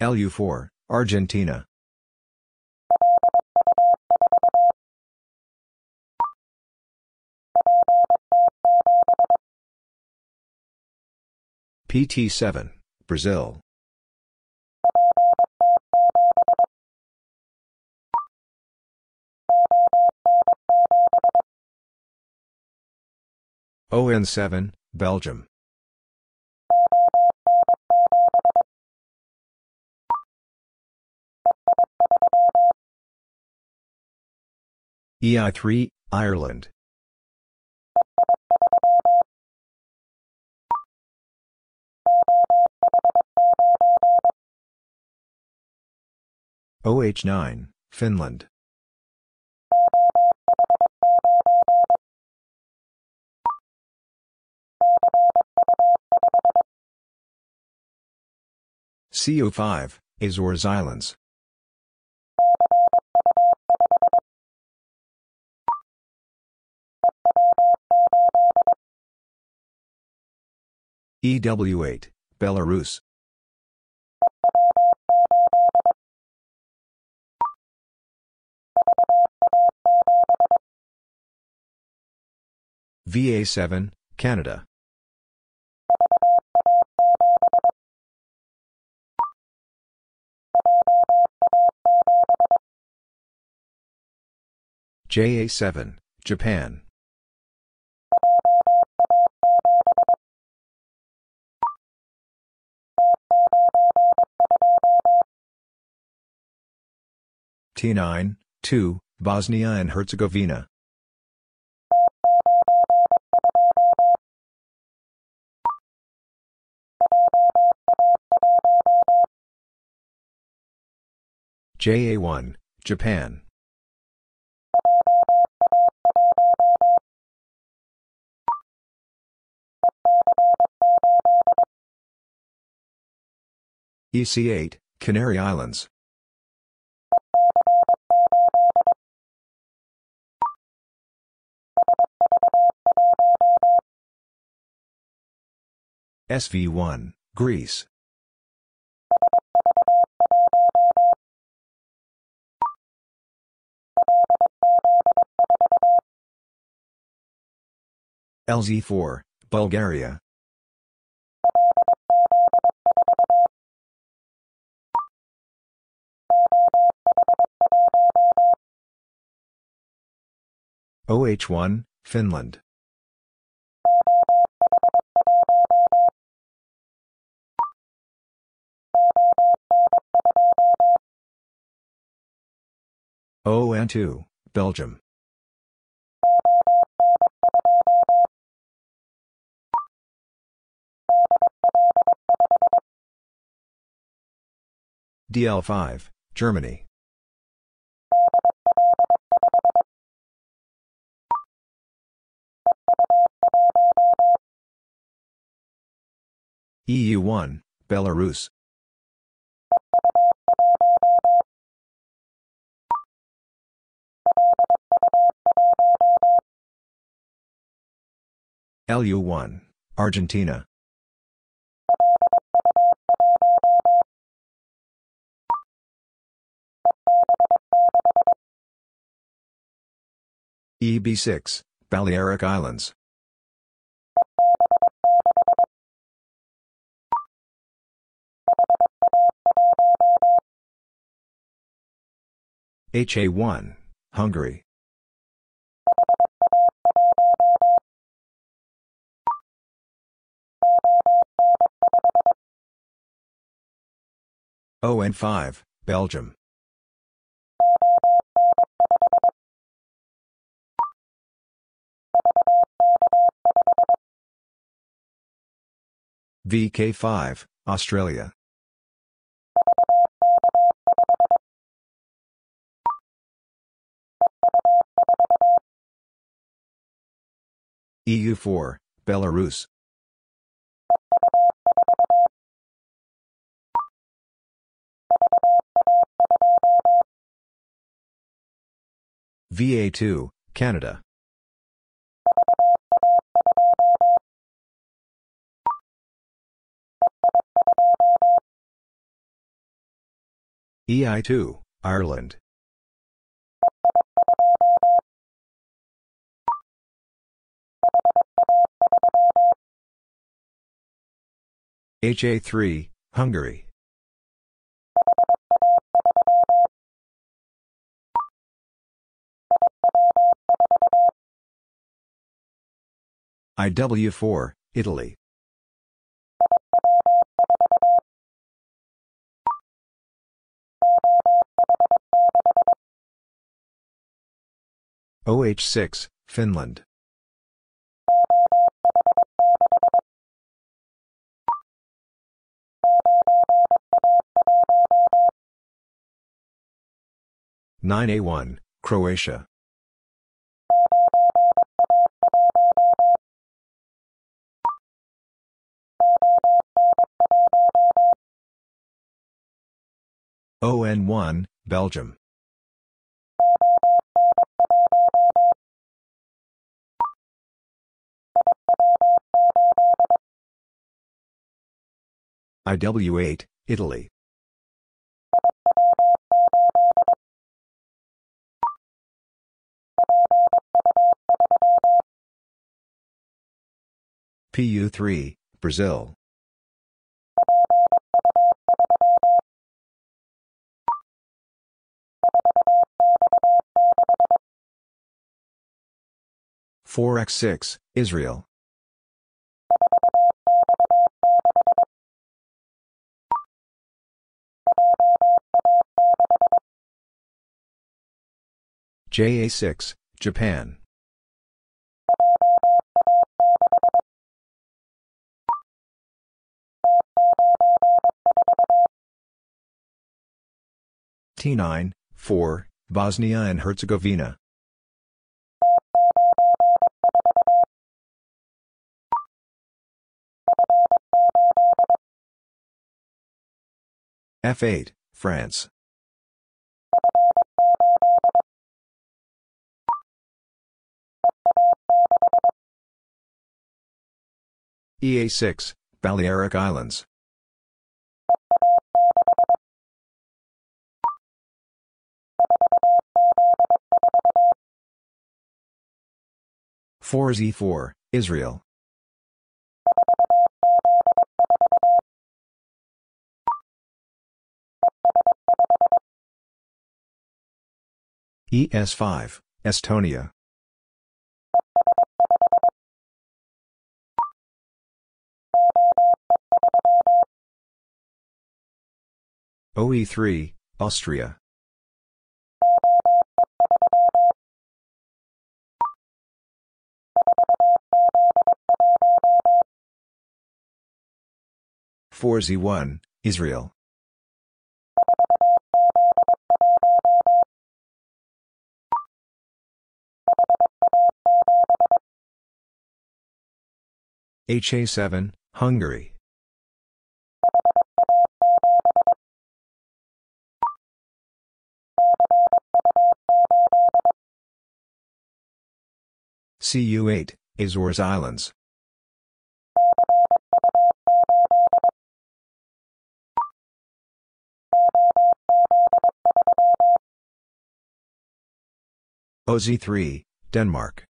LU4, Argentina. PT7, Brazil. ON7, Belgium. EI3, Ireland. OH9, Finland. CU5, Azores Islands. EW8, Belarus. VA7, Canada. JA7, Japan. T9, 2, Bosnia and Herzegovina. JA1, Japan. EC8, Canary Islands. SV1, Greece. LZ4, Bulgaria. OH1, Finland. ON2, Belgium. DL5, Germany. EU1, Belarus. LU1, Argentina. EB6, Balearic Islands. HA1, Hungary. ON5, Belgium. VK5, Australia. EU4, Belarus. VA2, Canada. EI2, Ireland. HA3, Hungary. IW4, Italy. OH6, Finland. Nine A one, Croatia. ON one, Belgium. IW8, Italy. PU3, Brazil. Four X six, Israel. JA6, Japan. T9, 4, Bosnia and Herzegovina. F8, France. EA6, Balearic Islands. Four Z4, Israel. ES5, Estonia. OE3, Austria. Four Z1, Israel. HA7, Hungary. CU8, Azores Islands. OZ3, Denmark.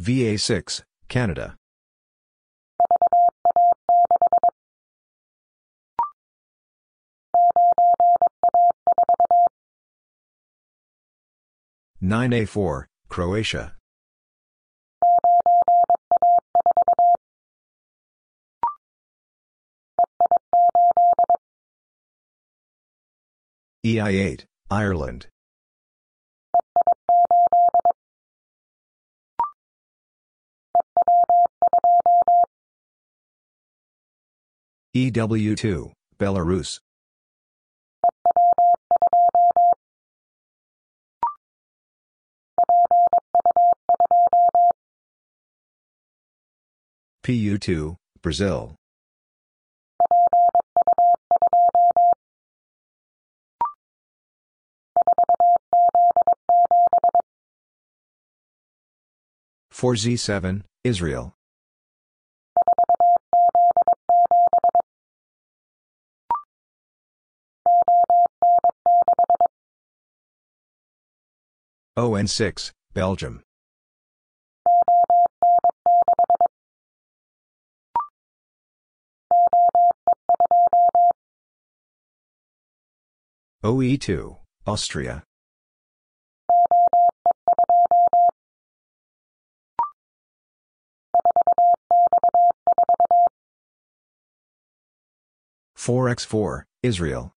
VA6, Canada. Nine A four, Croatia. EI8, Ireland. EW2, Belarus. PU2, Brazil. 4Z7, Israel. ON6, Belgium. OE2, Austria. Four X four, Israel.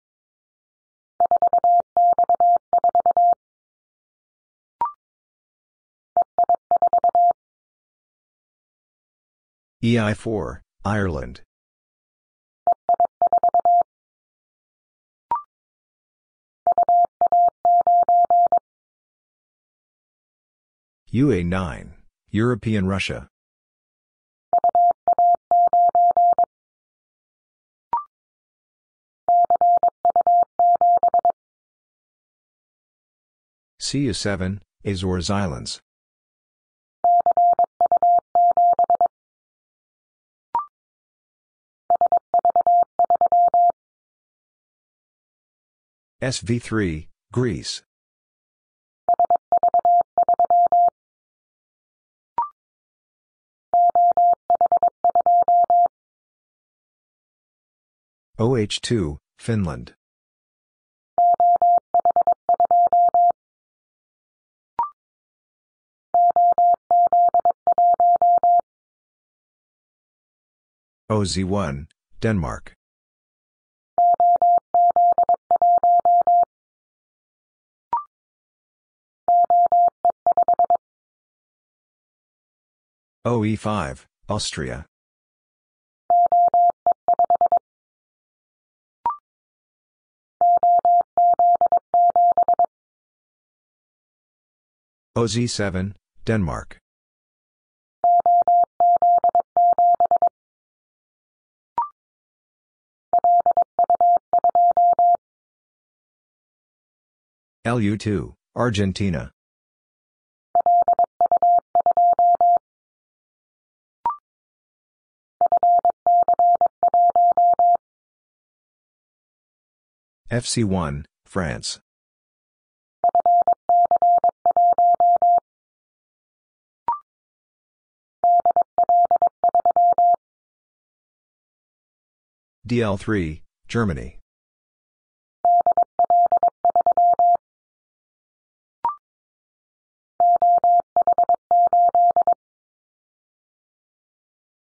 EI4, Ireland. UA9, European Russia. CU7, Azores Islands. SV3, Greece. OH2, Finland. OZ1, Denmark. OE5, Austria. OZ7, Denmark. LU2, Argentina. FC1, France. DL3, Germany.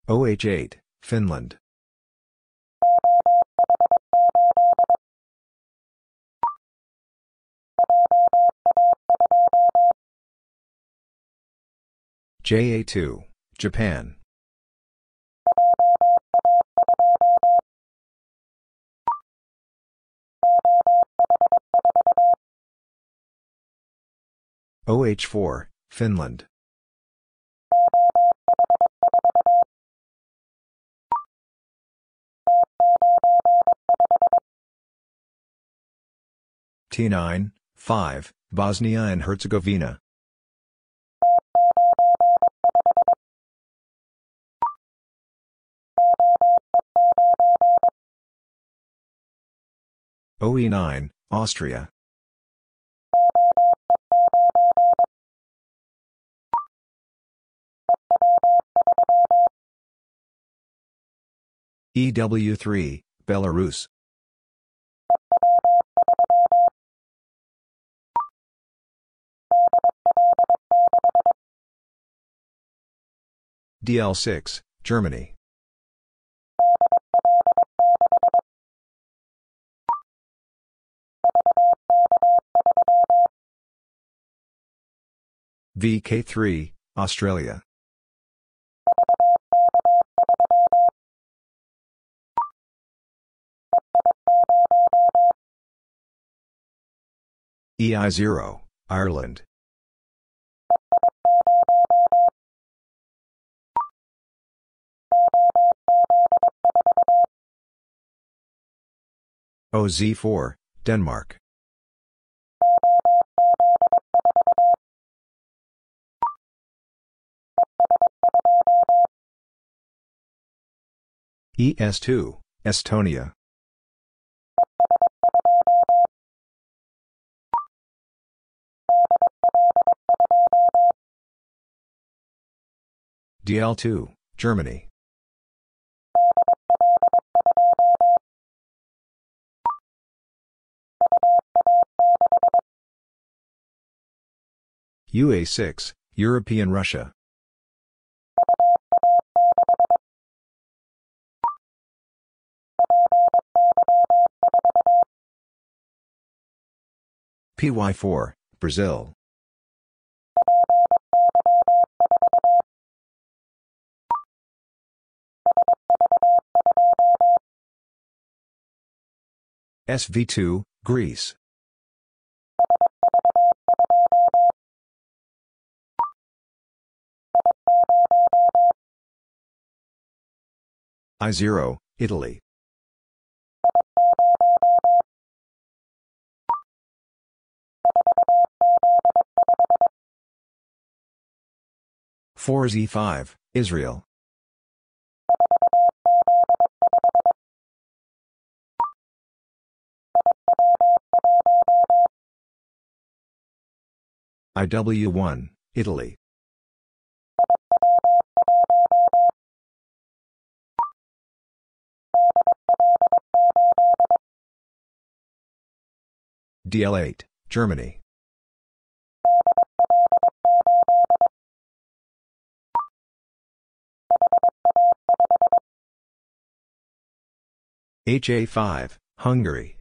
OH8, Finland. JA2, Japan. OH4, Finland. T9, 5, Bosnia and Herzegovina. OE9, Austria. EW3, Belarus. DL6, Germany. VK3, Australia. EI0, Ireland. OZ4, Denmark. ES2, Estonia. DL2, Germany. UA6, European Russia. PY4, Brazil. SV2, Greece. I0, Italy. Four Z5, Israel. IW1, Italy. DL8, Germany. HA5, Hungary.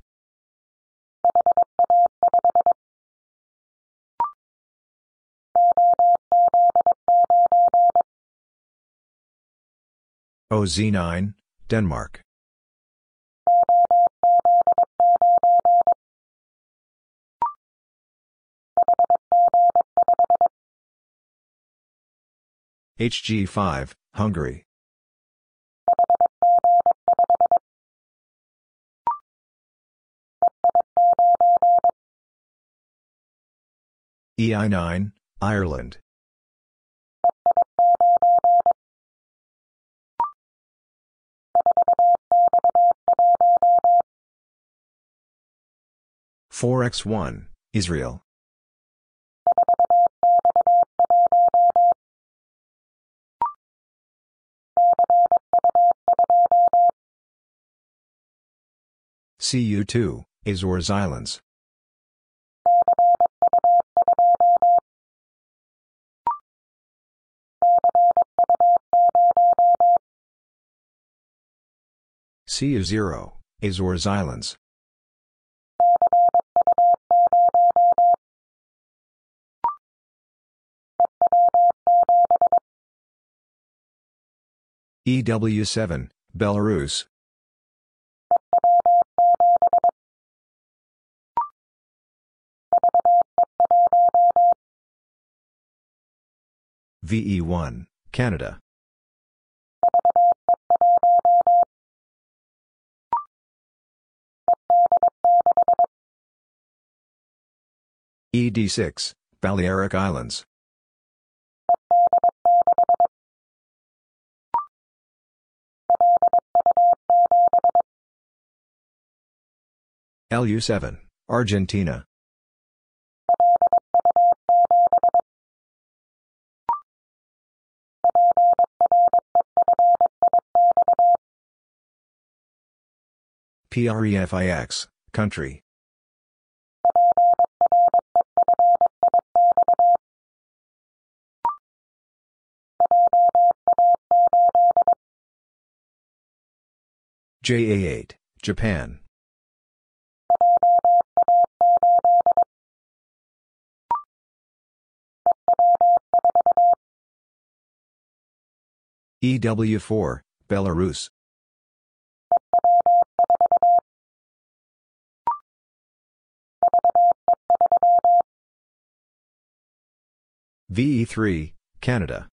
OZ9, Denmark. HG5, Hungary. EI9, Ireland. Four X one, Israel. CU2, Azores Islands. CU0, Azores Islands. EW7, Belarus. VE1, Canada. ED6, Balearic Islands. LU7, Argentina. PREFIX, country. JA8, Japan. EW4, Belarus. VE3, Canada.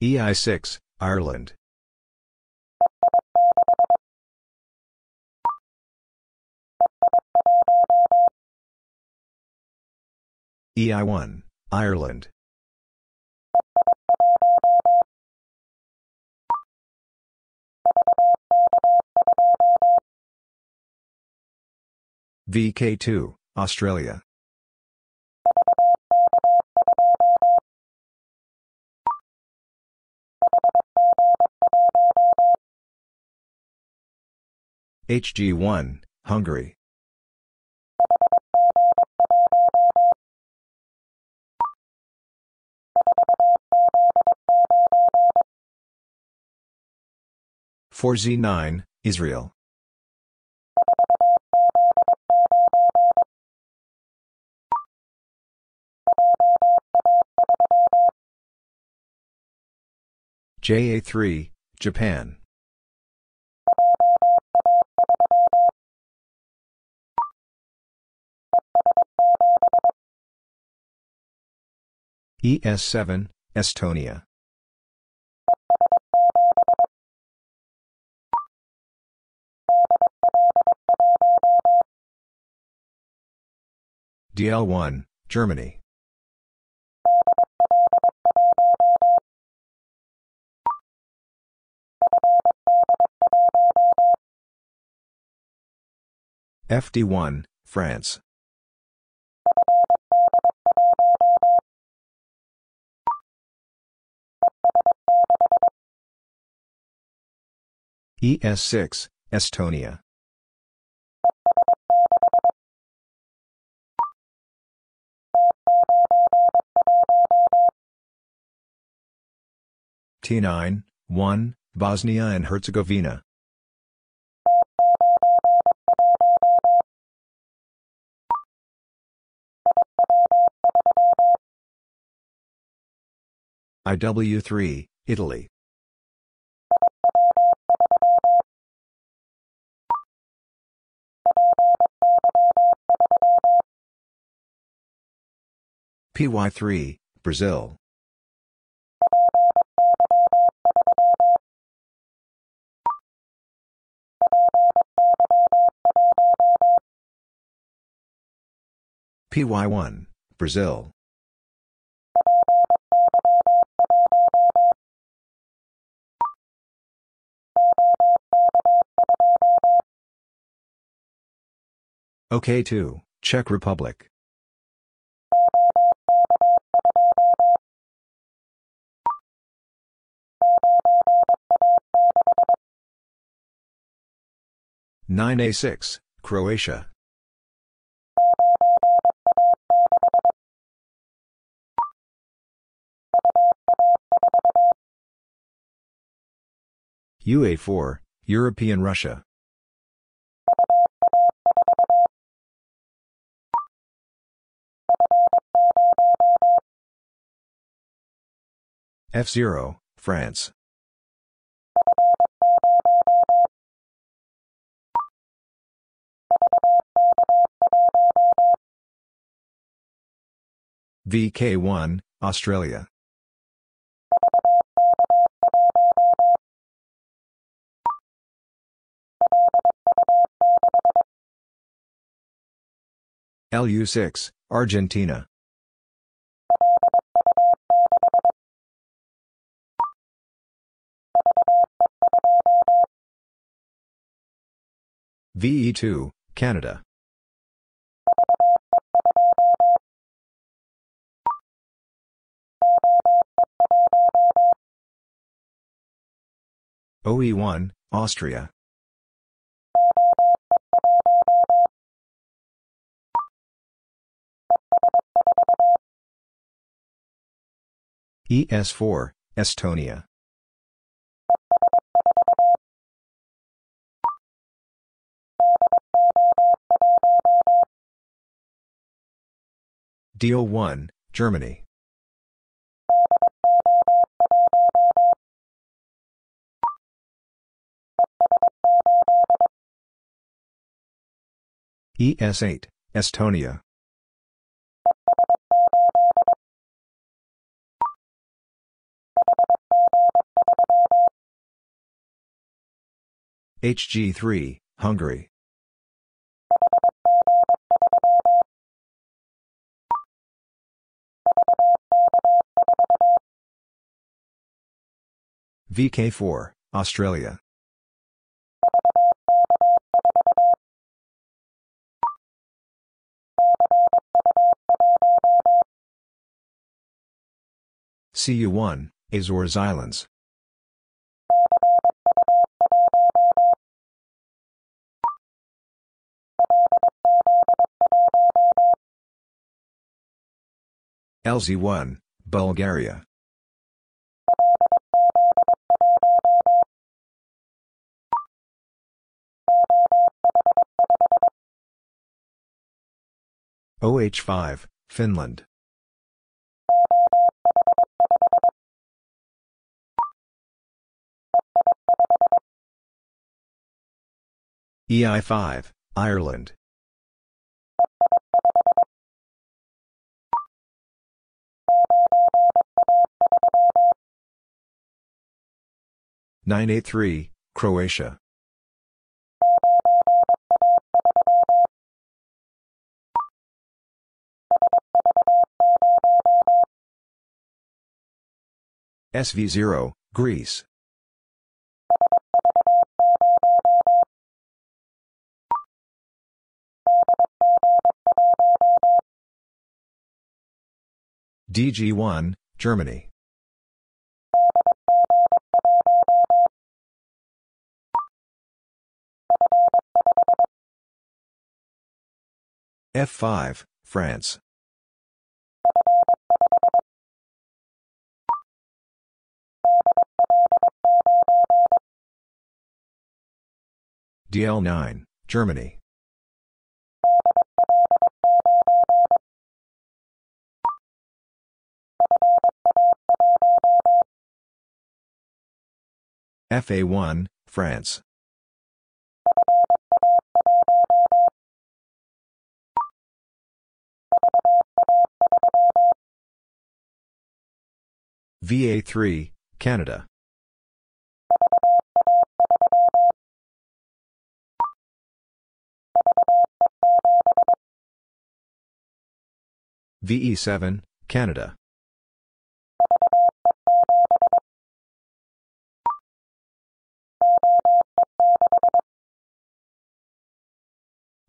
EI6, Ireland. EI1, Ireland. VK2, Australia. HG1, Hungary. Four Z nine, Israel. JA3, Japan. ES7, Estonia. DL1, Germany. FD1, France. ES6, Estonia. T9, 1, Bosnia and Herzegovina. IW3, Italy. PY3, Brazil. PY1, Brazil. OK2, Czech Republic. Nine A six, Croatia. UA4, European Russia. F0, France. VK1, Australia. LU6, Argentina. VE2, Canada. OE1, Austria. ES4, Estonia. DO1, Germany. ES8, Estonia. HG3, Hungary. VK4, Australia. CU1, Azores Islands. LZ1, Bulgaria. OH5, Finland. EI5, Ireland. Nine A three, Croatia. SV0, Greece. DG1, Germany. F5, France. DL9, Germany. FA1, France. VA3, Canada. VE7, Canada.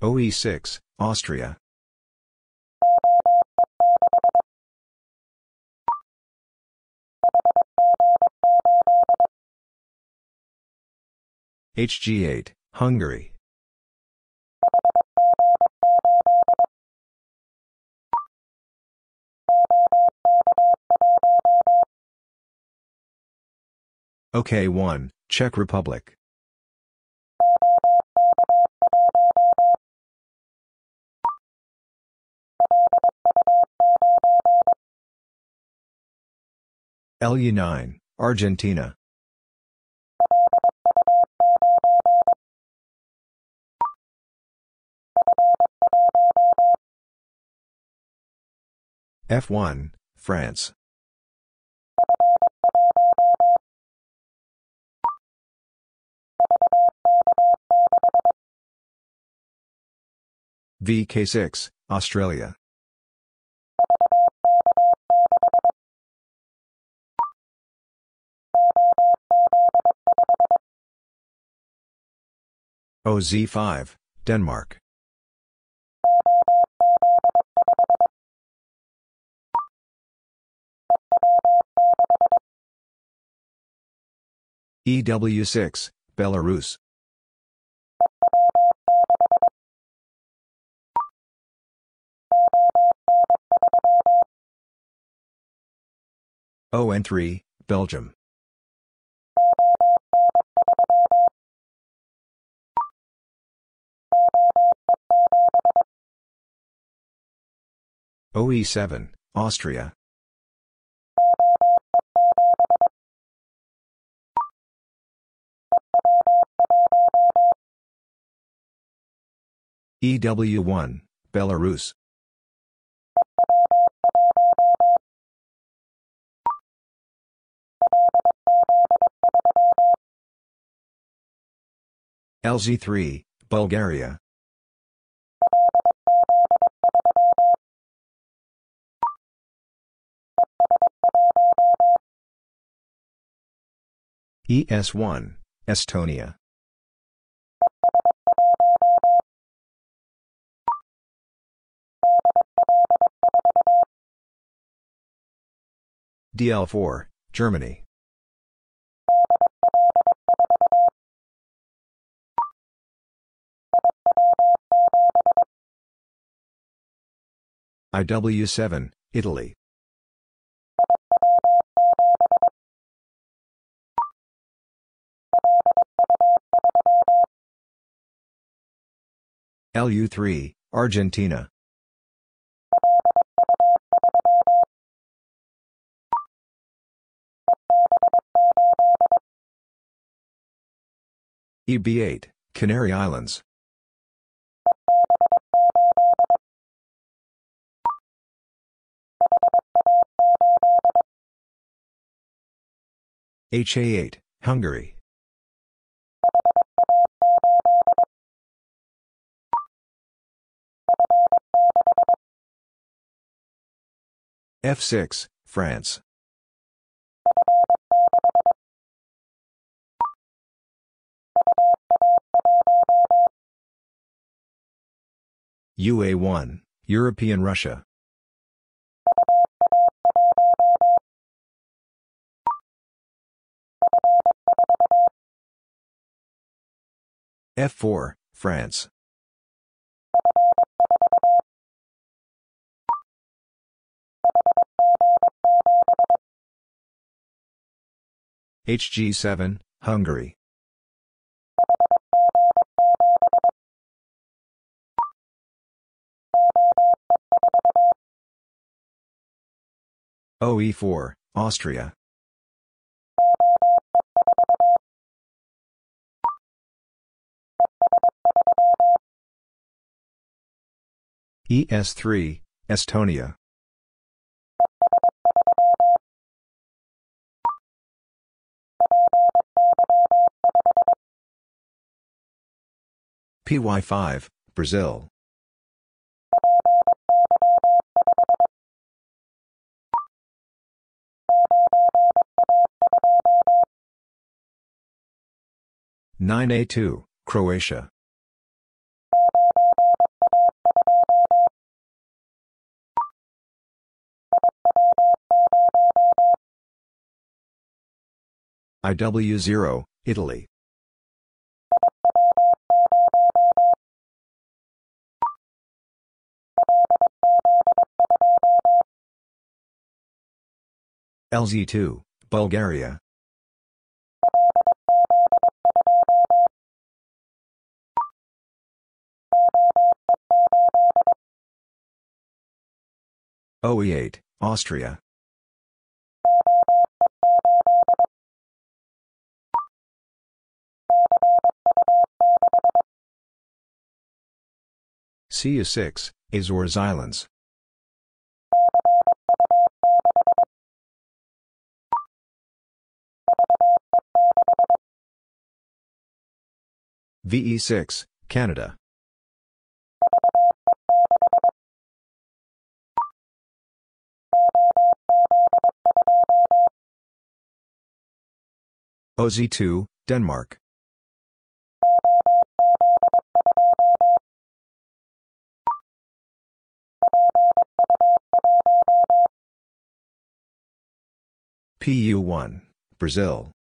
OE6, Austria. HG8, Hungary. OK1, Czech Republic. LU9, Argentina. F1, France. VK6, Australia. OZ5, Denmark. EW6, Belarus. ON3, Belgium. OE7, Austria. EW1, Belarus. LZ3, Bulgaria. ES1, Estonia. DL4, Germany. IW7, Italy. LU3, Argentina. EB8, Canary Islands. HA8, Hungary. F6, France. UA1, European Russia. F4, France. HG7, Hungary. OE4, Austria. ES3, Estonia. PY5, Brazil. Nine A two, Croatia. IW0, Italy. LZ2, Bulgaria. OE8, Austria. CU6, Azores Islands. VE6, Canada. OZ2, Denmark. PU1, Brazil.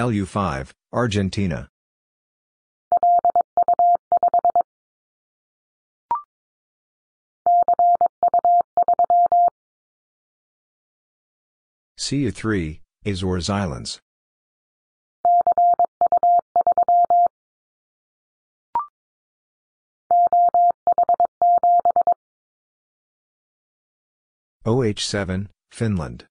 LU5, Argentina. CU3, Azores Islands. OH7, Finland.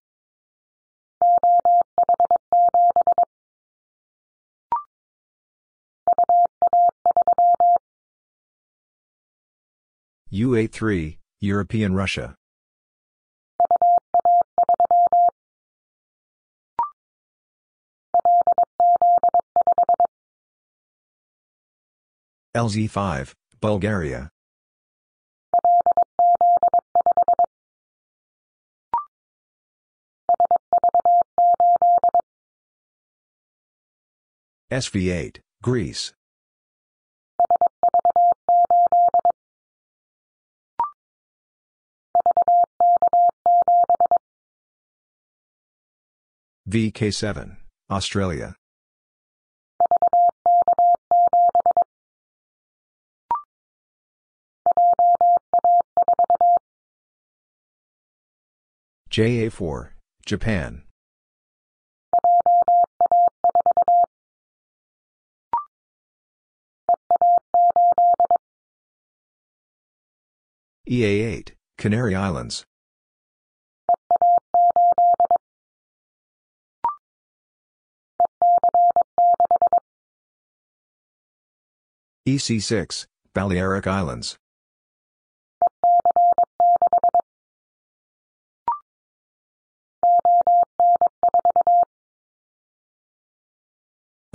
UA3, European Russia. LZ5, Bulgaria. SV8, Greece. VK7, Australia. JA4, Japan. EA8, Canary Islands. EC6, Balearic Islands.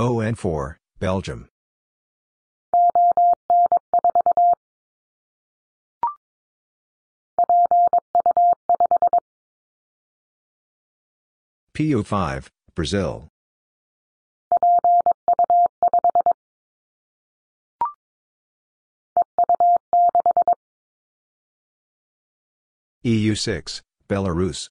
ON4, Belgium. PO5, Brazil. EU6, Belarus.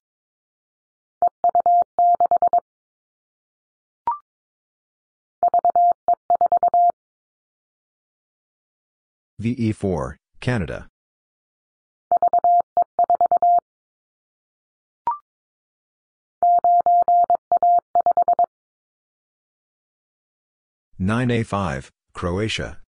VE4, Canada. Nine A five, Croatia.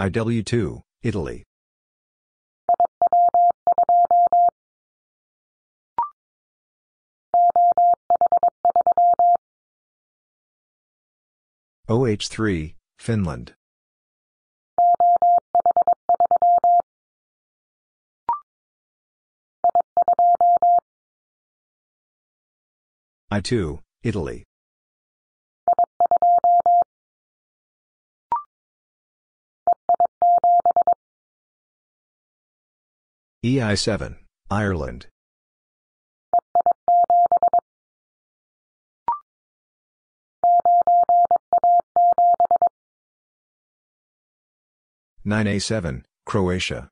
IW2, Italy. OH3, Finland. I2, Italy. EI7, Ireland. Nine A seven, Croatia.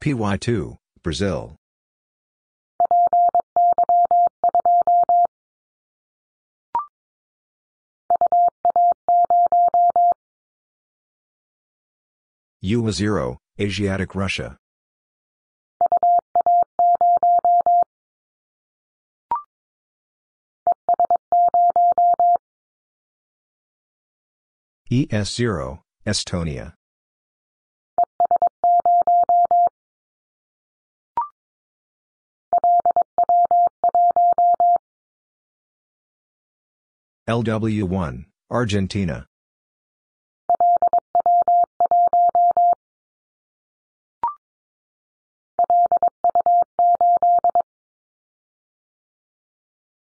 PY2, Brazil. UA0, Asiatic Russia. ES0, Estonia. LW1, Argentina.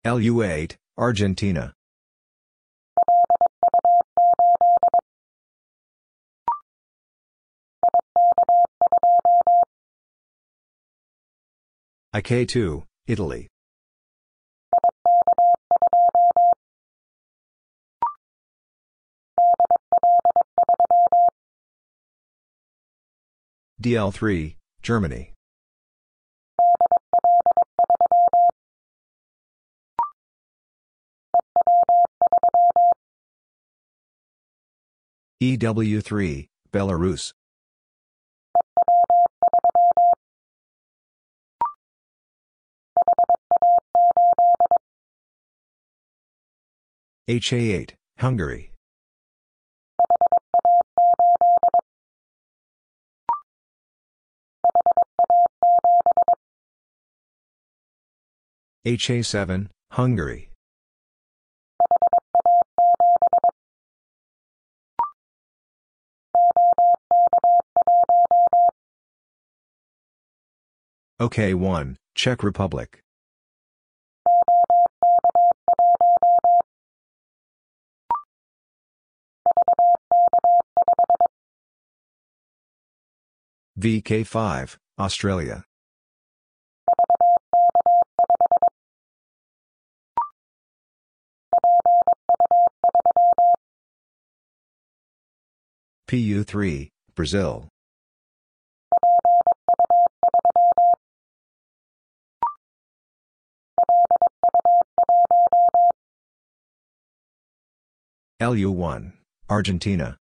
LU8, Argentina. IK2, Italy. DL3, Germany. EW3, Belarus. HA8, Hungary. HA7, Hungary. OK1, Czech Republic. VK5, Australia. PU3, Brazil. LU1, Argentina.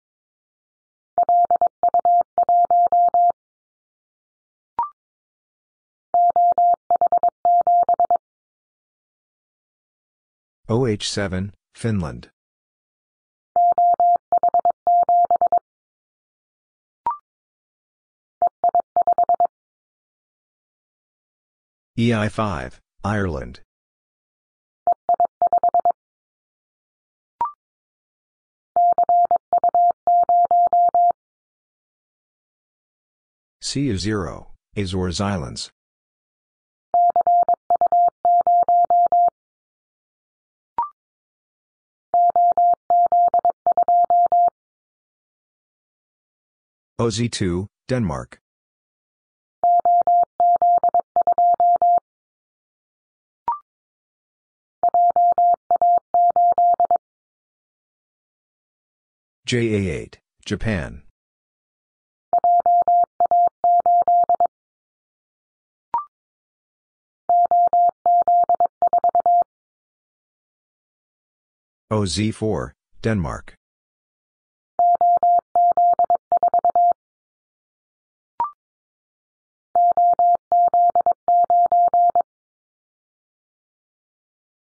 OH7, Finland. EI5, Ireland. CU0, Azores Islands. OZ2, Denmark. JA8, Japan. OZ4, Denmark.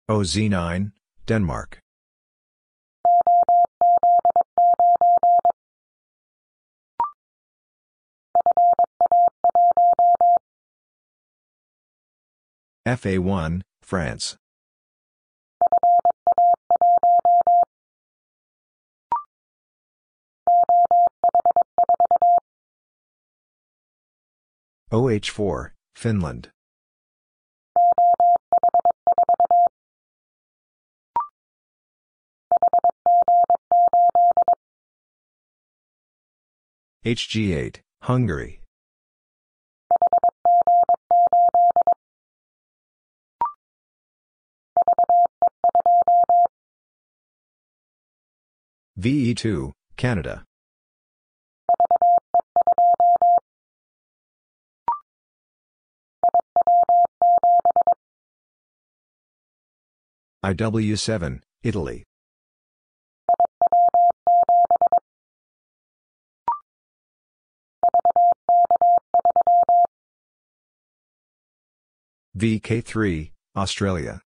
OZ9, Denmark. FA1, France. OH4, Finland. HG8, Hungary. VE2, Canada. IW7, Italy. VK3, Australia.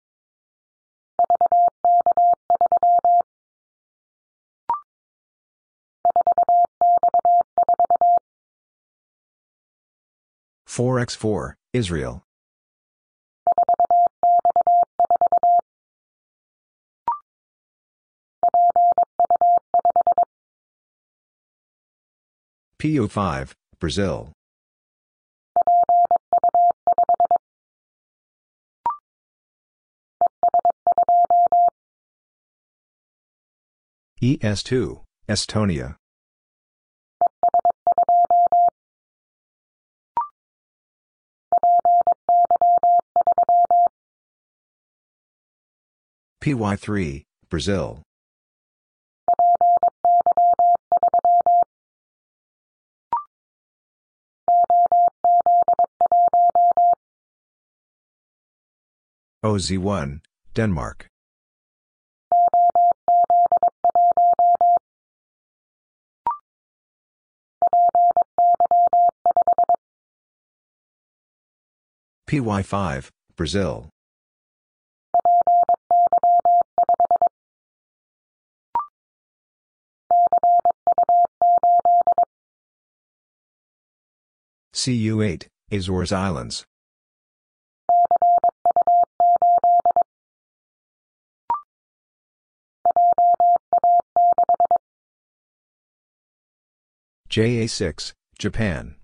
Four X four, Israel. PO5, Brazil. ES2, Estonia. PY3, Brazil. OZ1, Denmark. PY5, Brazil. CU8, Azores Islands. JA6, Japan.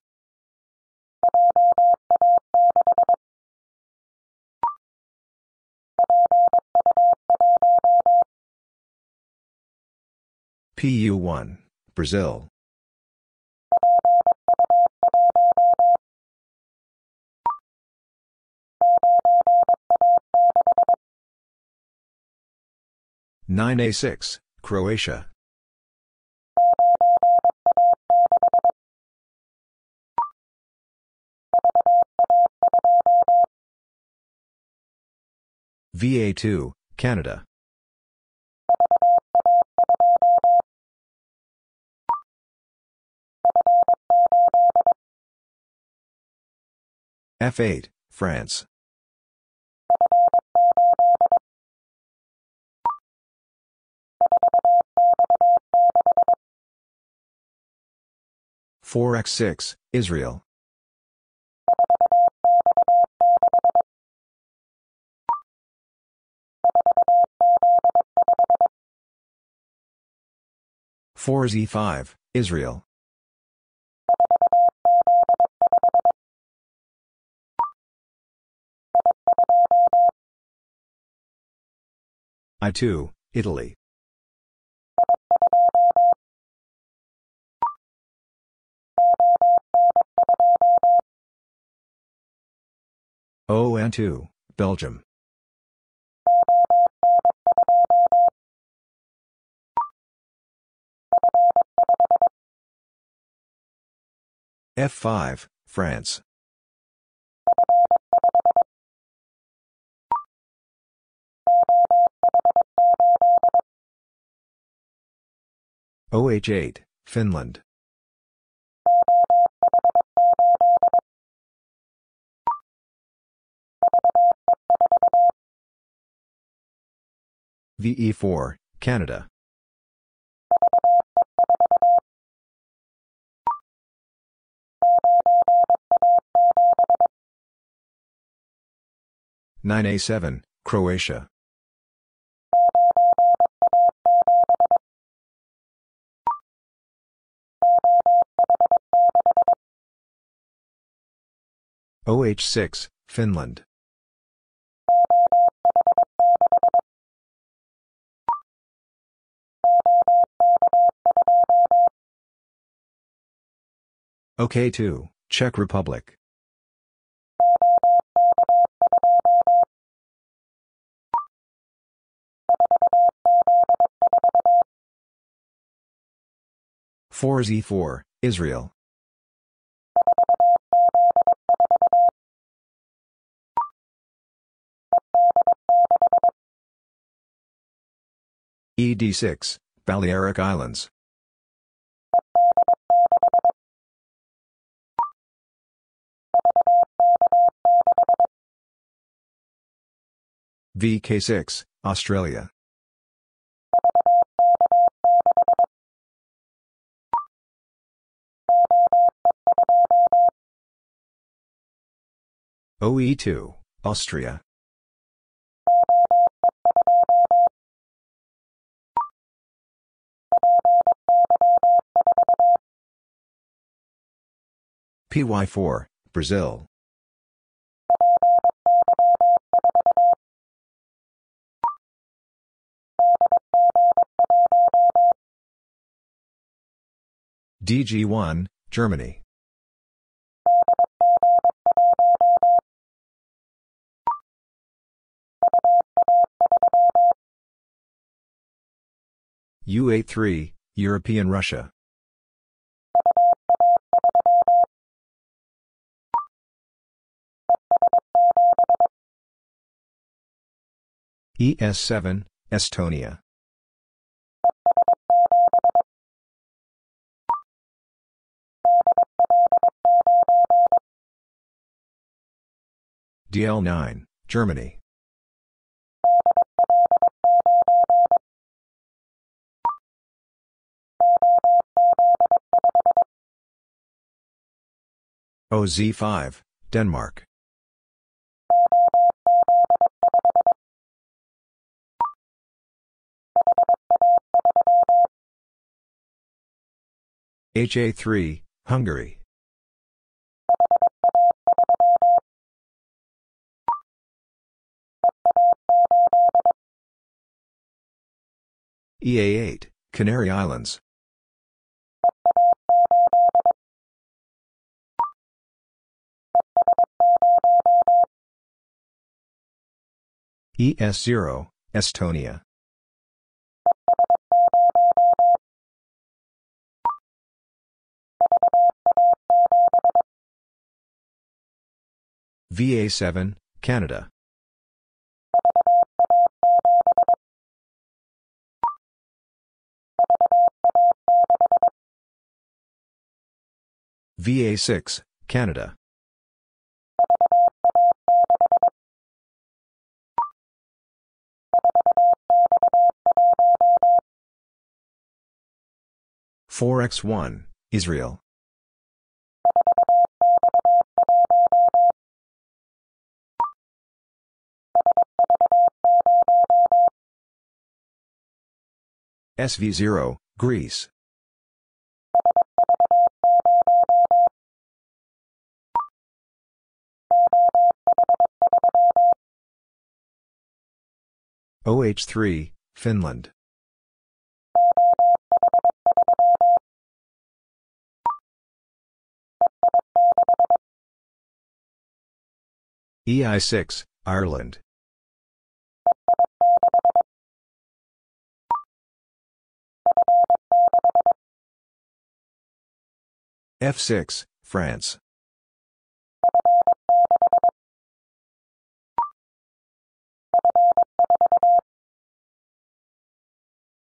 PU1, Brazil. Nine A six, Croatia. VA2, Canada. F8, France. Four X six, Israel. Four Z five, Israel. I2, Italy. ON2, Belgium. F5, France. OH8, Finland. VE4, Canada. Nine A seven, Croatia. OH6, Finland. OK2, Czech Republic. Four Z4, Israel. ED6, Balearic Islands. VK6, Australia. OE2, Austria. PY4, Brazil. DG1, Germany. UA3, European Russia. ES7, Estonia. DL9, Germany. OZ5, Denmark. HA3, Hungary. EA8, Canary Islands. ES0, Estonia. VA7, Canada. VA6, Canada. Four X one, Israel. SV0, Greece. OH3, Finland. EI6, Ireland. F6, France.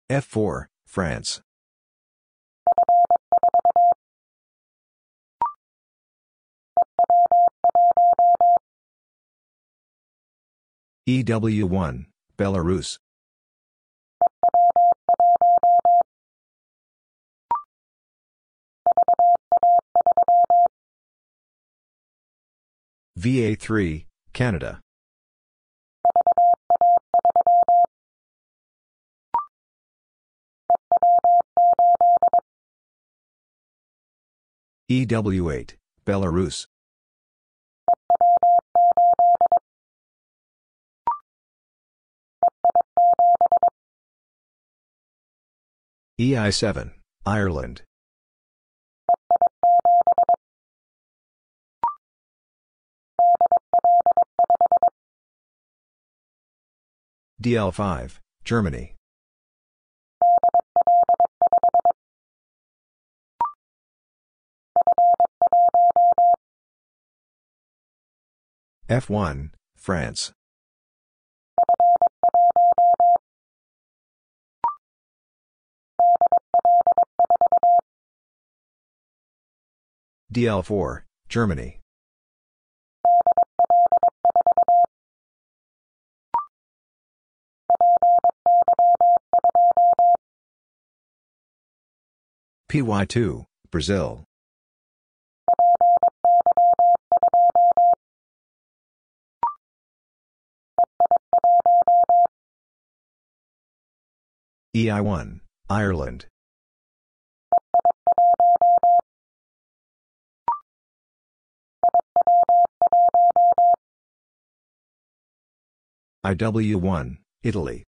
F4, France. EW1, Belarus. VA3, Canada. EW8, Belarus. EI7, Ireland. DL5, Germany. F1, France. DL4, Germany. PY2, Brazil. EI1, Ireland. IW1, Italy.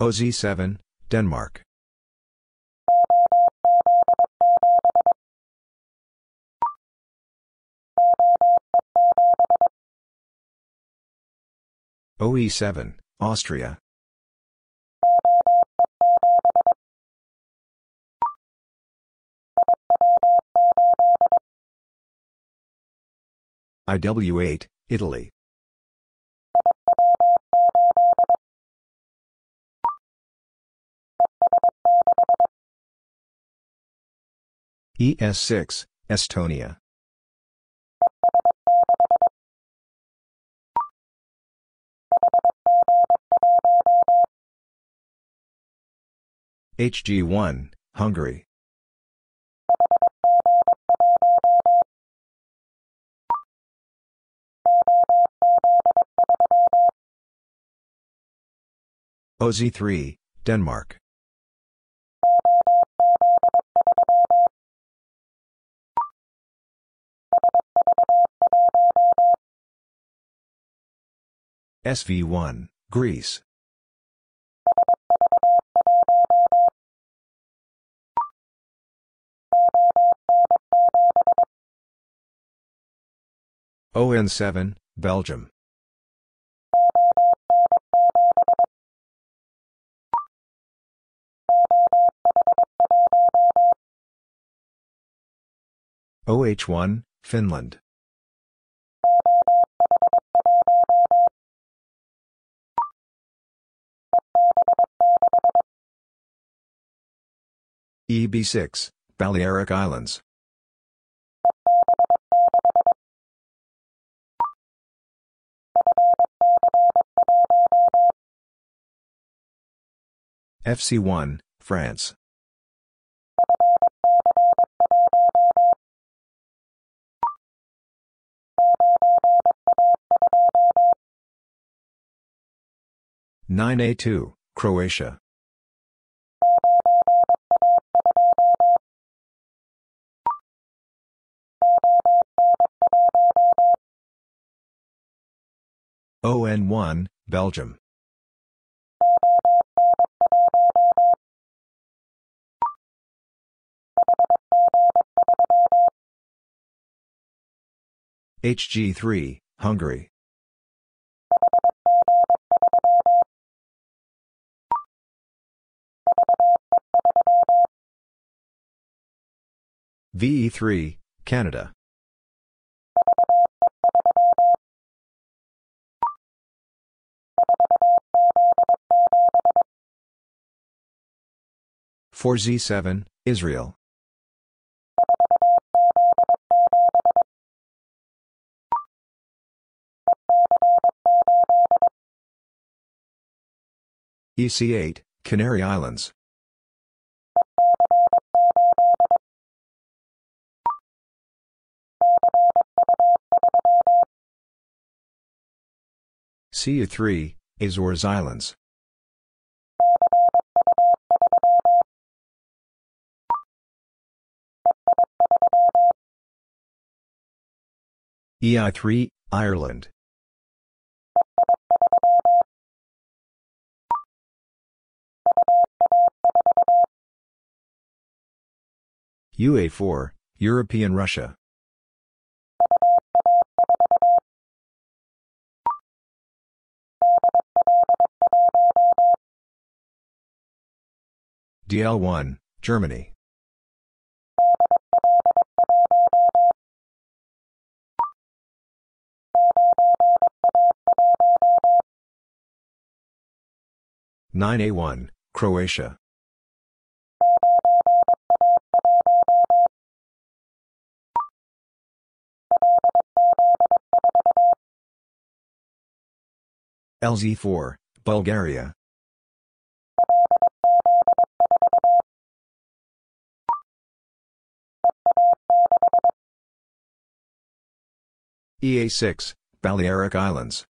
OZ7, Denmark. OE7, Austria. IW8, Italy. ES6, Estonia. HG1, Hungary. OZ3, Denmark. SV1, Greece. ON7, Belgium. OH1, Finland. EB6, Balearic Islands. FC1, France. Nine A two, Croatia. ON one, Belgium. HG3, Hungary. VE3, Canada. Four Z7, Israel. EC8, Canary Islands. CU3, Azores Islands. EI3, Ireland. UA4, European Russia. DL1, Germany. Nine A one, Croatia. LZ4, Bulgaria. EA6, Balearic Islands.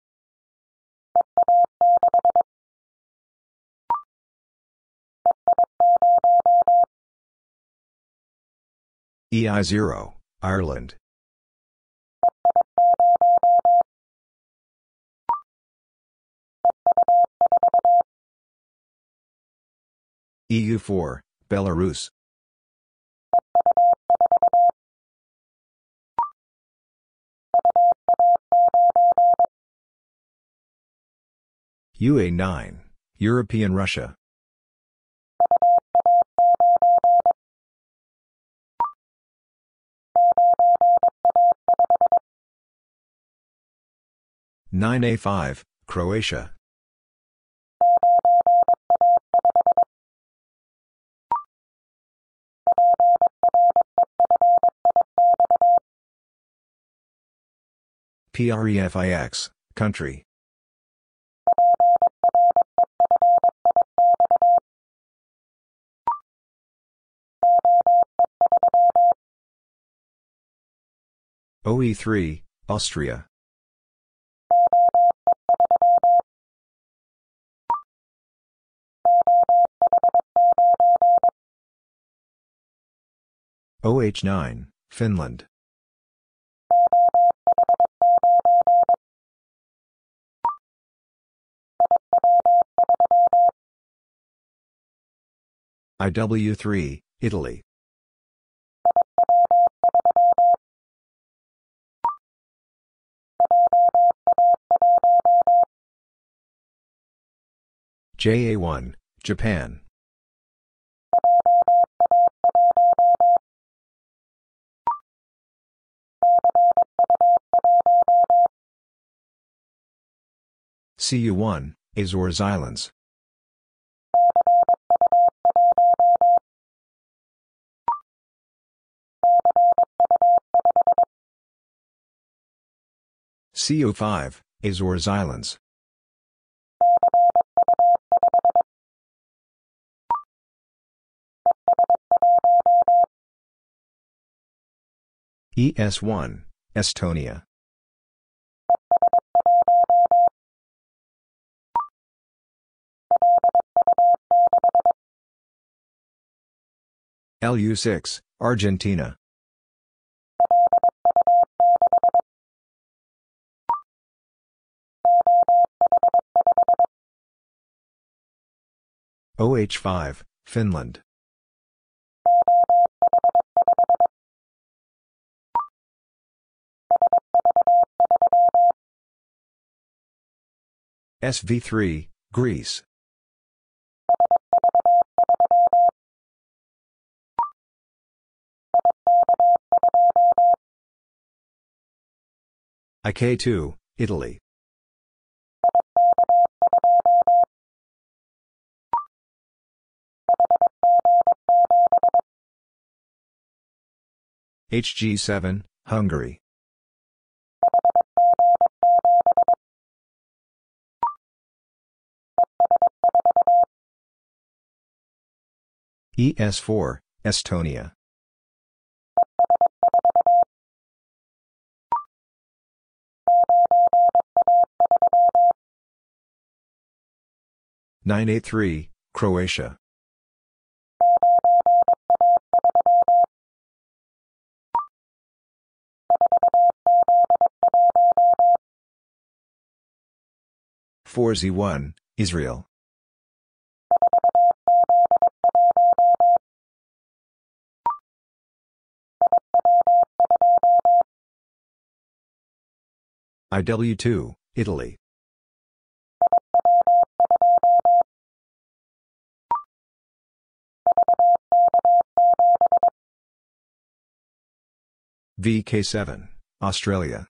EI0, Ireland. EU4, Belarus. UA9, European Russia. Nine A five, Croatia. PREFIX, country. OE3, Austria. OH9, Finland. IW3, Italy. JA1, Japan. CU1, Azores Islands. CU5, Azores Islands. ES1, Estonia. LU6, Argentina. OH5, Finland. SV3, Greece. IK2, Italy. HG7, Hungary. ES4, Estonia. Nine A three, Croatia. Four Z one, Israel. IW2, Italy. VK7, Australia.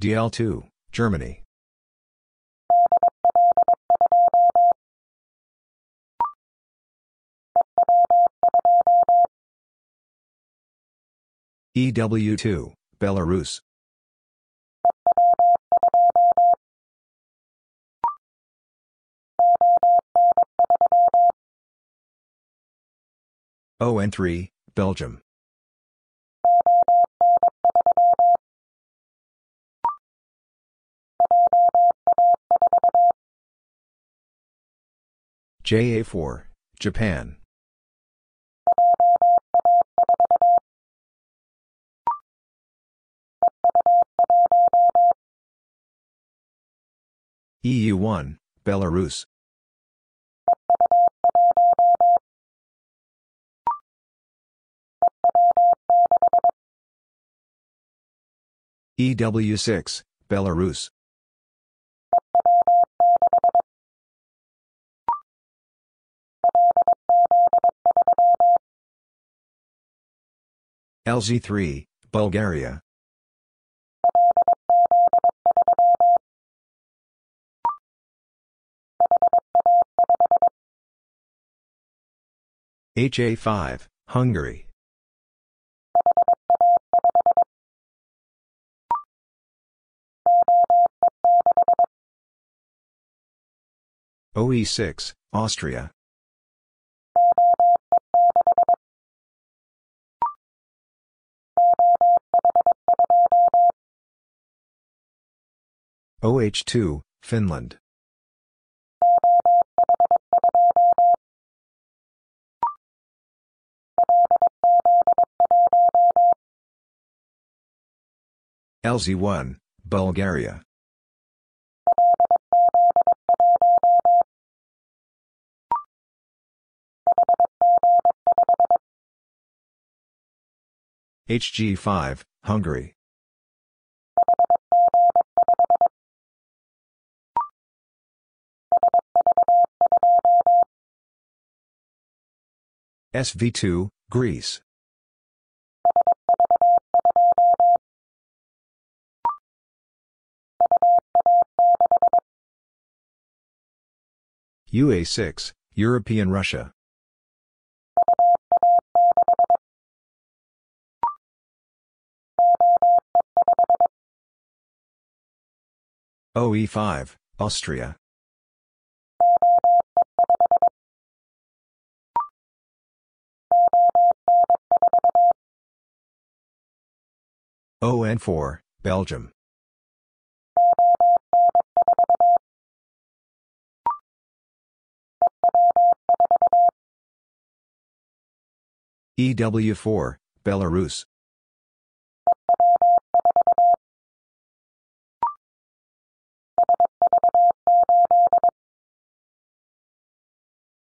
DL2, Germany. EW2, Belarus. ON3, Belgium. JA4, Japan. EU1, Belarus. EW6, Belarus. LZ3, Bulgaria. HA5, Hungary. OE6, Austria. OH2, Finland. LZ1, Bulgaria. HG5, Hungary. SV2, Greece. UA6, European Russia. OE5, Austria. ON4, Belgium. EW4, Belarus.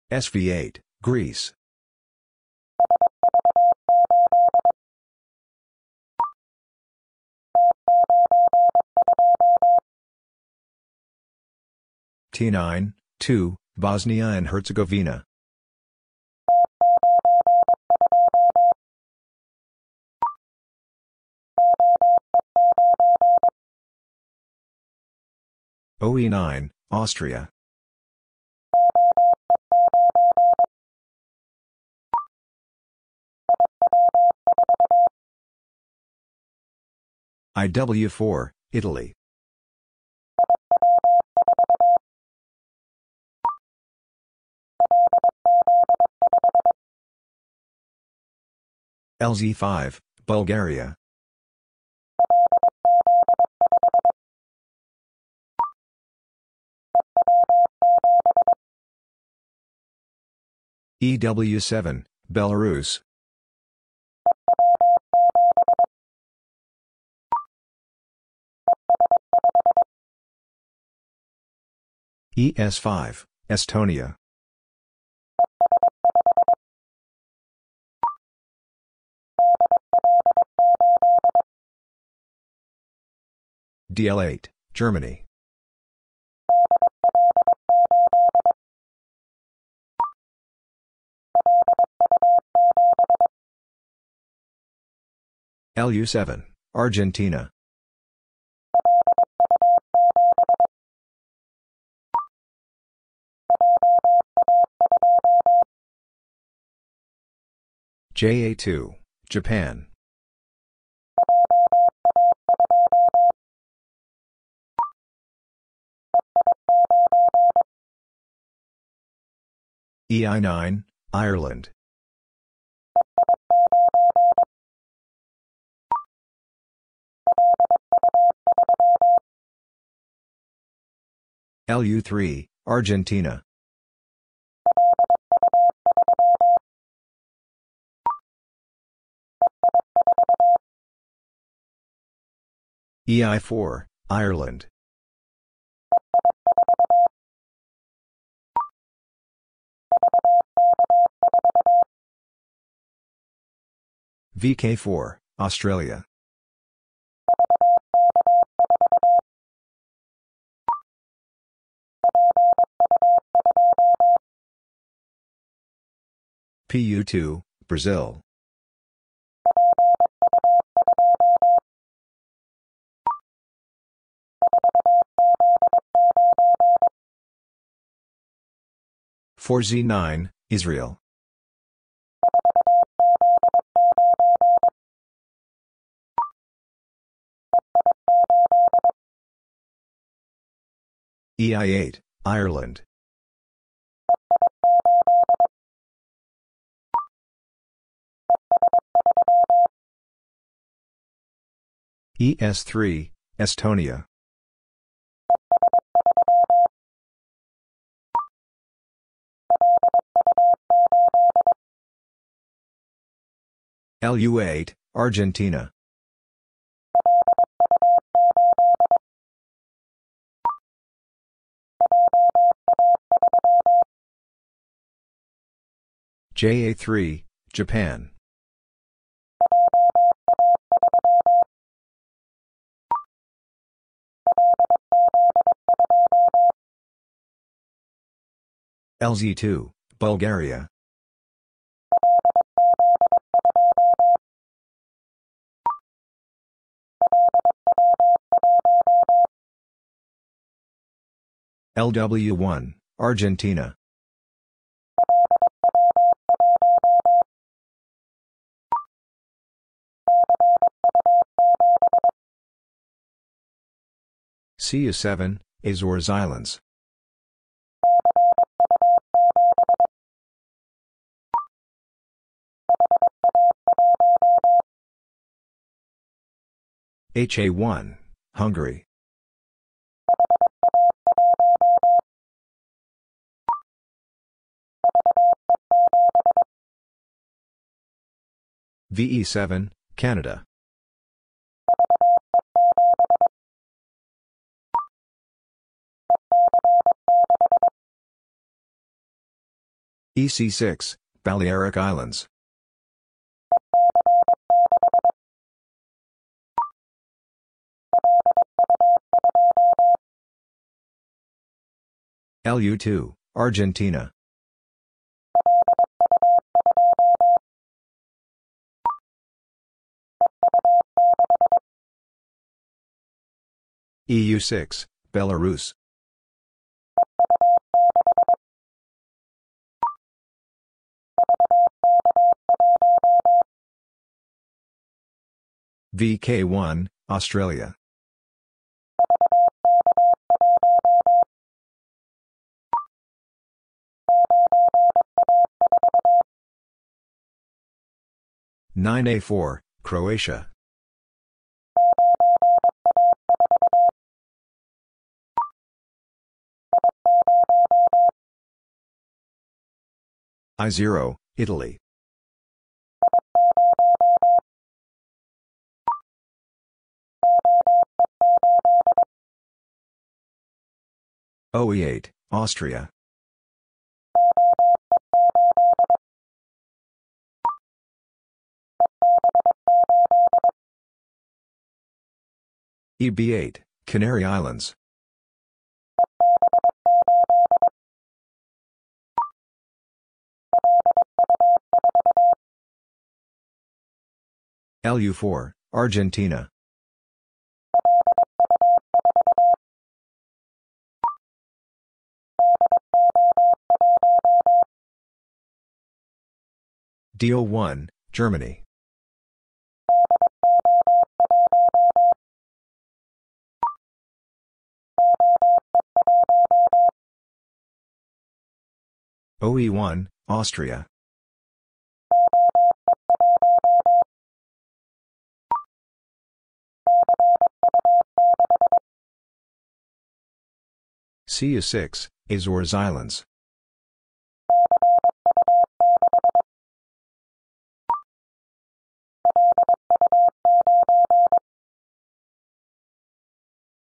SV8, Greece. T9, 2, Bosnia and Herzegovina. OE9, Austria. IW4, Italy. LZ5, Bulgaria. EW7, Belarus. ES5, Estonia. DL8, Germany. LU7, Argentina. JA2, Japan. EI9, Ireland. LU3, Argentina. EI4, Ireland. VK4, Australia. PU2, Brazil. Four Z nine, Israel. EI8, Ireland. ES3, Estonia. LU8, Argentina. JA3, Japan. LZ2, Bulgaria. LW1, Argentina. CU7, Azores Islands. HA1, Hungary. VE7, Canada. EC6, Balearic Islands. LU2, Argentina. EU6, Belarus. VK1, Australia. Nine A four, Croatia. I zero, Italy. OE8, Austria. EB8, Canary Islands. LU4, Argentina. DO1, Germany. OE1, Austria. CU6, Azores Islands.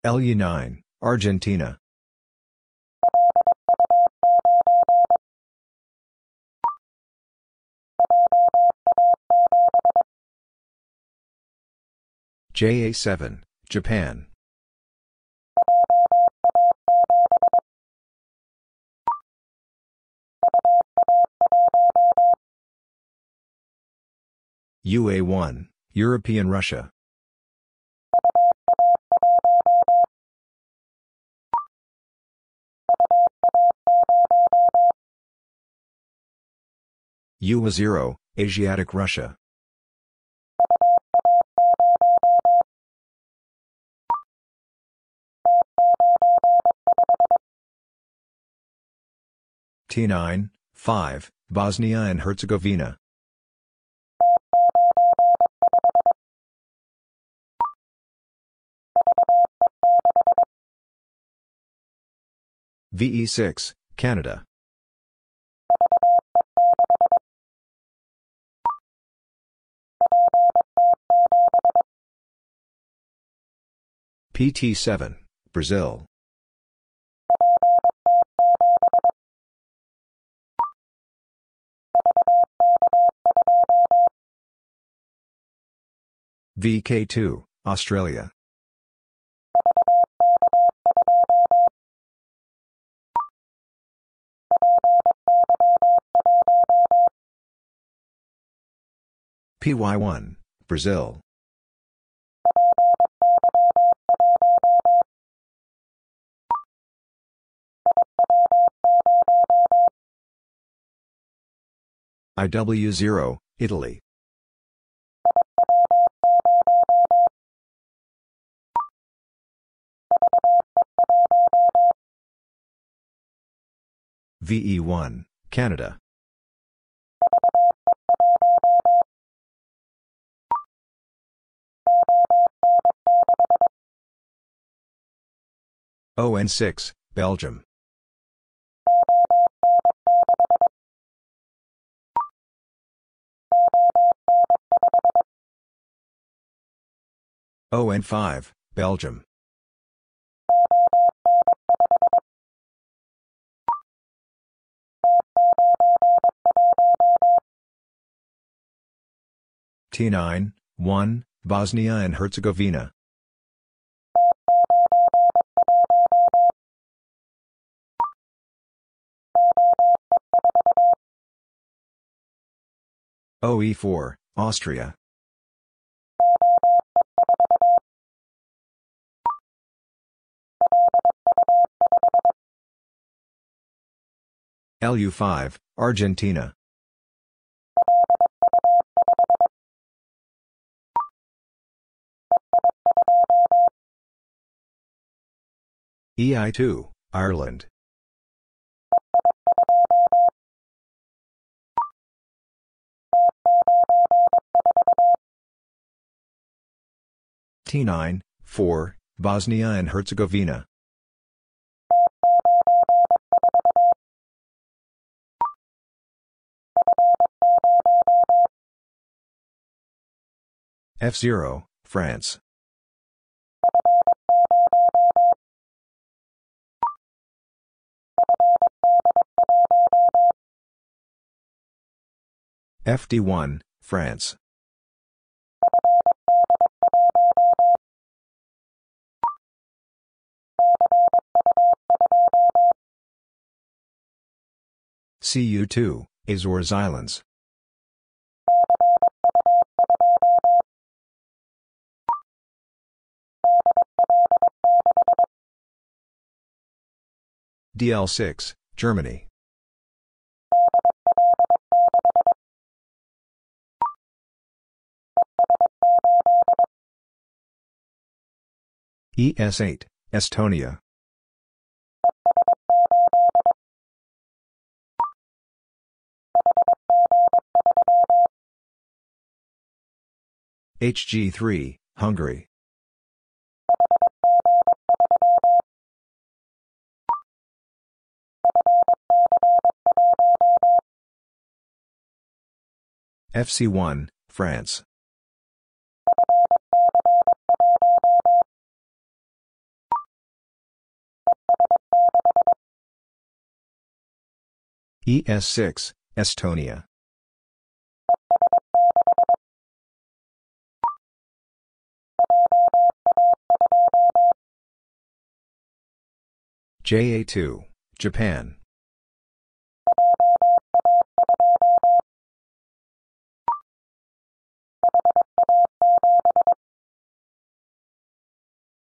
LU9, Argentina. JA7, Japan. UA1, European Russia. UA0, Asiatic Russia. T9, 5, Bosnia and Herzegovina. VE6, Canada. PT7, Brazil. VK2, Australia. PY1, Brazil. IW0, Italy. VE1, Canada. ON6, Belgium. ON5, Belgium. T9, 1, Bosnia and Herzegovina. OE4, Austria. LU5, Argentina. EI2, Ireland. T9, 4, Bosnia and Herzegovina. F0, France. FD1, France. CU2, Azores Islands. DL6, Germany. ES8, Estonia. HG3, Hungary. FC1, France. ES6, Estonia. JA2, Japan.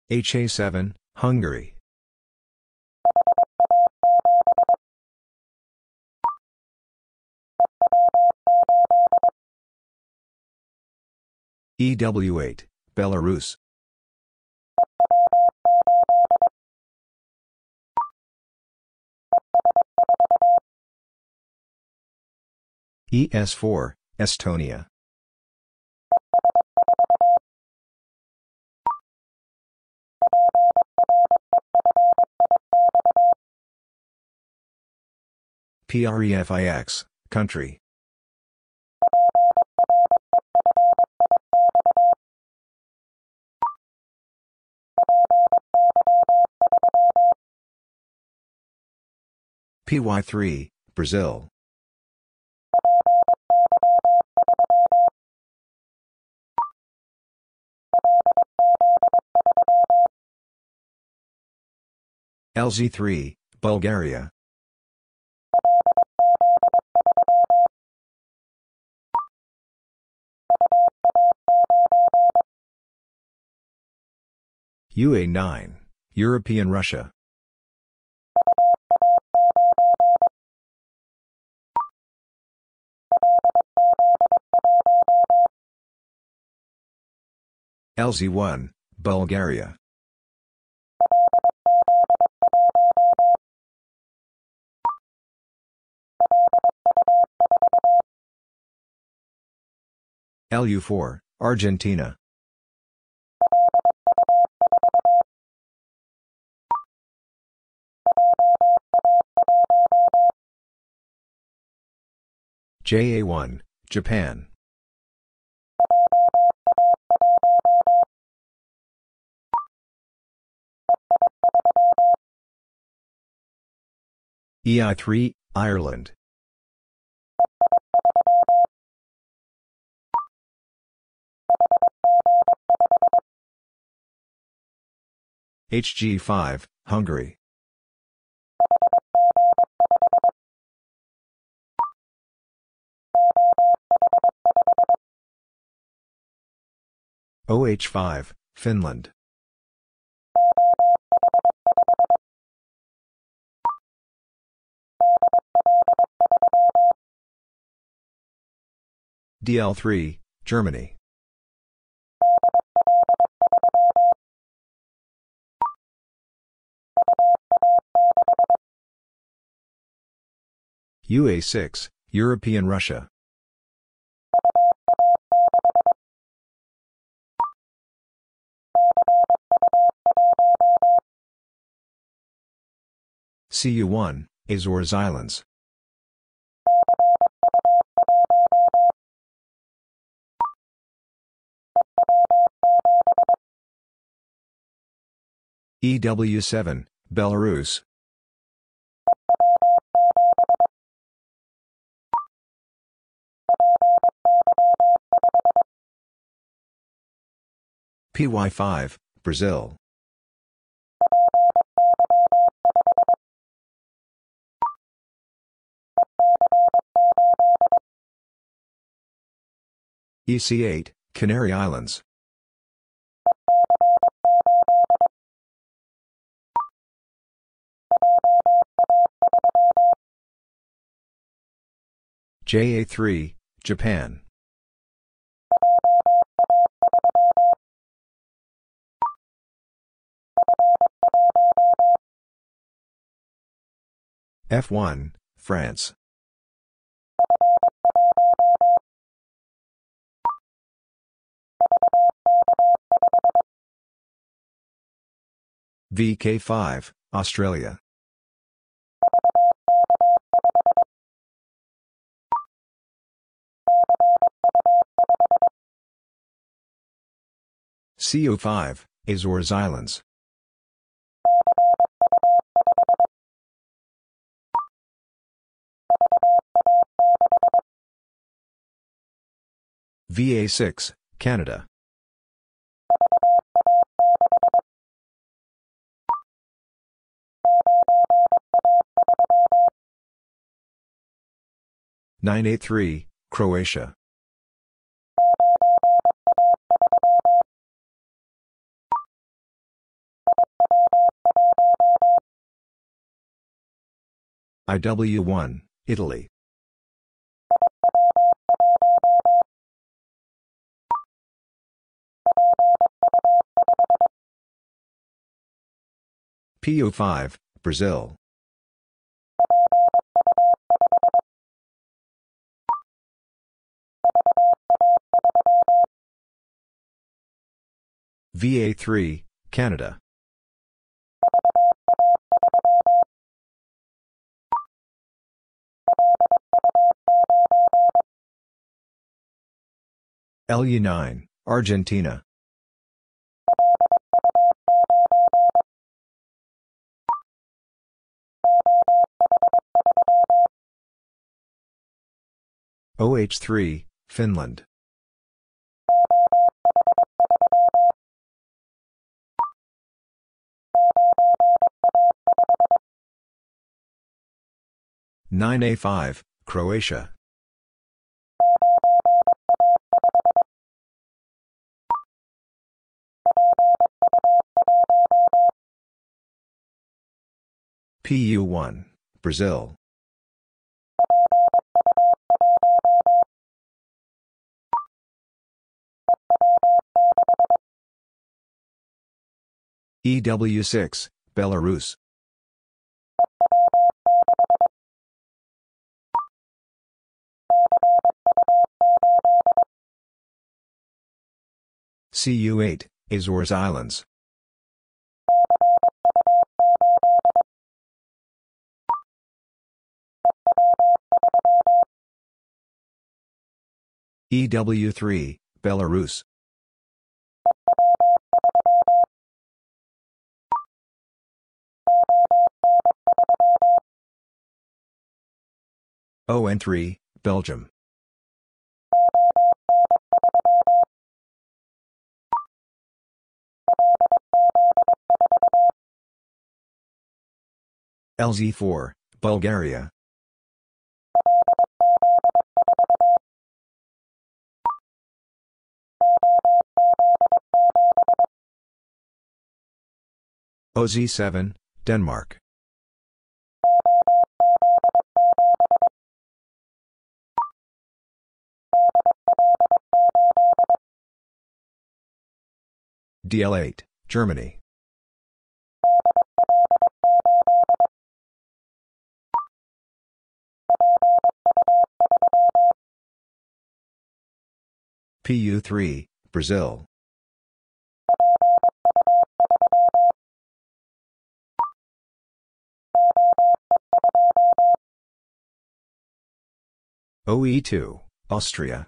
HA7, Hungary. EW8, Belarus. ES4, Estonia. PREFIX, country. PY3, Brazil. LZ3, Bulgaria. UA9, European Russia. LZ1, Bulgaria. LU4, Argentina. JA1, Japan. EI3, Ireland. HG5, Hungary. OH5, Finland. DL3, Germany. UA6, European Russia. CU1, Azores Islands. EW7, Belarus. PY5, Brazil. EC8, Canary Islands. JA3, Japan. F1, France. VK5, Australia. CU5, Azores Islands. VA6, Canada. Nine A three, Croatia. IW1, Italy. PO5, Brazil. VA3, Canada. LU9, Argentina. OH3, Finland. Nine A five, Croatia. PU1, Brazil. EW6, Belarus. CU8, Azores Islands. EW3, Belarus. ON3, Belgium. LZ4, Bulgaria. OZ7, Denmark. DL8, Germany. PU3, Brazil. OE2, Austria.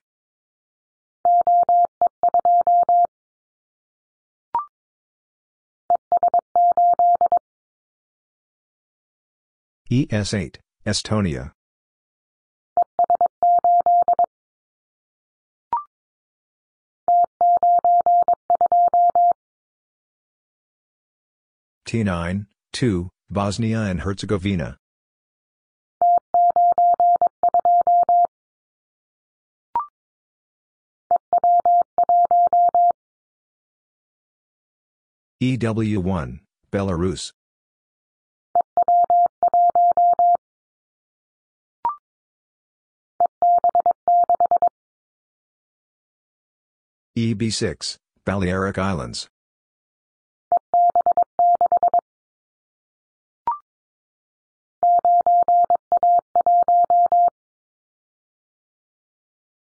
ES8, Estonia. T9, 2, Bosnia and Herzegovina. EW1, Belarus. EB6, Balearic Islands.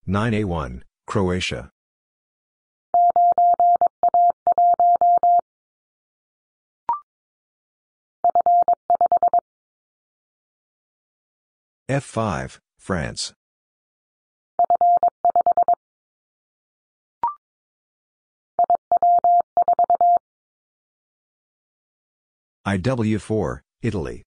Nine A one, Croatia. F5, France. IW4, Italy.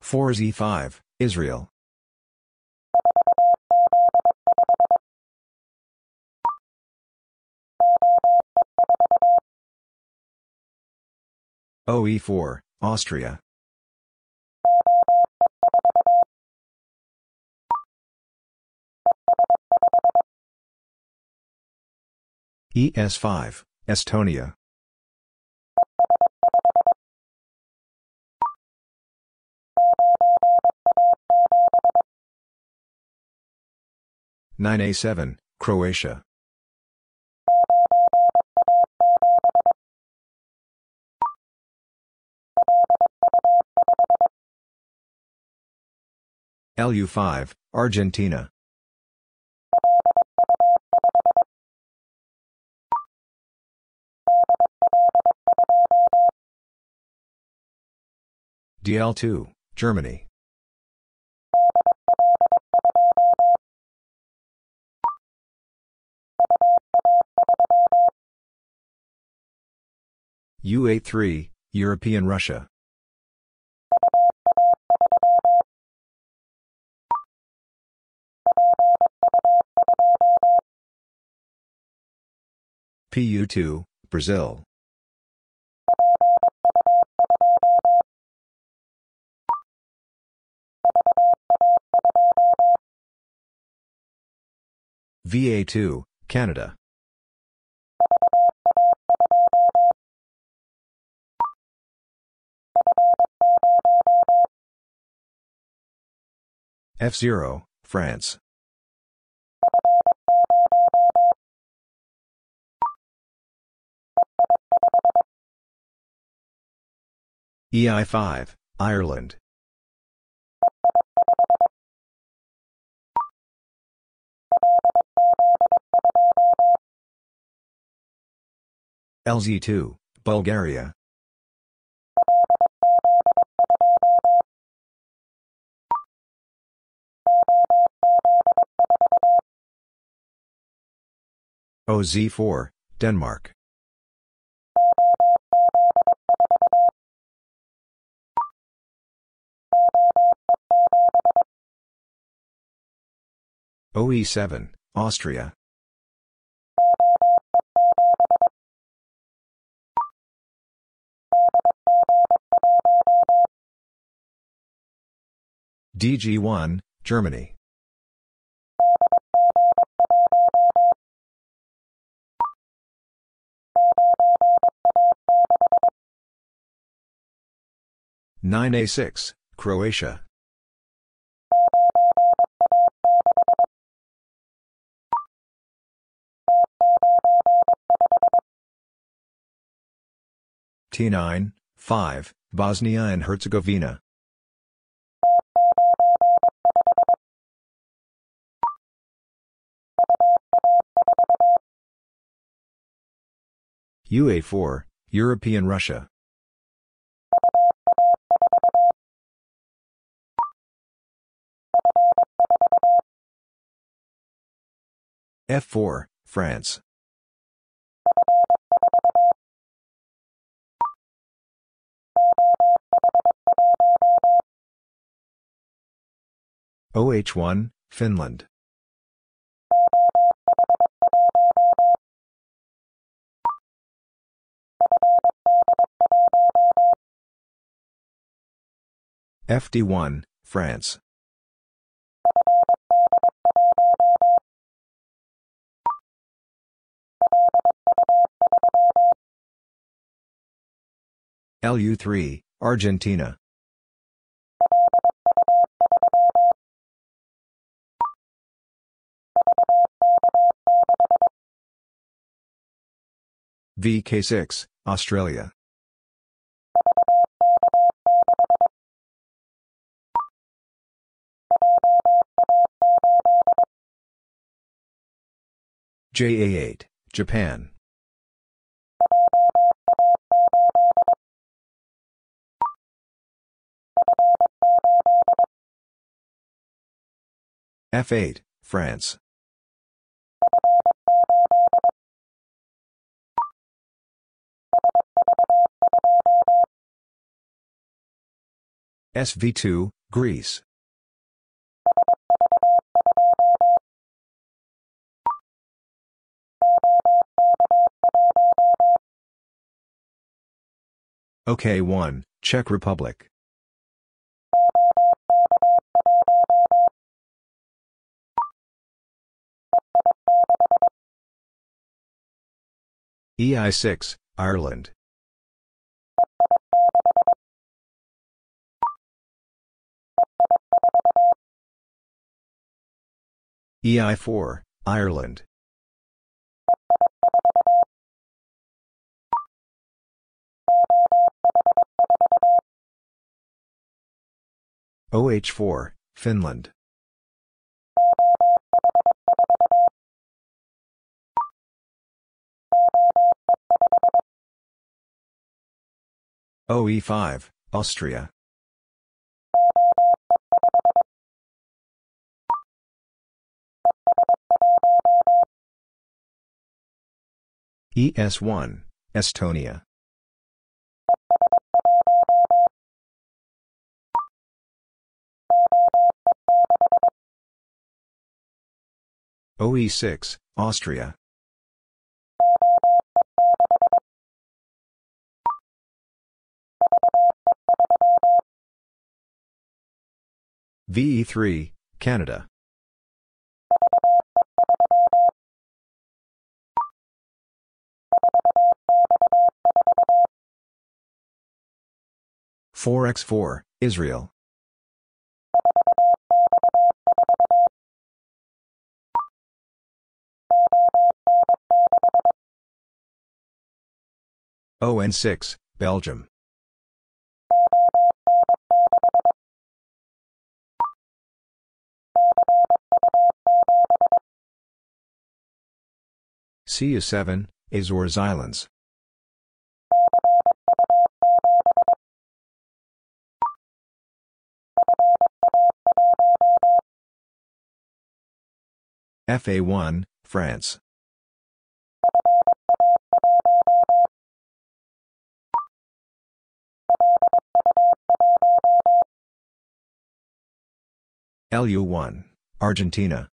Four Z5, Israel. OE4, Austria. ES5, Estonia. Nine A seven, Croatia. LU5, Argentina. DL2, Germany. UA3, European Russia. PU2, Brazil. VA2, Canada. F0, France. EI5, Ireland. LZ2, Bulgaria. OZ4, Denmark. OE7, Austria. DG1, Germany. Nine A six, Croatia. T9, 5, Bosnia and Herzegovina. UA4, European Russia. F4, France. OH1, Finland. FD1, France. LU3, Argentina. VK6, Australia. JA8, Japan. F8, France. SV2, Greece. OK1, Czech Republic. EI6, Ireland. EI4, Ireland. OH4, Finland. OE5, Austria. ES1, Estonia. OE6, Austria. VE3, Canada. Four X four, Israel. ON6, Belgium. CU7, Azores Islands. FA1, France. LU1, Argentina.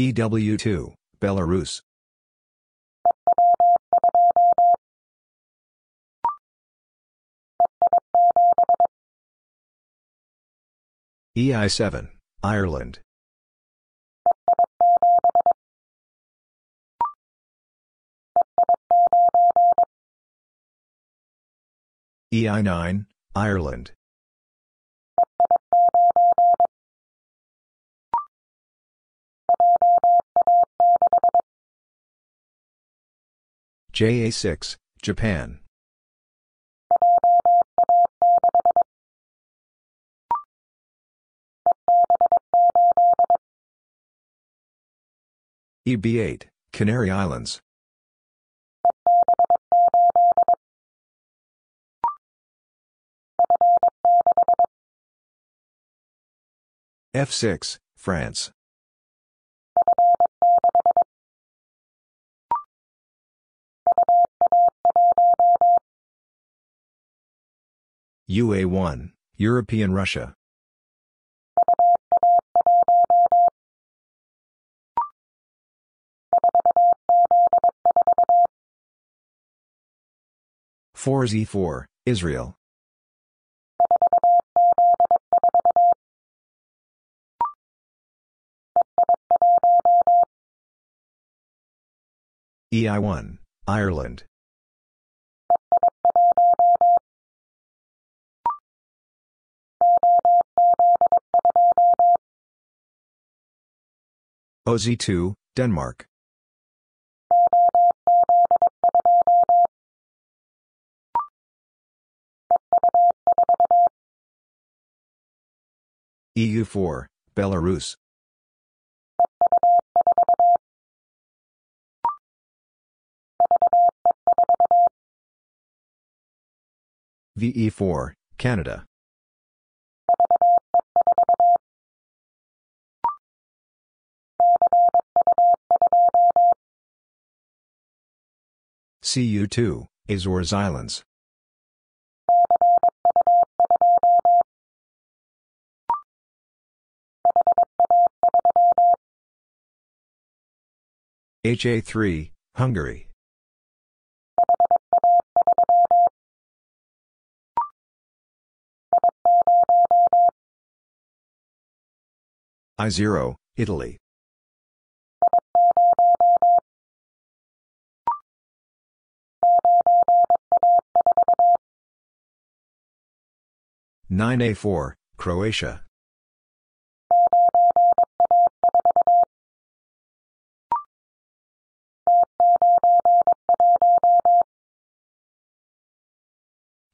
EW2, Belarus. EI7, Ireland. EI9, Ireland. JA6, Japan. EB8, Canary Islands. F6, France. UA1, European Russia. Four Z4, Israel. EI1, Ireland. OZ2, Denmark. EU4, Belarus. VE4, Canada. CU2, Azores Islands. HA3, Hungary. I0, Italy. Nine A four, Croatia.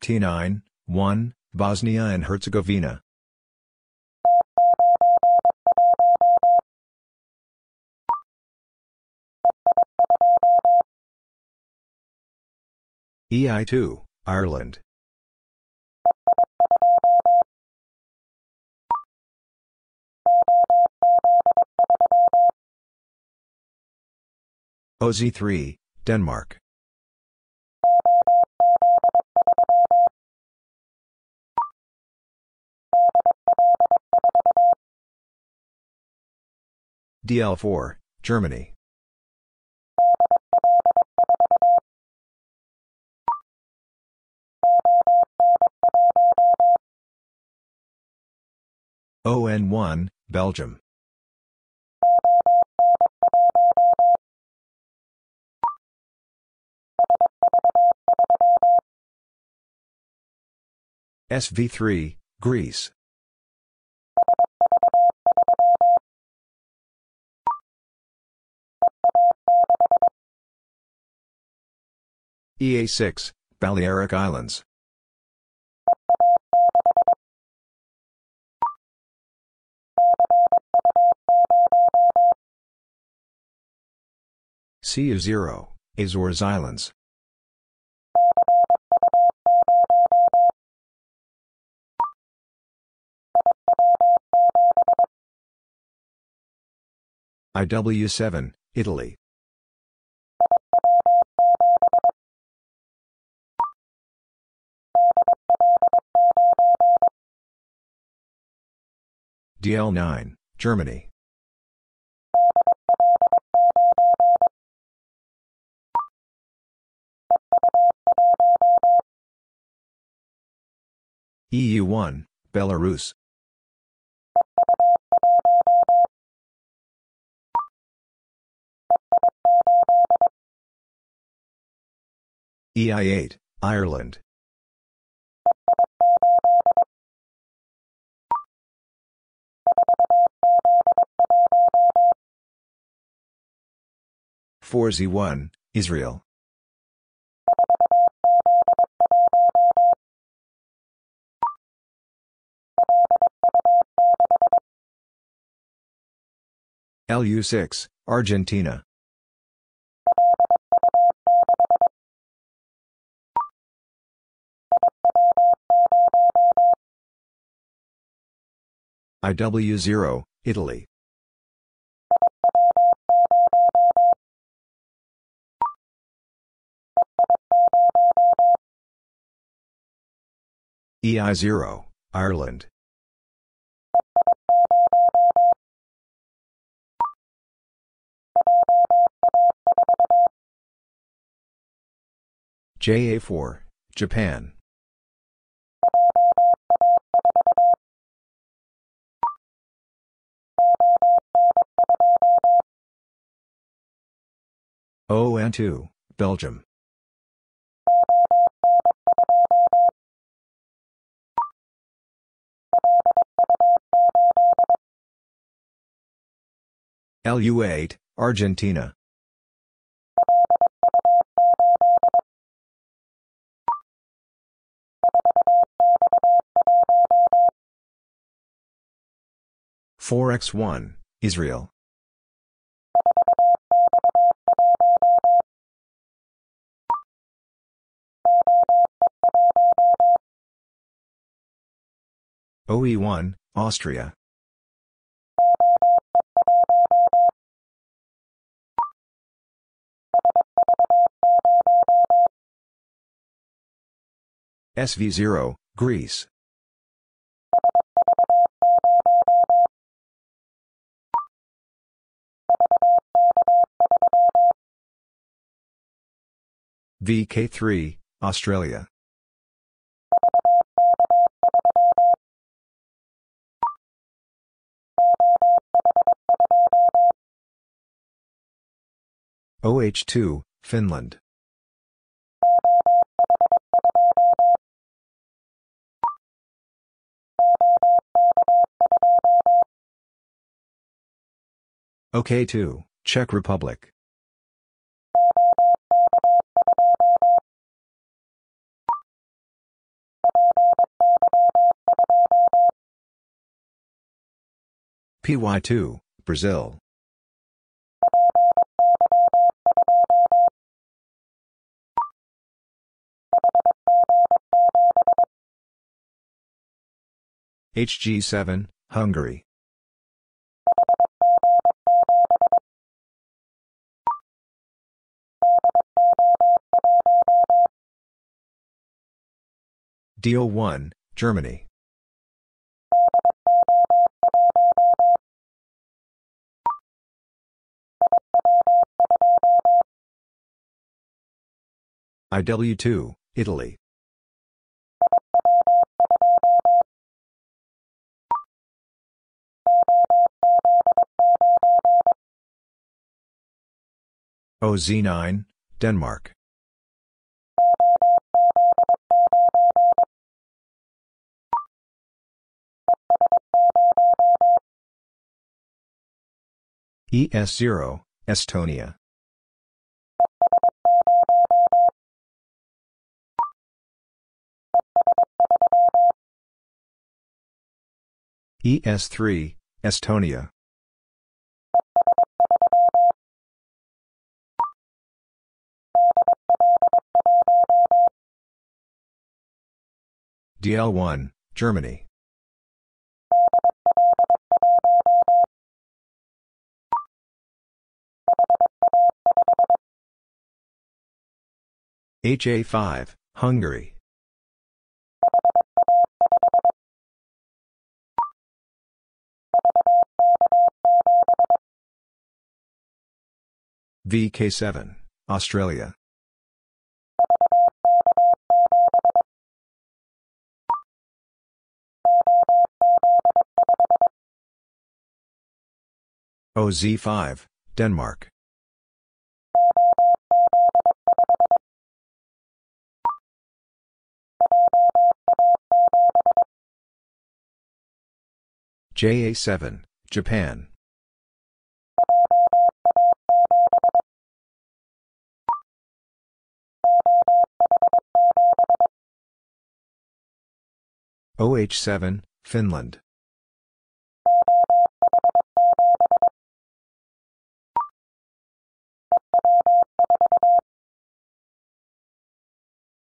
T9, 1, Bosnia and Herzegovina. EI2, Ireland. OZ3, Denmark. DL4, Germany. ON1, Belgium. SV3, Greece. EA6, Balearic Islands. CU0, Azores Islands. IW7, Italy. DL9, Germany. EU1, Belarus. EI8, Ireland. Four Z one, Israel. LU6, Argentina. IW0, Italy. EI0, Ireland. JA4, Japan. ON2, Belgium. LU8, Argentina. Four X one, Israel. OE1, Austria. SV0, Greece. VK3, Australia. OH2, Finland. OK2, Czech Republic. PY2, Brazil. HG7, Hungary. DO1, Germany. IW2, Italy. OZ9, Denmark. ES0, Estonia. ES3, Estonia. DL1, Germany. HA5, Hungary. VK7, Australia. OZ5, Denmark. JA7, Japan. OH7, Finland.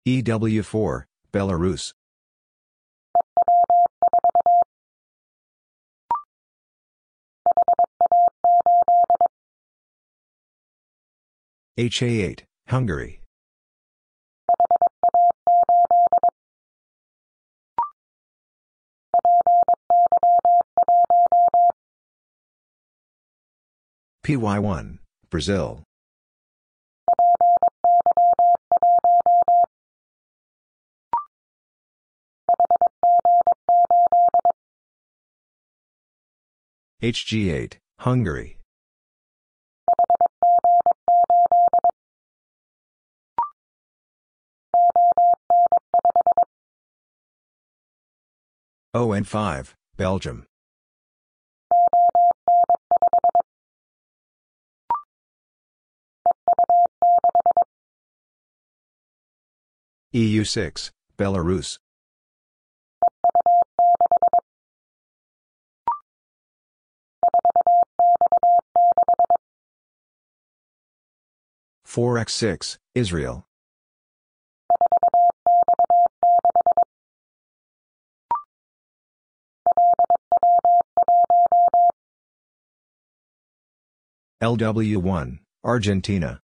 EW4, Belarus. HA8, Hungary. PY1, Brazil. HG8, Hungary. ON5, Belgium. EU6, Belarus. Four X six, Israel. LW1, Argentina.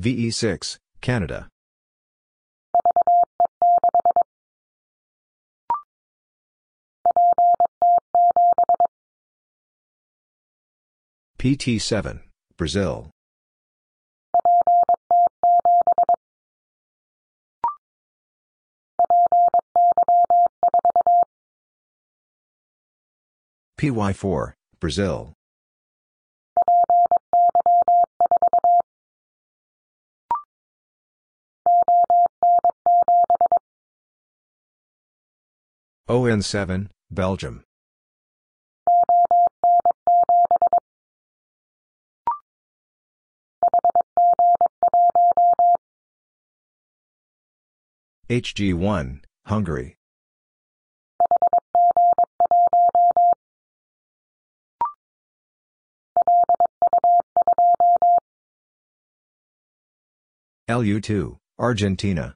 VE6, Canada. PT7, Brazil. PY4, Brazil. ON7, Belgium. HG1, Hungary. LU2, Argentina.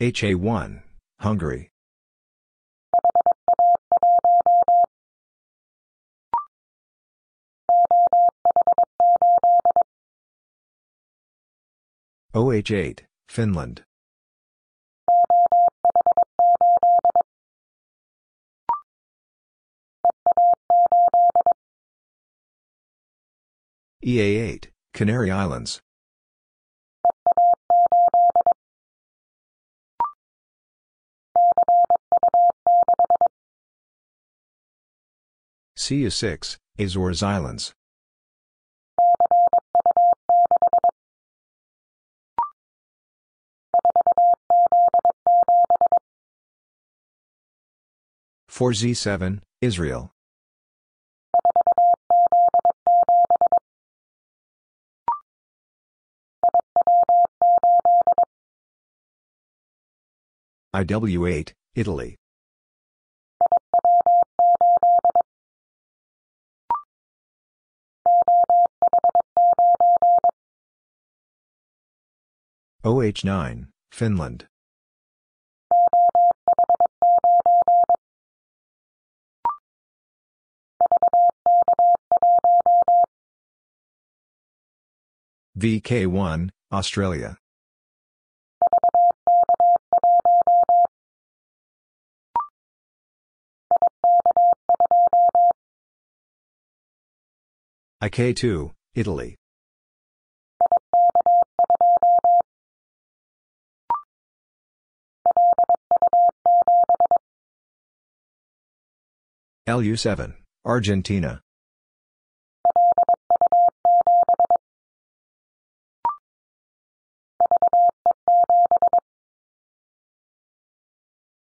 HA1, Hungary. OH8, Finland. EA8, Canary Islands. CU6, Azores Islands. Four Z seven, Israel. IW8, Italy. OH9, Finland. VK1, Australia. IK2, Italy. LU7, Argentina.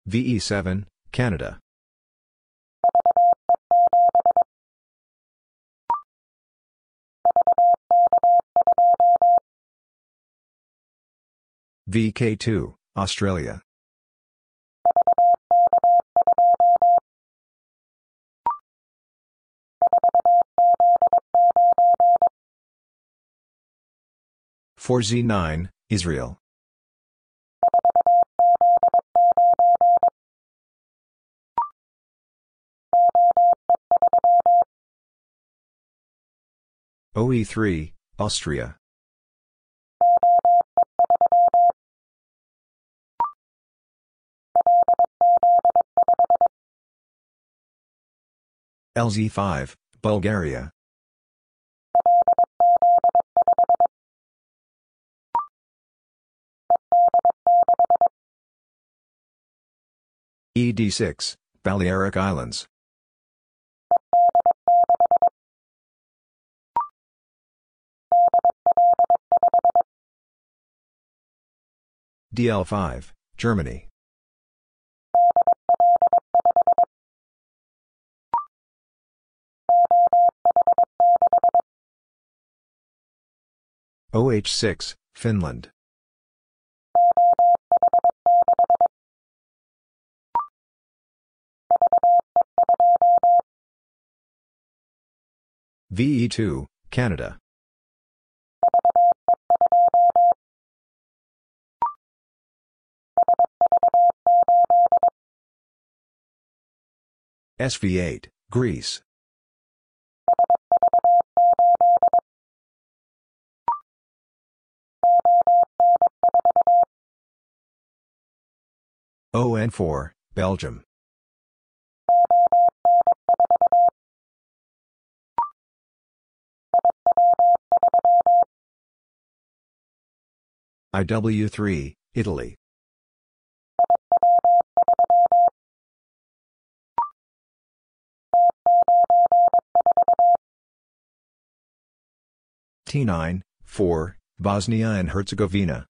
VE7, Canada. VK2, Australia. Four Z nine, Israel. OE3, Austria. LZ5, Bulgaria. ED6, Balearic Islands. DL5, Germany. OH6, Finland. VE2, Canada. SV8, Greece. ON4, Belgium. IW3, Italy. T9, 4, Bosnia and Herzegovina.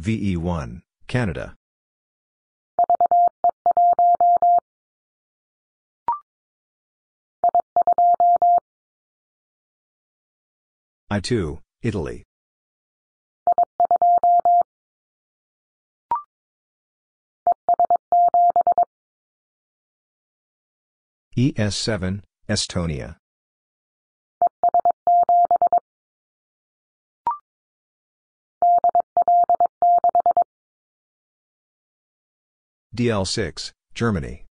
VE1, Canada. I2, Italy. ES7, Estonia. DL6, Germany.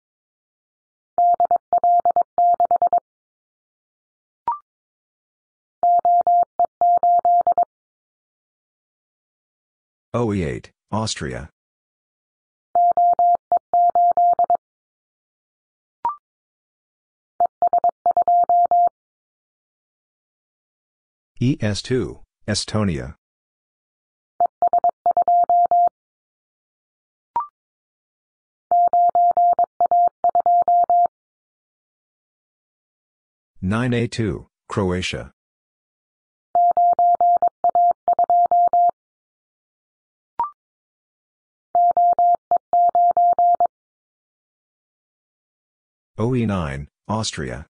OE8, Austria. ES2, Estonia. Nine A two, Croatia. OE9, Austria.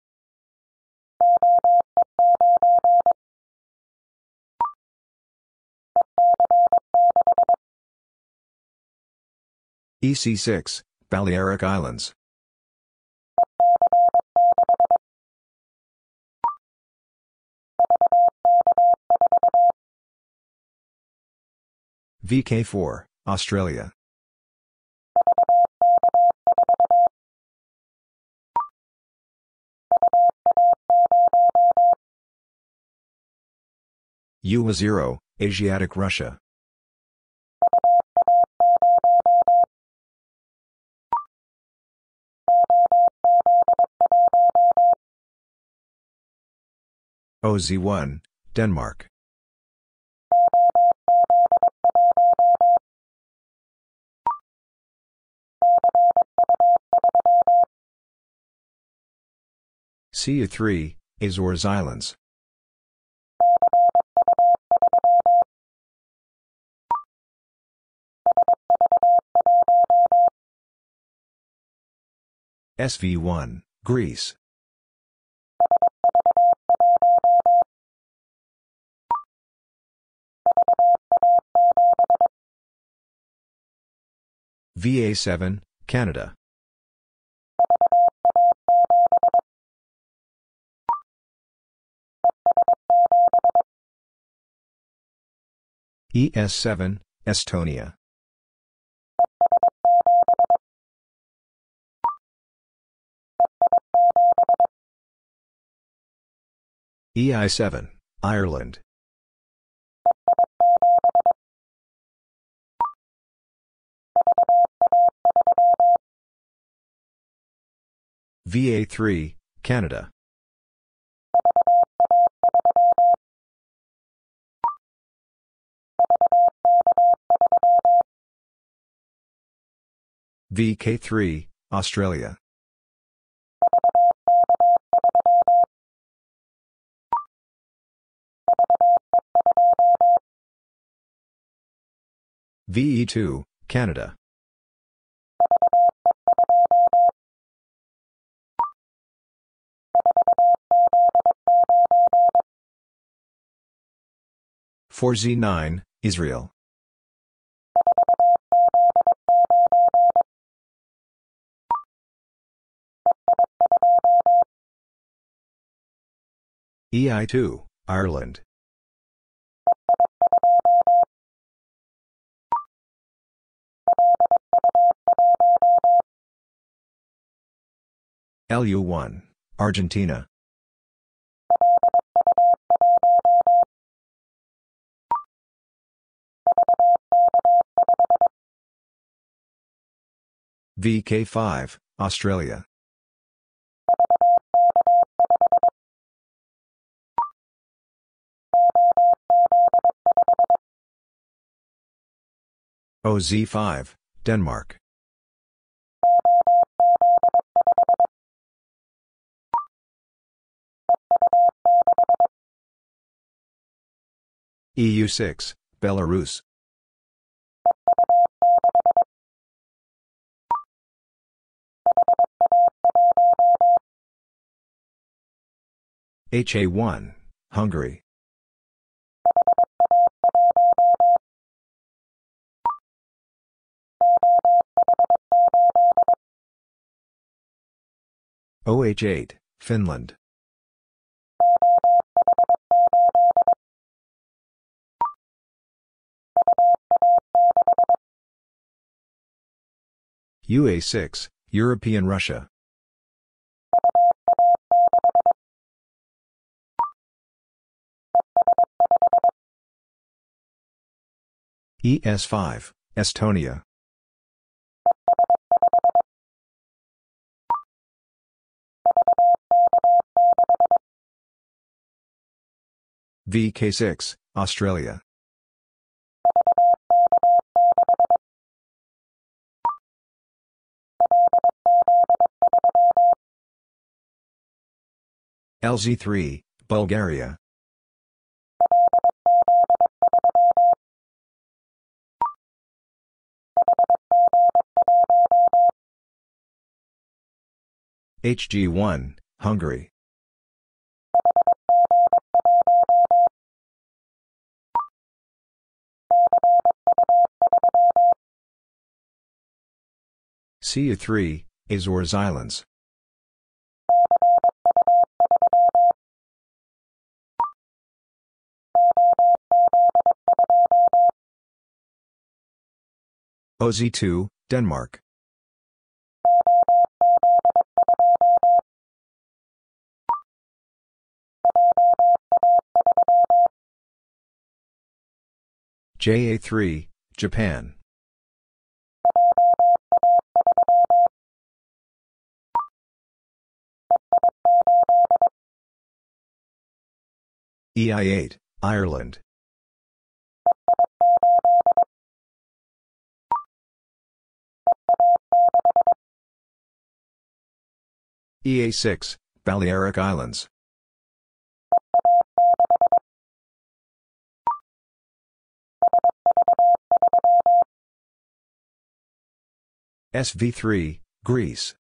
EC6, Balearic Islands. VK4, Australia. UA0, Asiatic Russia. OZ1, Denmark. CU3, Azores Islands. SV1, Greece. VA7, Canada. ES7, Estonia. EI7, Ireland. VA3, Canada. VK3, Australia. VE2, Canada. Four Z nine, Israel. EI2, Ireland. LU1, Argentina. VK5, Australia. OZ5, Denmark. EU6, Belarus. HA1, Hungary. OH8, Finland. UA6, European Russia. ES5, Estonia. VK6, Australia. LZ3, Bulgaria. HG1, Hungary. CU3, Azores Islands. OZ2, Denmark. JA3, Japan. EI8, Ireland. EA6, Balearic Islands. SV3, Greece.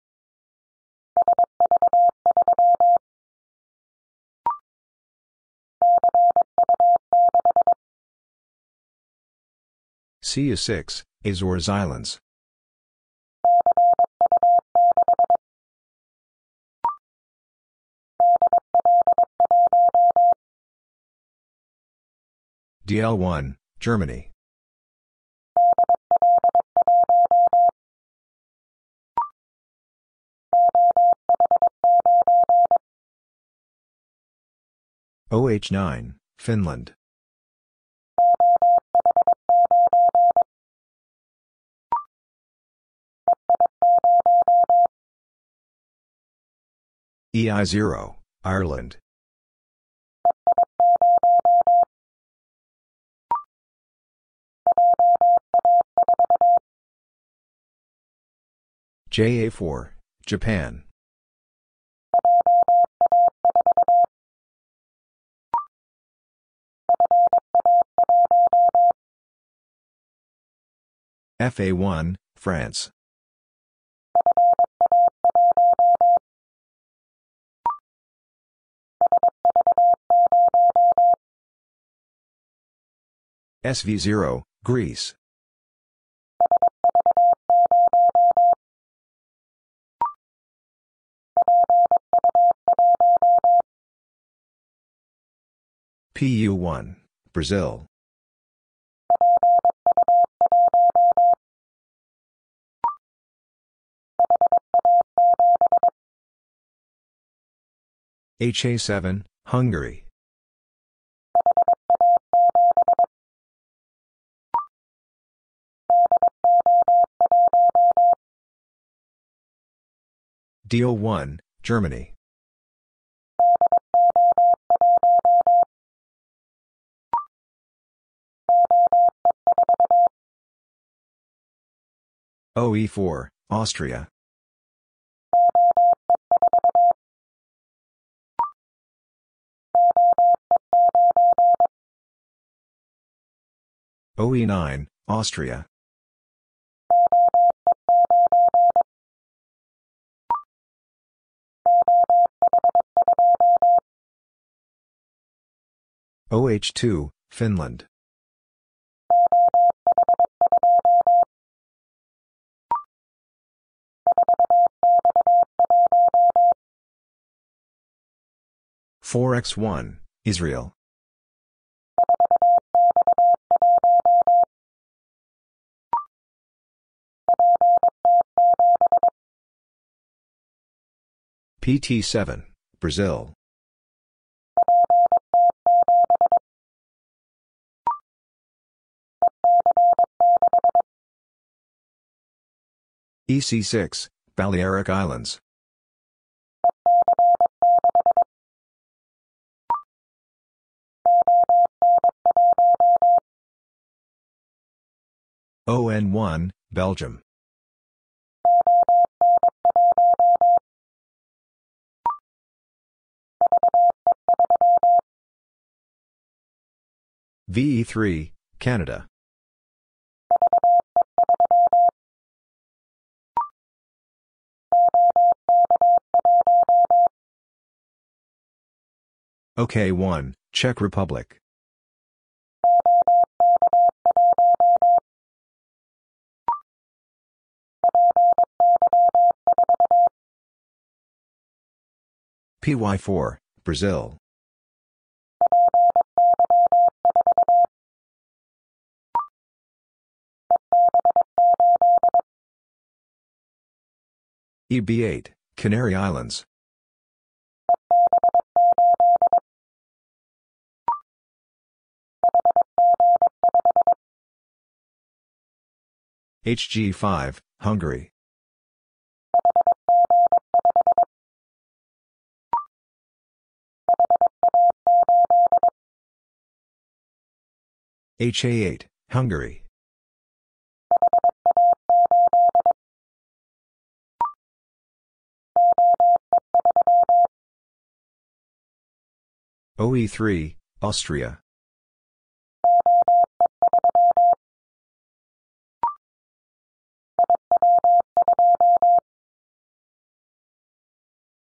CU6, Azores Islands. DL1, Germany. OH9, Finland. EI0, Ireland. JA4, Japan. FA1, France. SV0, Greece. PU1, Brazil. HA7, Hungary. DO1, Germany. OE4, Austria. OE9, Austria. OH2, Finland. Four X one, Israel. PT7, Brazil. EC6, Balearic Islands. ON1, Belgium. VE3, Canada. OK1, Czech Republic. PY4, Brazil. EB8, Canary Islands. HG5, Hungary. HA8, Hungary. OE3, Austria.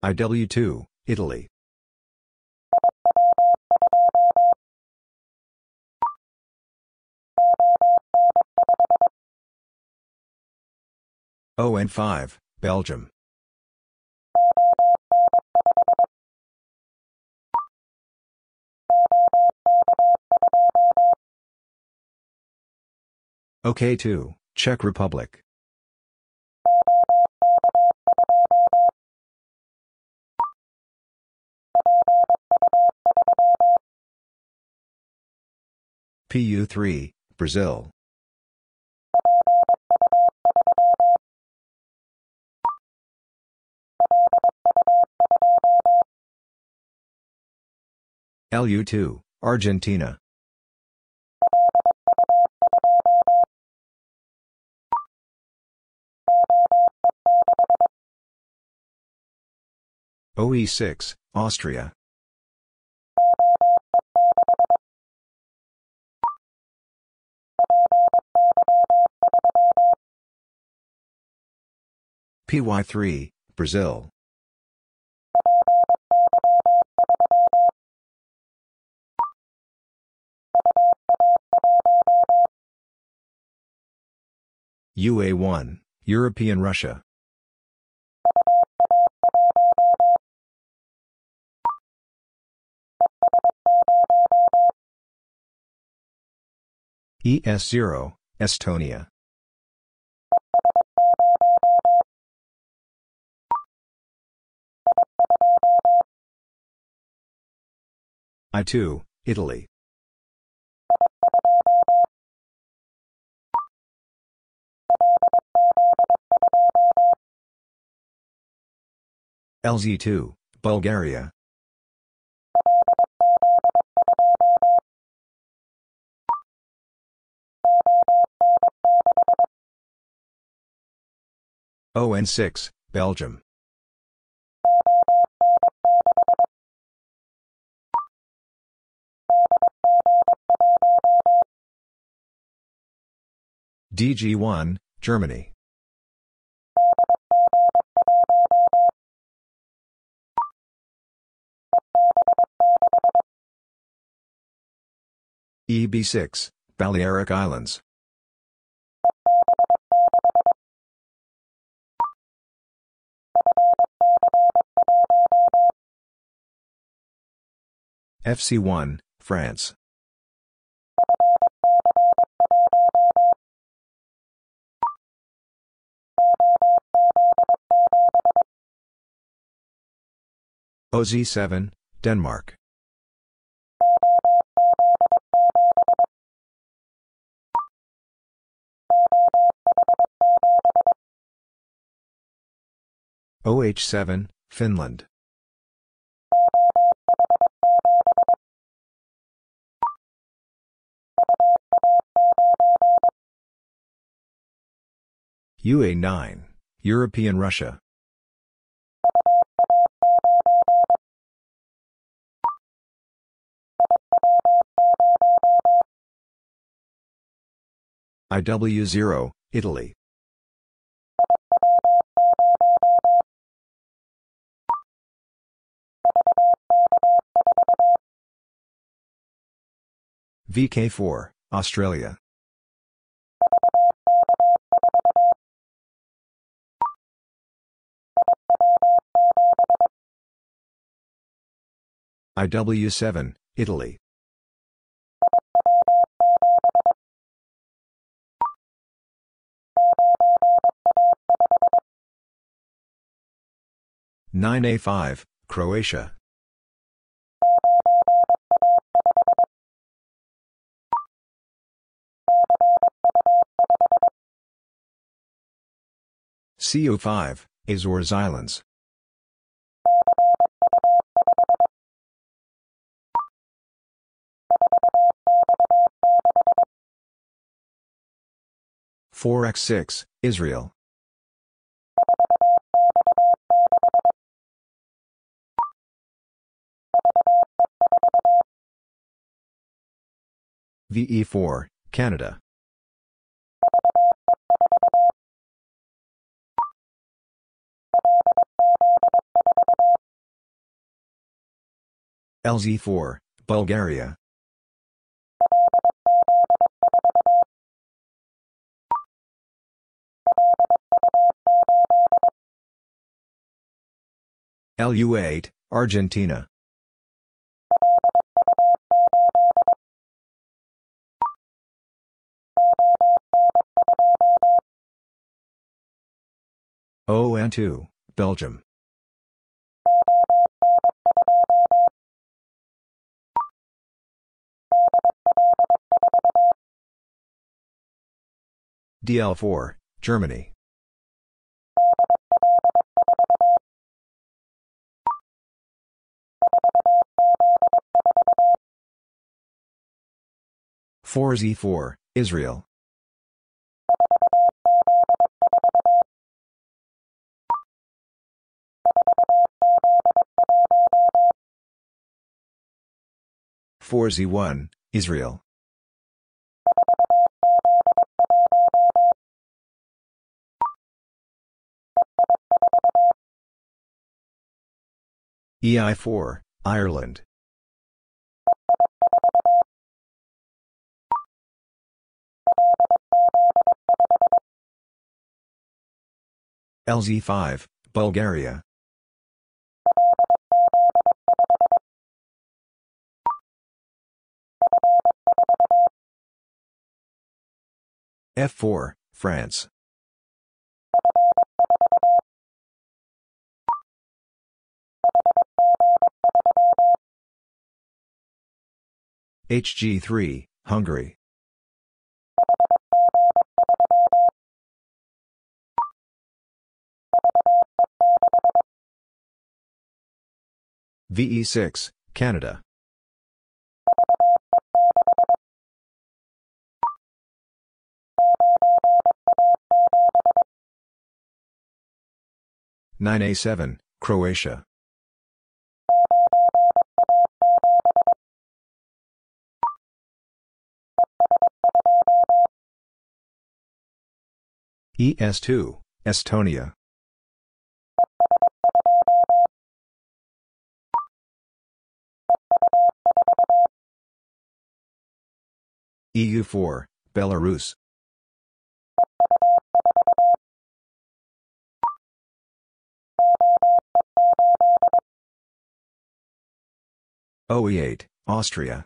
IW2, Italy. ON5, Belgium. OK2, Czech Republic. PU3, Brazil. LU2, Argentina. OE6, Austria. PY3, Brazil. UA1, European Russia. ES0, Estonia. I2, Italy. LZ2, Bulgaria. ON6, Belgium. DG1, Germany. EB6, Balearic Islands. FC1, France. OZ7, Denmark. OH7, Finland. UA9, European Russia. IW0, Italy. VK4, Australia. IW7, Italy. Nine A five, Croatia. CU5, Azores Islands. Four X six, Israel. VE4, Canada. LZ4, Bulgaria. LU8, Argentina. ON2, Belgium. DL4, Germany. Four Z4, Israel. Four Z1, Israel. EI4, Ireland. LZ5, Bulgaria. F4, France. HG3, Hungary. VE6, Canada. Nine A seven, Croatia. ES2, Estonia. EU4, Belarus. OE8, Austria.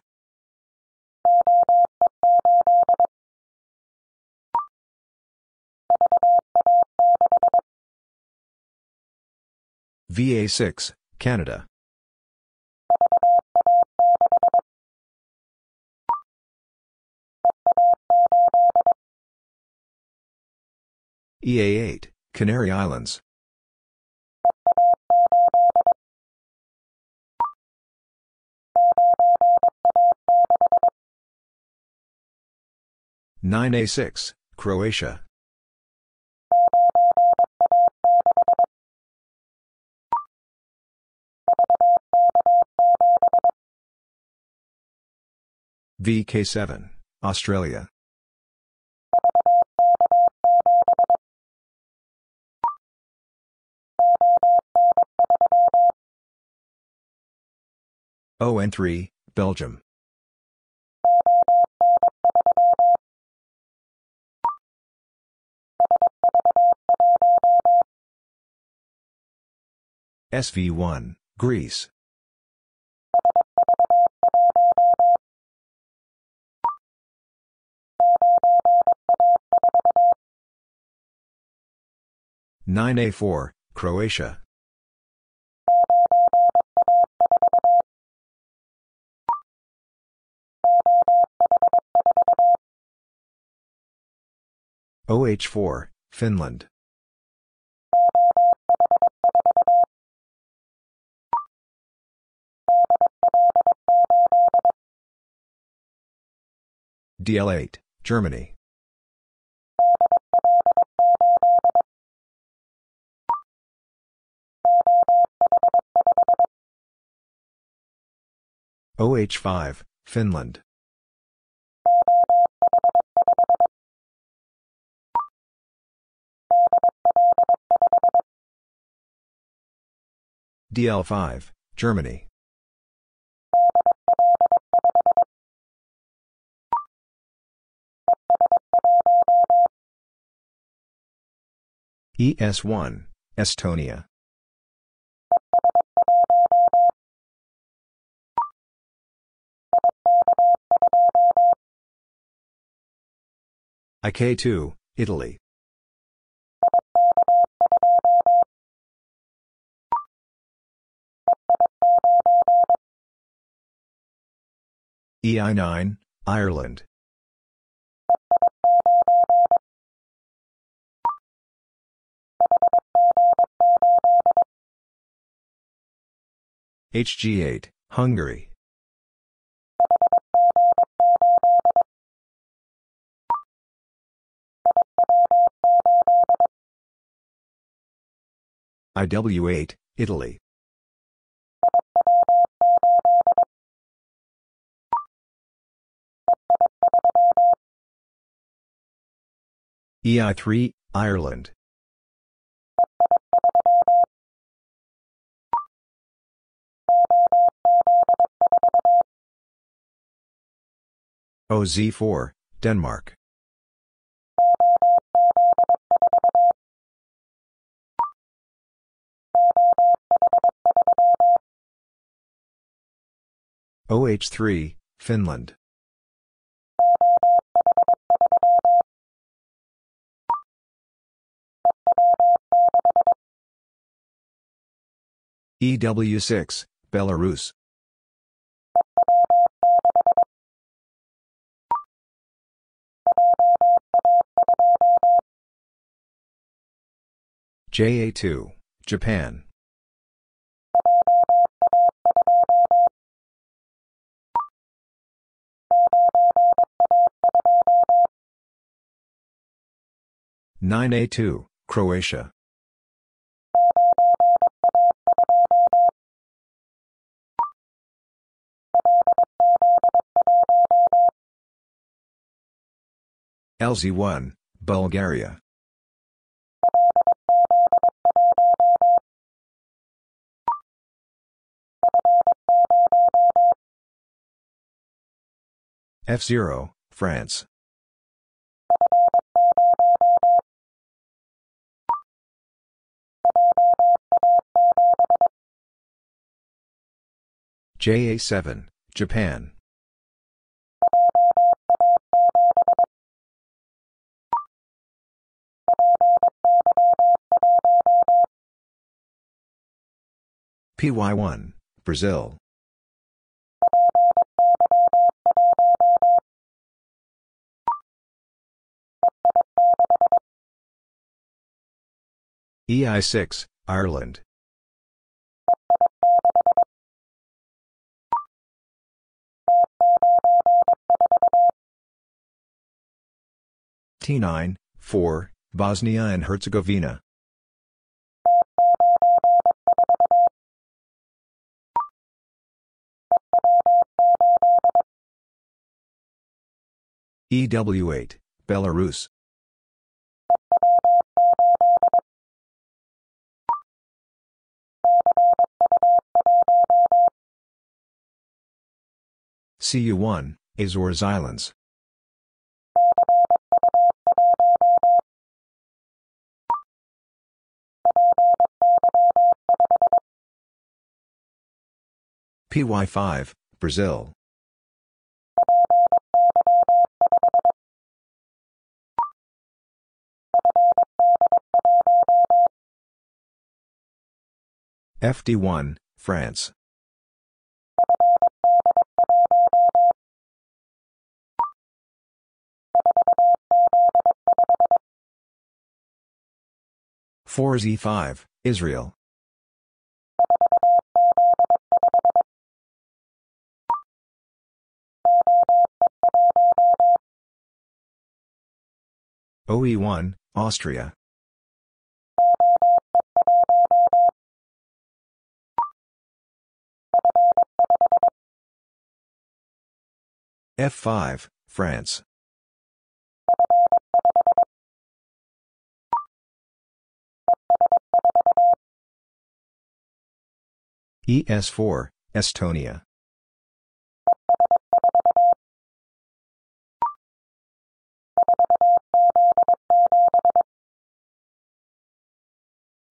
VA6, Canada. EA8, Canary Islands. Nine A six, Croatia. VK7, Australia. ON3, Belgium. SV1, Greece. Nine A four, Croatia. OH4, Finland. DL8, Germany. OH5, Finland. DL5, Germany. ES1, Estonia. IK2, Italy. EI9, Ireland. HG8, Hungary. IW8, Italy. EI3, Ireland. OZ4, Denmark. OH3, Finland. EW6, Belarus. JA2, Japan. Nine A two, Croatia. LZ1, Bulgaria. F0, France. JA7, Japan. PY1, Brazil. EI6, Ireland. T9, 4, Bosnia and Herzegovina. EW8, Belarus. CU1, Azores Islands. PY5, Brazil. FD1, France. Four Z5, Israel. OE1, Austria. F5, France. ES4, Estonia.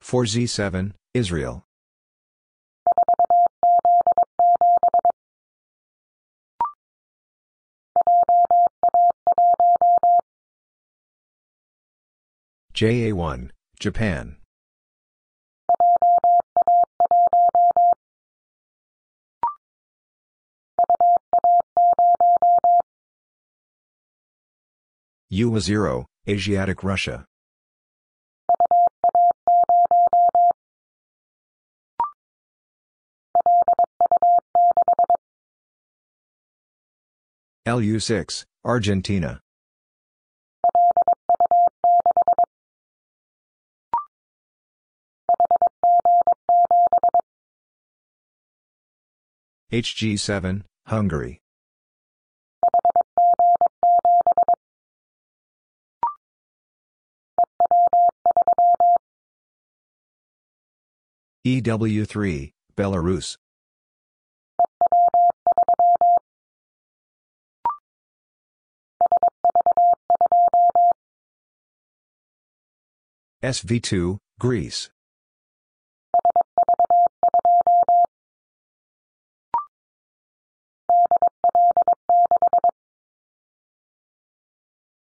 Four Z7, Israel. JA1, Japan. UA0, Asiatic Russia. LU6, Argentina. HG7, Hungary. EW3, Belarus. SV2, Greece.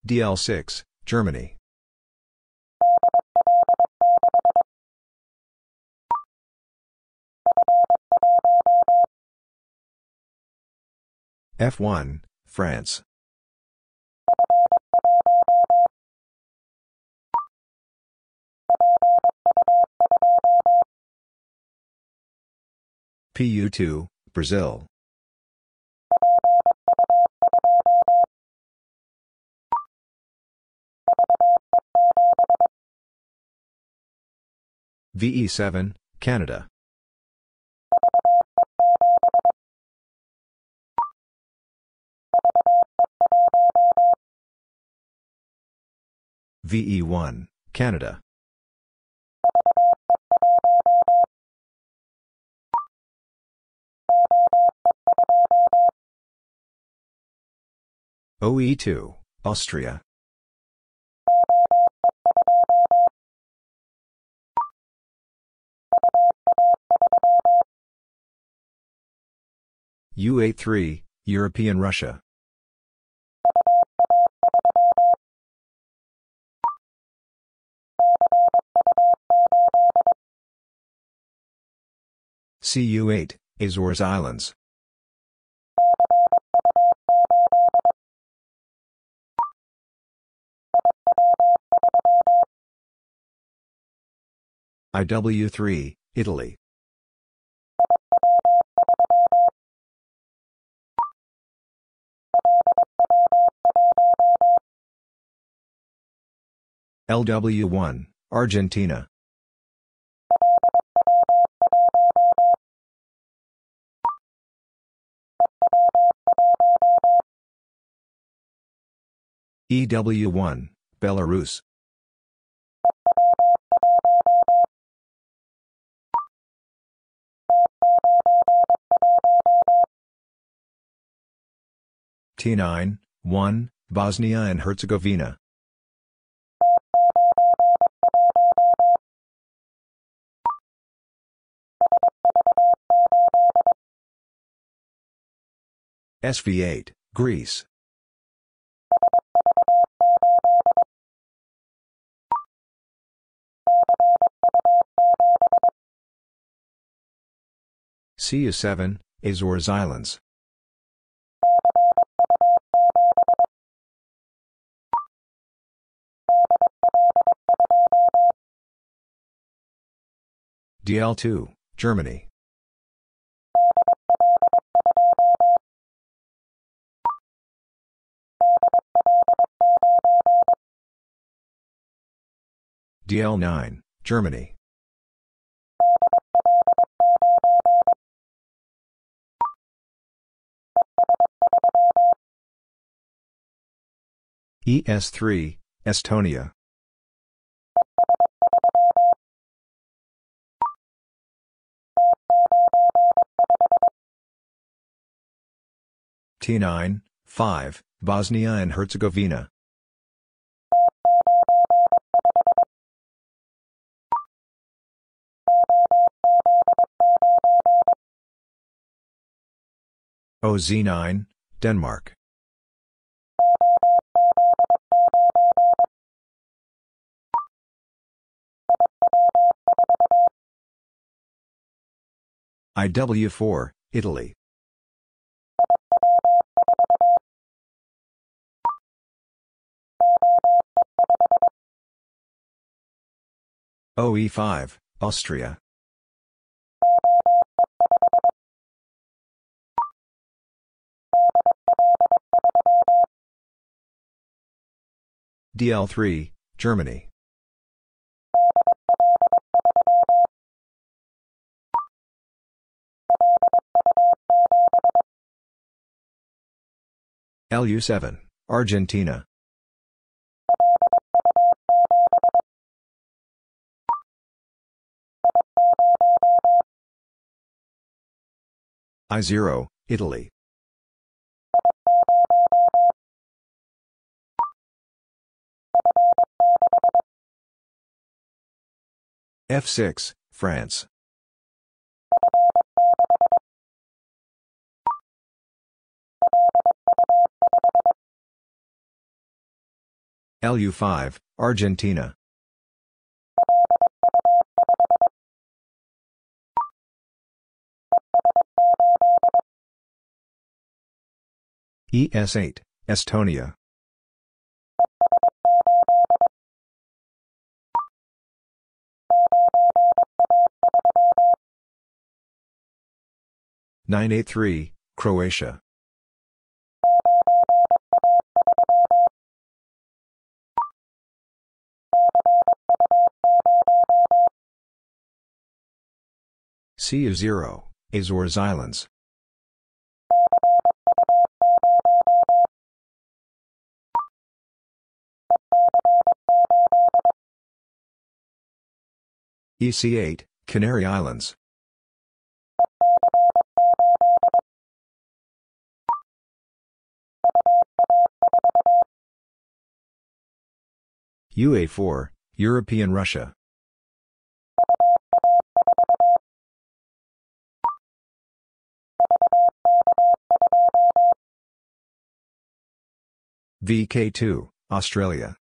DL6, Germany. F1, France. PU2, Brazil. VE7, Canada. VE1, Canada. OE2, Austria. UA3, European Russia. CU8, Azores Islands. IW3, Italy. LW1, Argentina. EW1, Belarus. T9, 1, Bosnia and Herzegovina. SV8, Greece. CU7, Azores Islands. DL2, Germany. DL9, Germany. ES3, Estonia. T9, 5, Bosnia and Herzegovina. OZ9, Denmark. IW4, Italy. OE5, Austria. DL3, Germany. LU7, Argentina. I0, Italy. F6, France. LU5, Argentina. ES8, Estonia. Nine A three, Croatia. CU0, Azores Islands. EC8, Canary Islands. UA4, European Russia. VK2, Australia.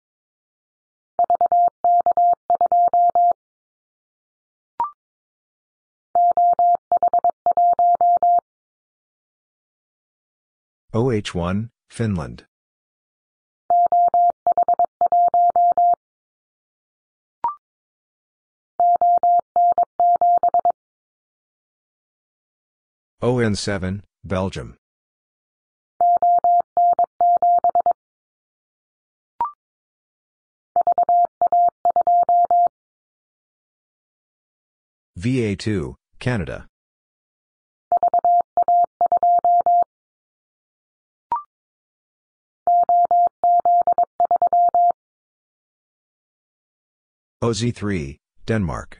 OH1, Finland. ON7, Belgium. VA2, Canada. OZ3, Denmark.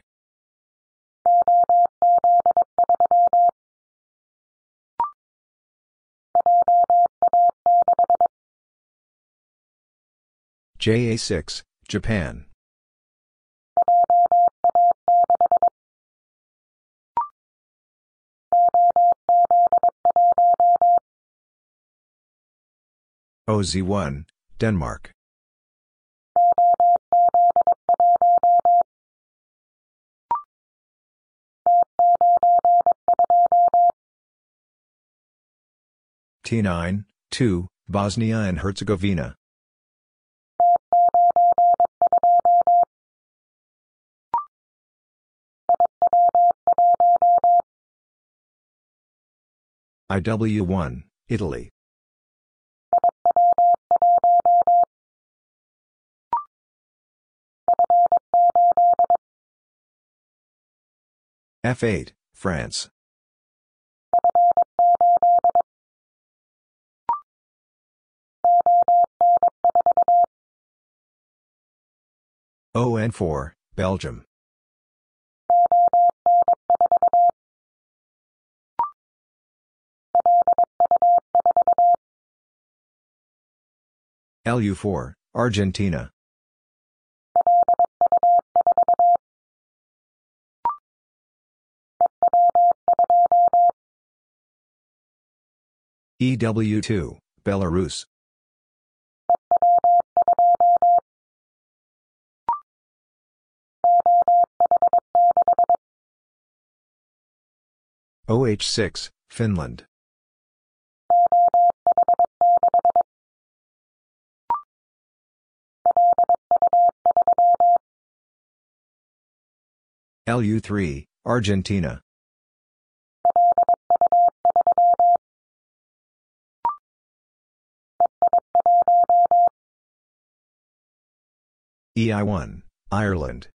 JA6, Japan. OZ1, Denmark. T9, 2, Bosnia and Herzegovina. IW1, Italy. F8, France. ON4, Belgium. LU4, Argentina. EW2, Belarus. OH6, Finland. LU3, Argentina. EI1, Ireland.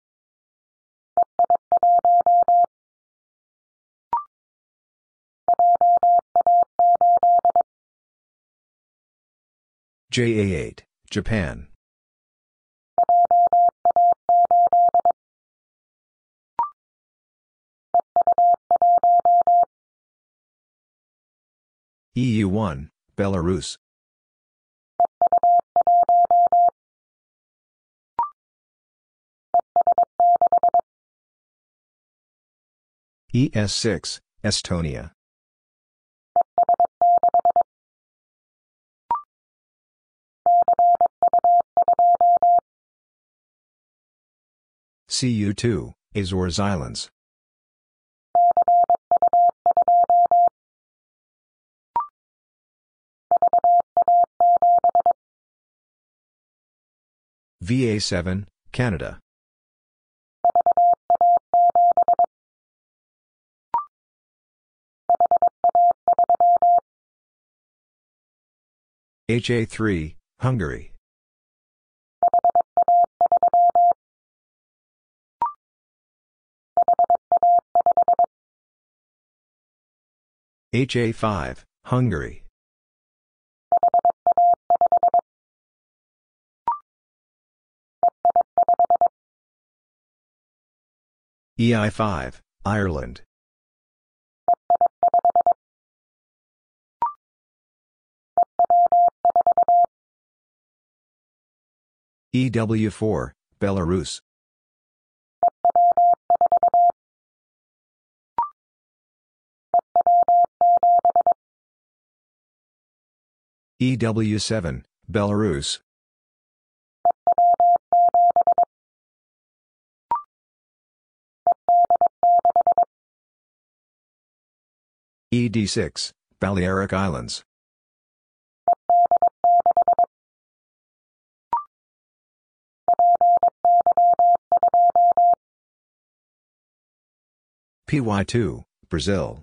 JA8, Japan. EU1, Belarus. ES6, Estonia. CU2, Azores Islands. VA7, Canada. HA3, Hungary. HA5, Hungary. EI5, Ireland. EW4, Belarus. EW7, Belarus. ED6, Balearic Islands. PY2, Brazil.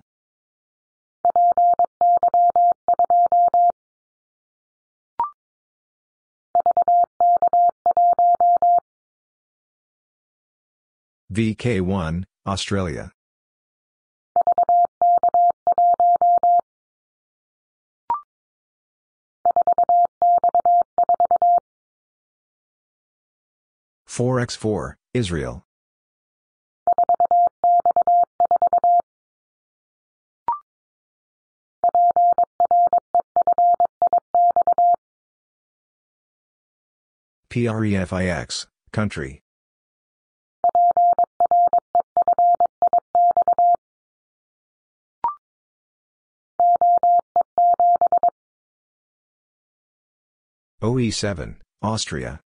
VK1, Australia. Four X four, Israel. PREFIX, country. OE7, Austria.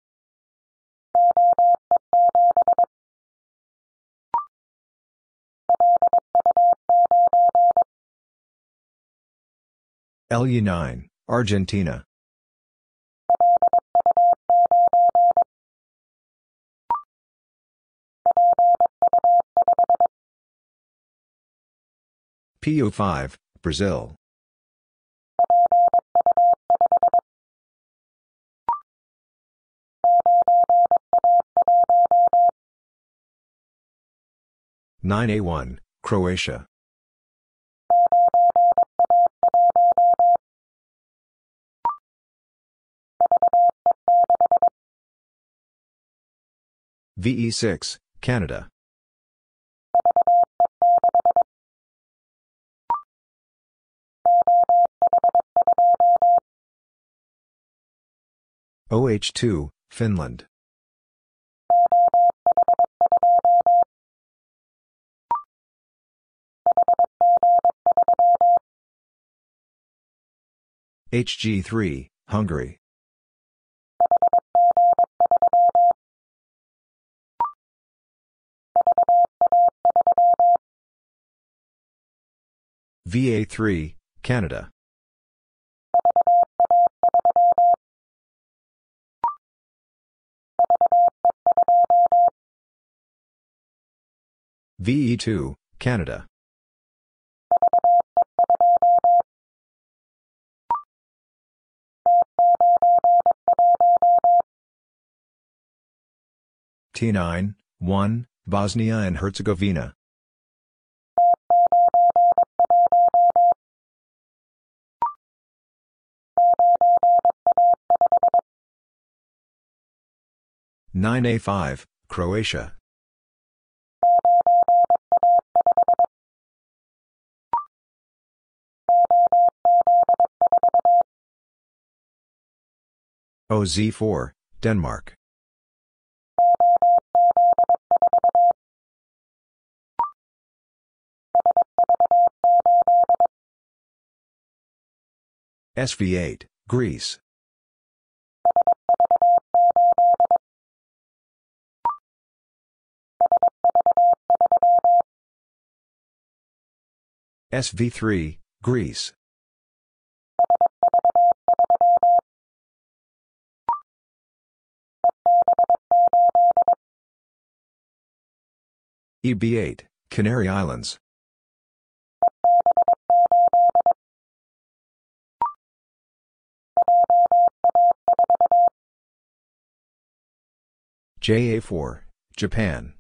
LU9, Argentina. PU5, Brazil. Nine A one, Croatia. VE6, Canada. OH2, Finland. HG3, Hungary. VA3, Canada. VE2, Canada. T9, 1, Bosnia and Herzegovina. Nine A five, Croatia. OZ4, Denmark. SV8, Greece. SV3, Greece. EB8, Canary Islands. JA4, Japan.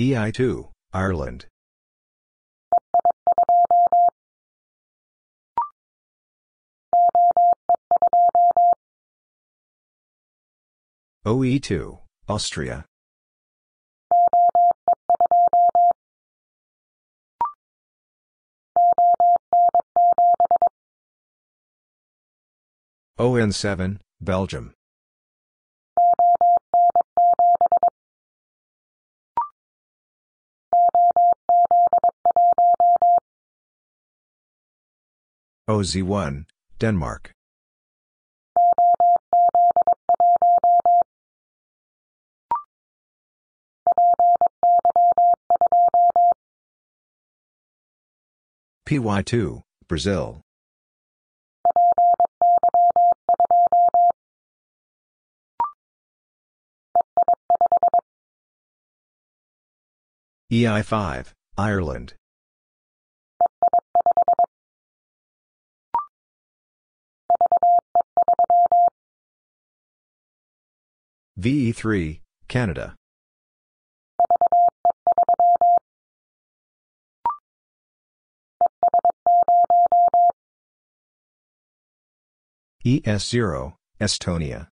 EI2, Ireland. OE2, Austria. ON7, Belgium. OZ1, Denmark. PY2, Brazil. EI5, Ireland. VE3, Canada. ES0, Estonia.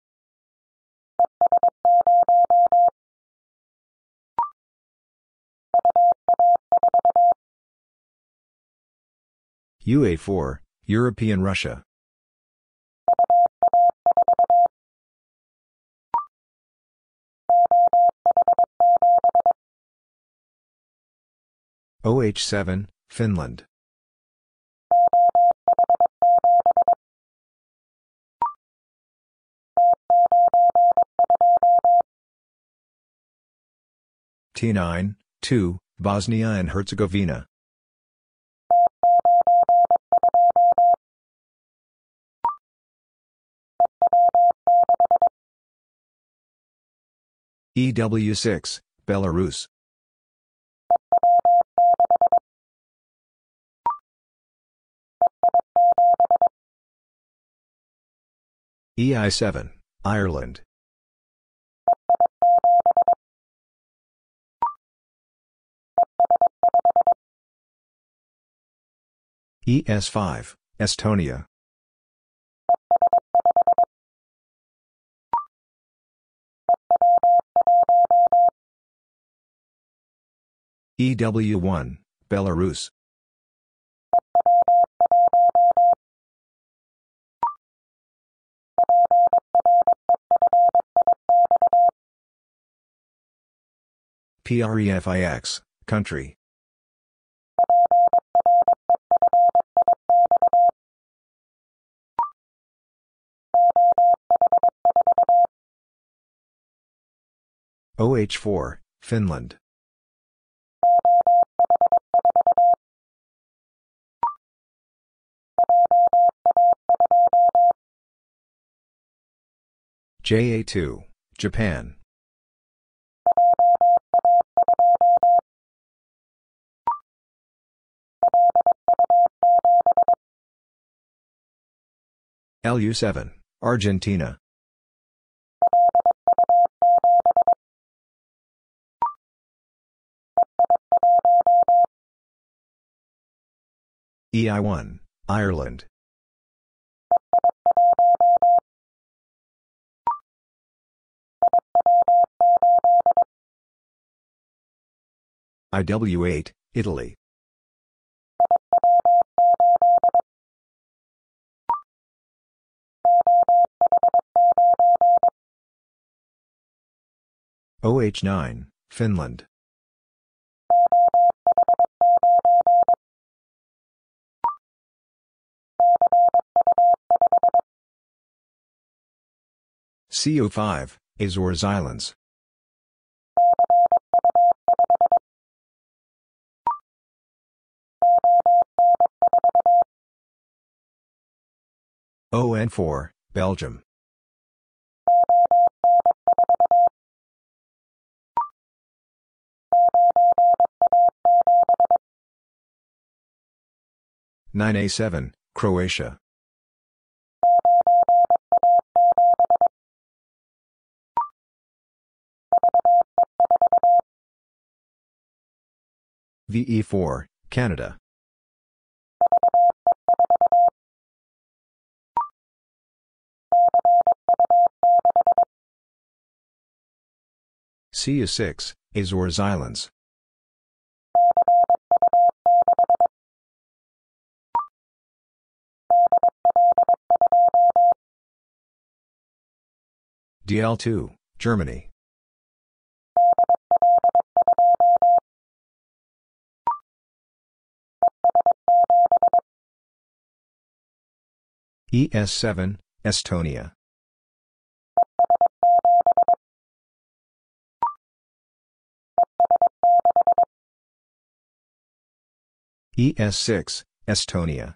UA4, European Russia. OH7, Finland. T9, 2, Bosnia and Herzegovina. EW6, Belarus. EI7, Ireland. ES5, Estonia. EW1, Belarus. PREFIX, country. OH4, Finland. JA2, Japan. LU7, Argentina. EI1, Ireland. IW8, Italy. OH9, Finland. CU5, Azores Islands. ON4, Belgium. Nine A seven, Croatia. VE4, Canada. CU6, Azores Islands. DL2, Germany. ES7, Estonia. ES6, Estonia.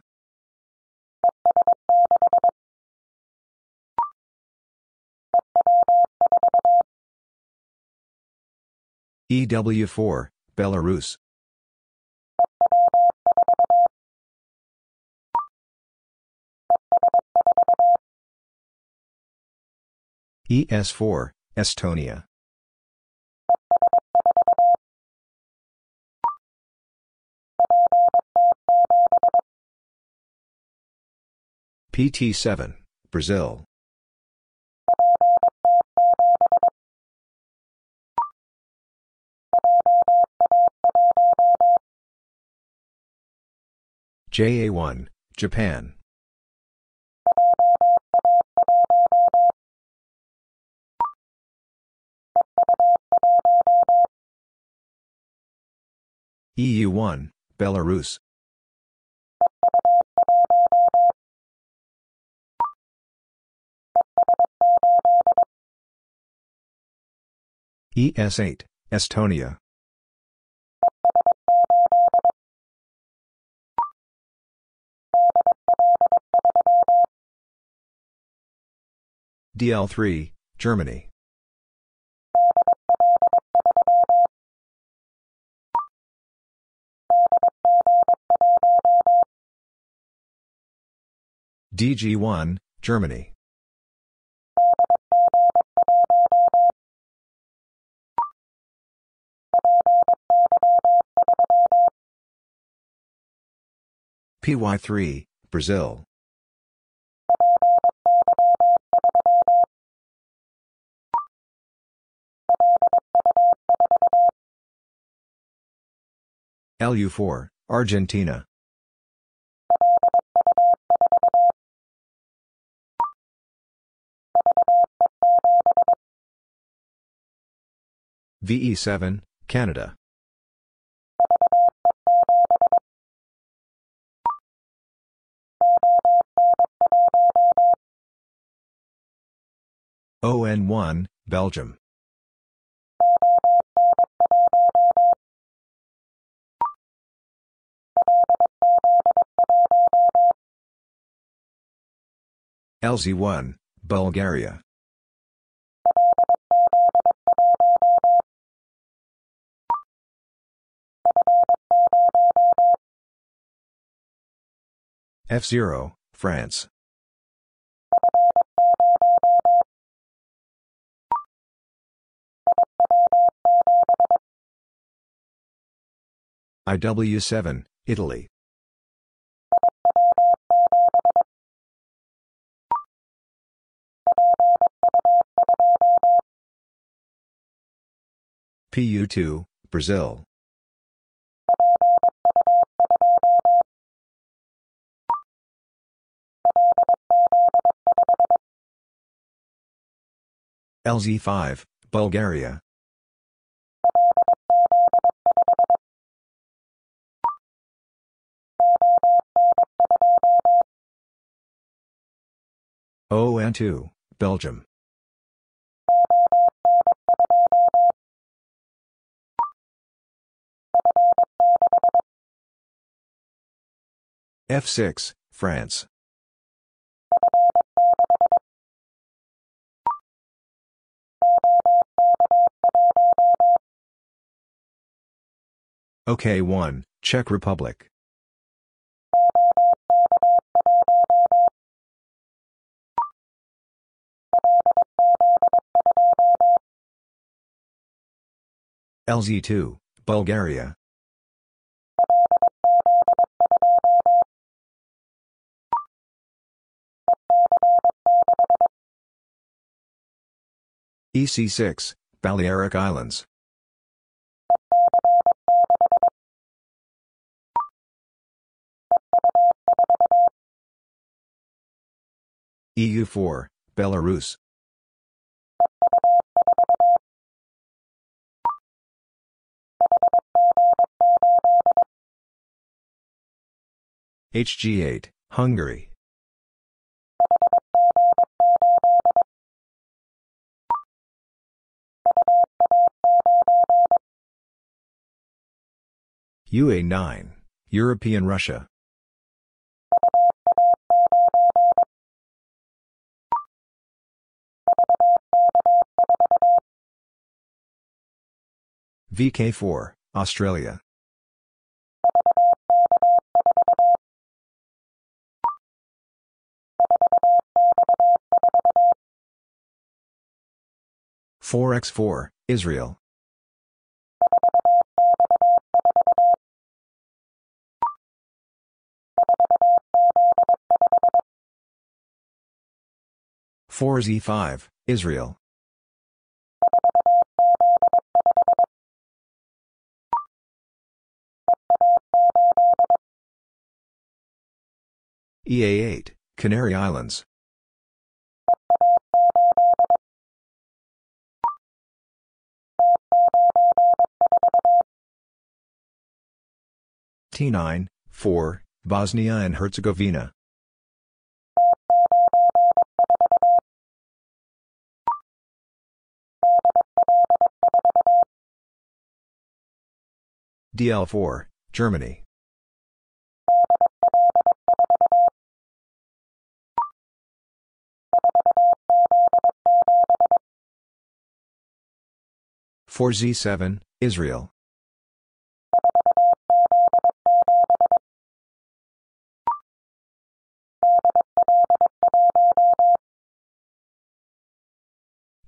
EW4, Belarus. ES4, Estonia. PT7, Brazil. JA1, Japan. EU1, Belarus. ES8, Estonia. DL3, Germany. DG1, Germany. PY3, Brazil. LU4, Argentina. VE7, Canada. ON1, Belgium. LZ1, Bulgaria. F0, France. IW7, Italy. PU2, Brazil. LZ5, Bulgaria. ON2, Belgium. F6, France. OK1, Czech Republic. LZ2, Bulgaria. EC6, Balearic Islands. EU4, Belarus. HG8, Hungary. UA9, European Russia. VK4, Australia. Four X four, Israel. 4Z5, Israel. EA8, Canary Islands. T9, 4, Bosnia and Herzegovina. DL4, Germany. Four Z seven, Israel.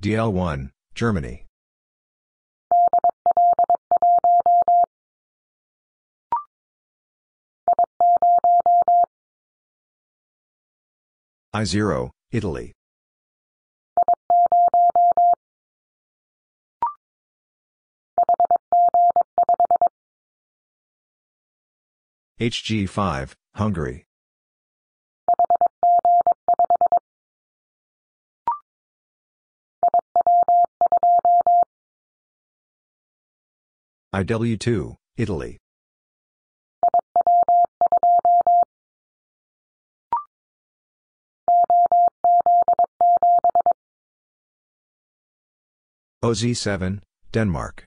DL1, Germany. I0, Italy. HG5, Hungary. IW2, Italy. OZ7, Denmark.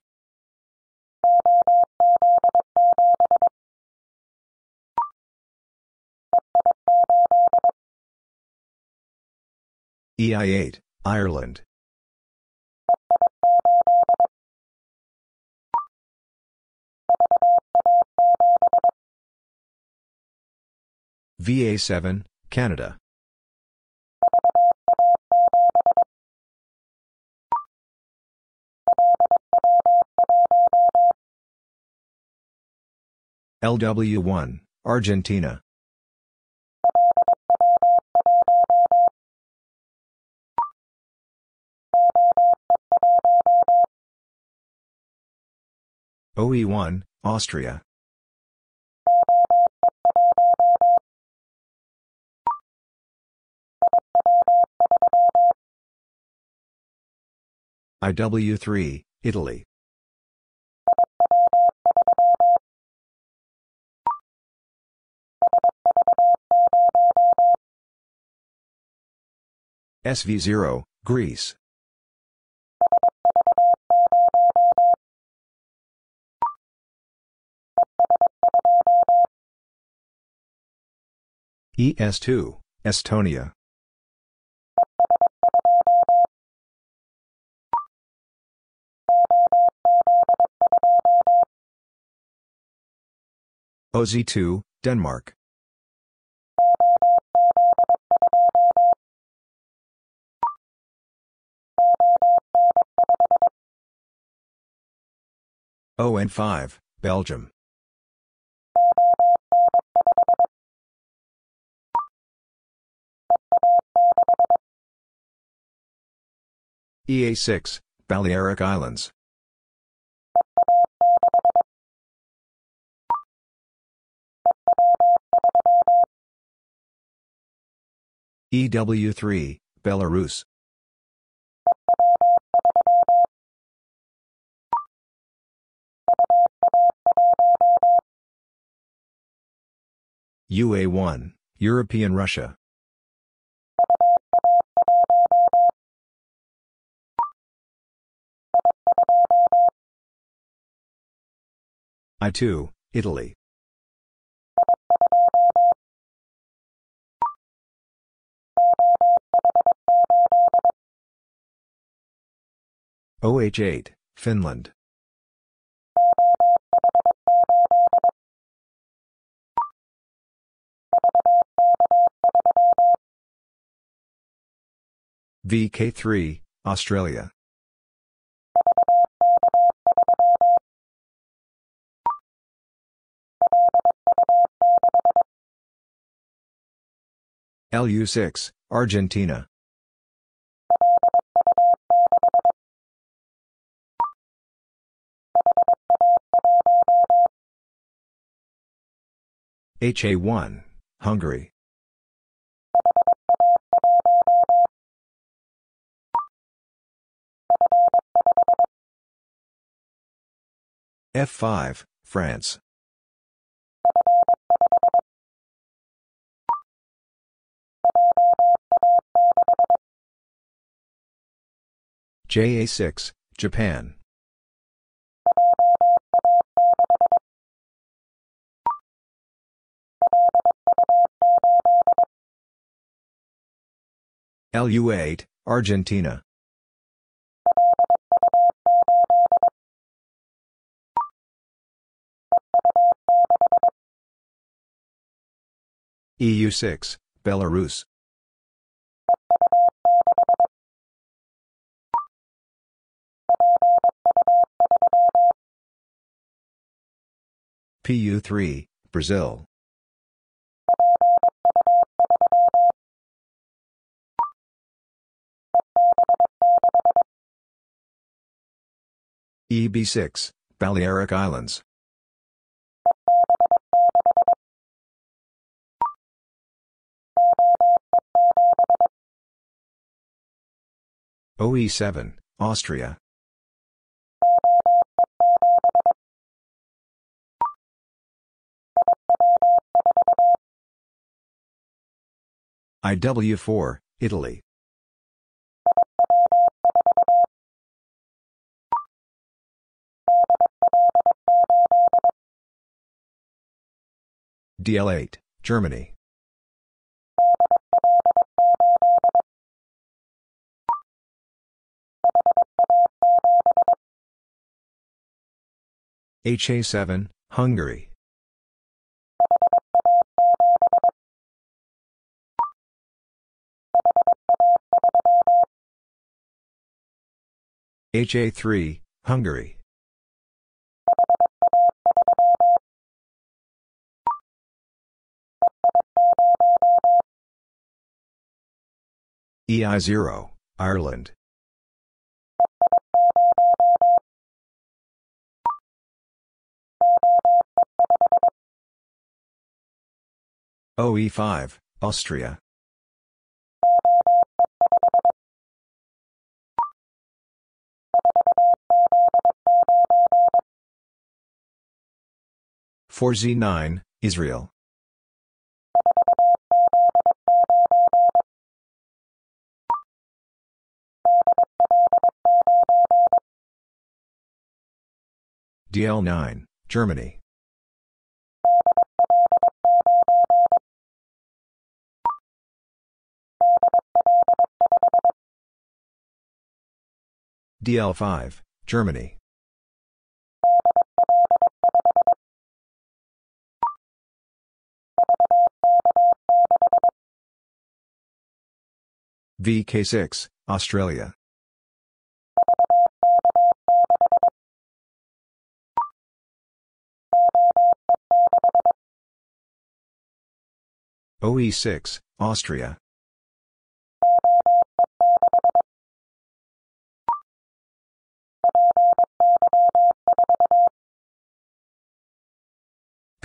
EI8, Ireland. VA7, Canada. LW1, Argentina. OE1, Austria. IW3, Italy. SV0, Greece. ES2, Estonia. OZ2, Denmark. ON5, Belgium. EA6, Balearic Islands. EW3, Belarus. UA1, European Russia. I2, Italy. OH8, Finland. VK3, Australia. LU6, Argentina. HA1, Hungary. F5, France. JA6, Japan. LU8, Argentina. EU6, Belarus. PU3, Brazil. EB6, Balearic Islands. OE7, Austria. IW4, Italy. DL8, Germany. HA7, Hungary. HA3, Hungary. EI0, Ireland. OE5, Austria. Four Z nine, Israel. DL9, Germany. DL5, Germany. VK6, Australia. OE6, Austria.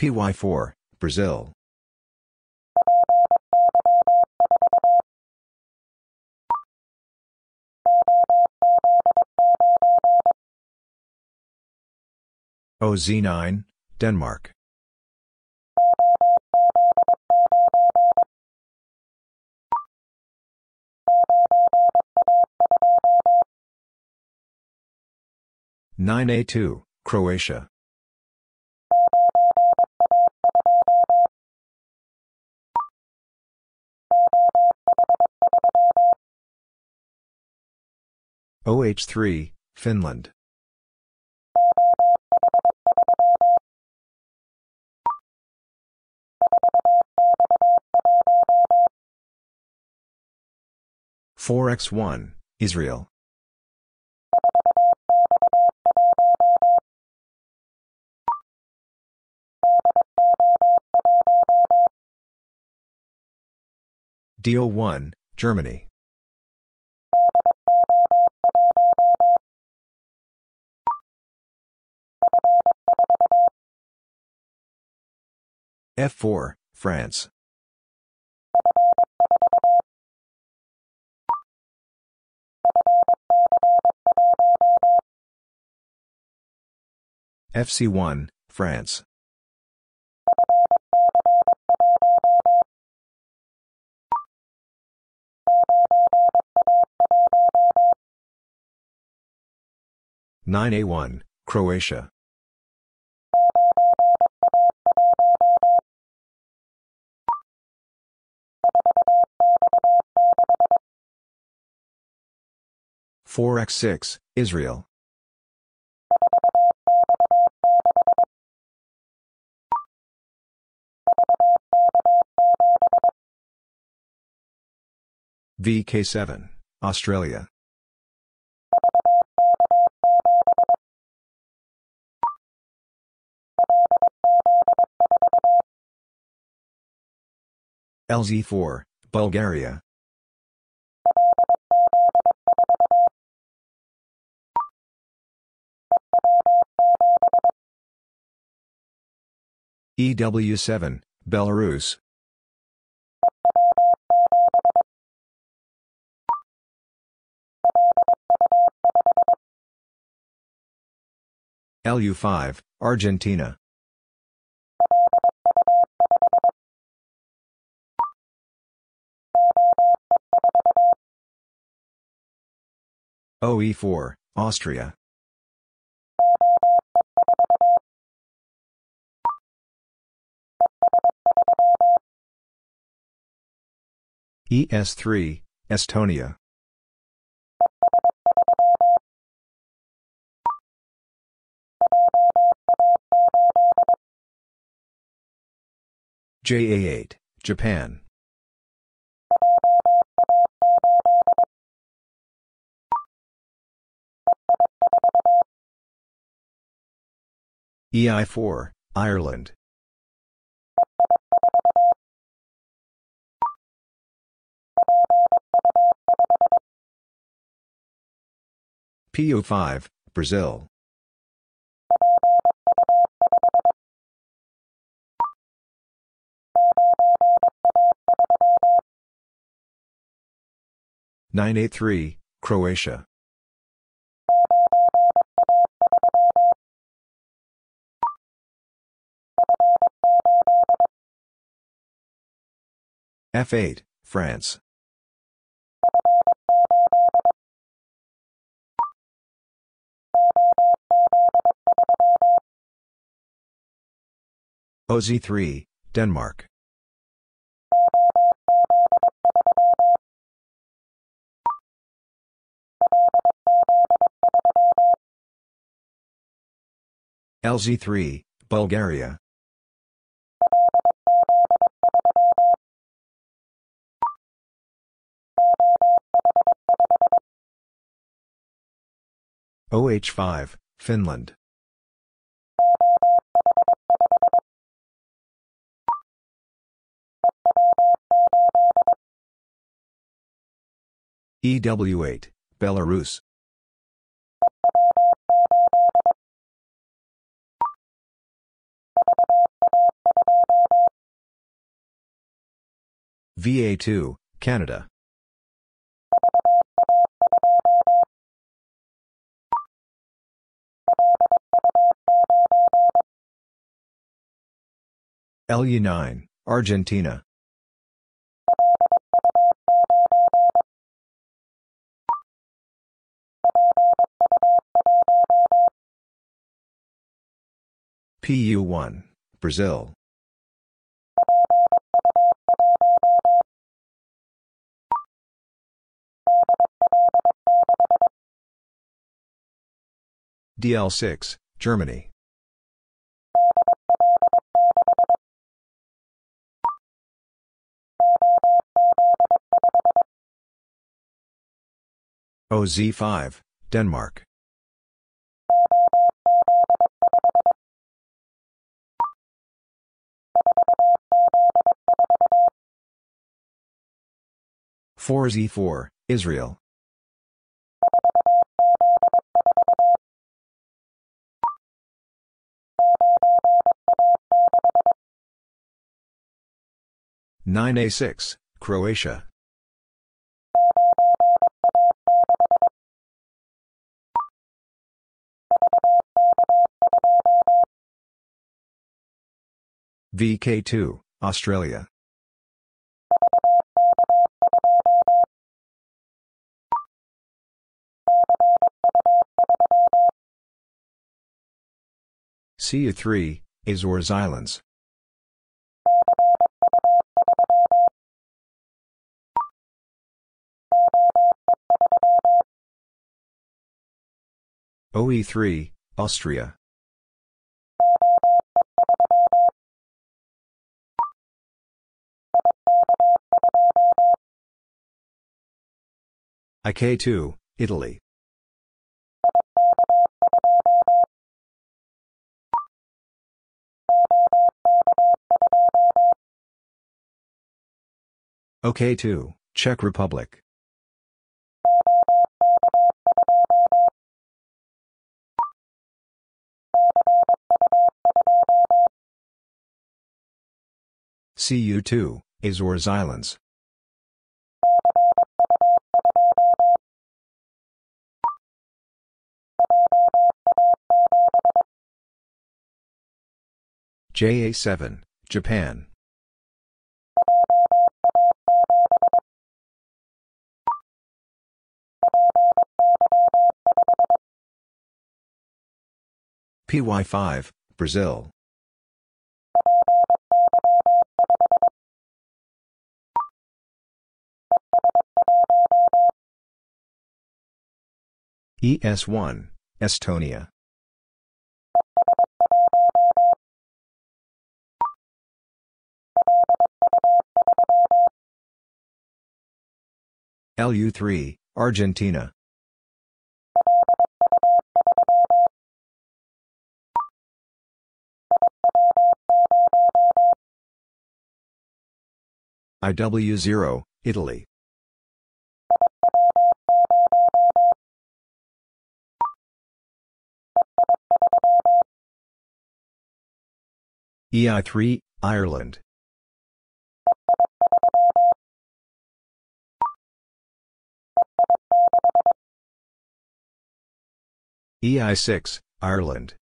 PY4, Brazil. OZ9, Denmark. Nine A two, Croatia. OH3, Finland. Four X one, Israel. DO1, Germany. F4, France. FC1, France. Nine A one, Croatia. Four X six, Israel. VK7, Australia. LZ4, Bulgaria. EW7, Belarus. LU5, Argentina. OE4, Austria. ES3, Estonia. JA8, Japan. EI4, Ireland. PU5, Brazil. Nine A three, Croatia. F8, France. OZ3, Denmark. LZ3, Bulgaria. OH5, Finland. EW8, Belarus. VA2, Canada. LU9, Argentina. PU1, Brazil. DL6, Germany. OZ5, Denmark. Four Z4, Israel. 9A6, Croatia. VK2, Australia. CU3, Azores Islands. OE3, Austria. IK2, Italy. OK2, Czech Republic. CU2, Azores Islands. JA7, Japan. PY5, Brazil. ES1, Estonia. LU3, Argentina. IW0, Italy. EI3, Ireland. EI6, Ireland.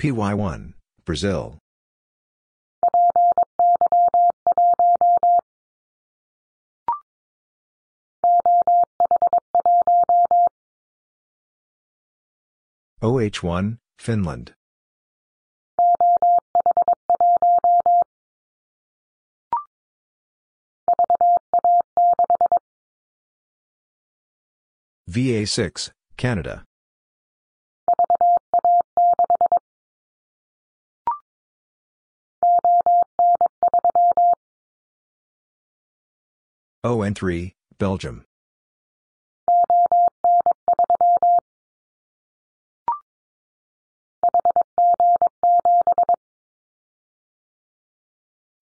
PY1, Brazil. OH1, Finland. VA6, Canada. ON3, Belgium.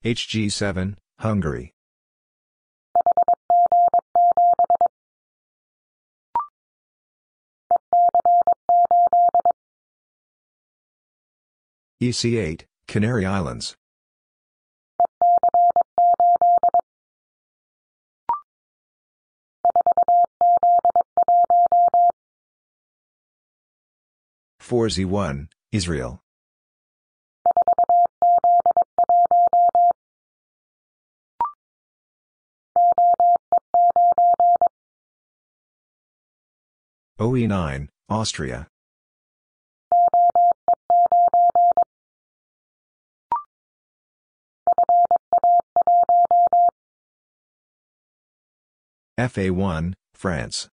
HG7, Hungary. EC8, Canary Islands. Four Z one, Israel. OE9, Austria. FA1, France.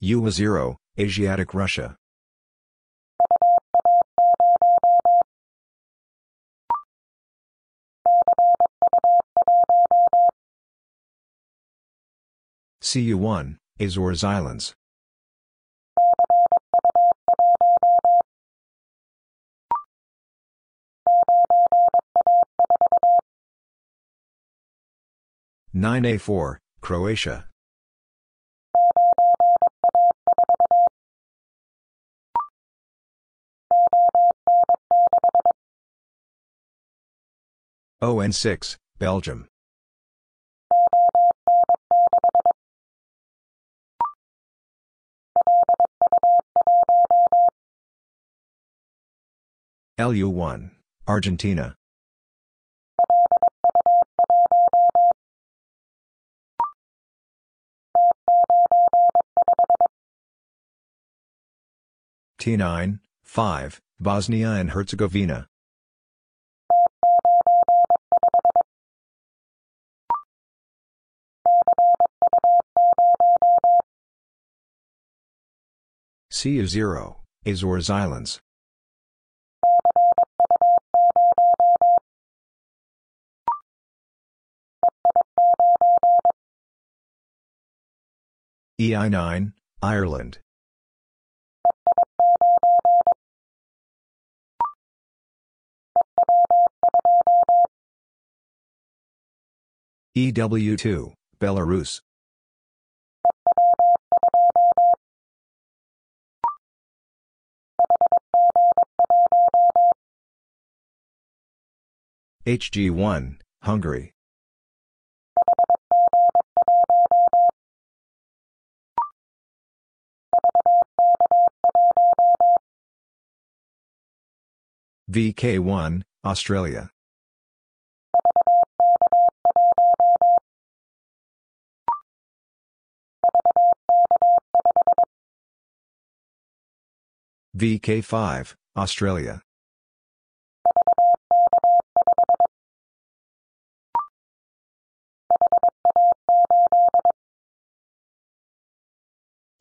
UA 0, Asiatic Russia. CU1, Azores Islands. Nine A four, Croatia. ON6, Belgium. LU1, Argentina. T9, 5, Bosnia and Herzegovina. CU0, Azores Islands. EI9, Ireland. EW2, Belarus. HG1, Hungary. VK1, Australia. VK5, Australia.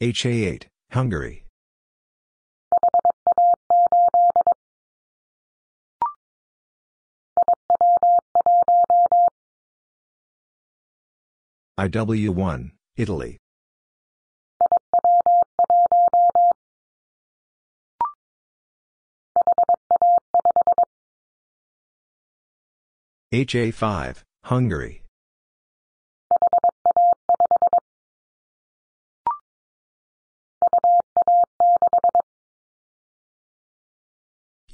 HA8, Hungary. IW1, Italy. HA5, Hungary.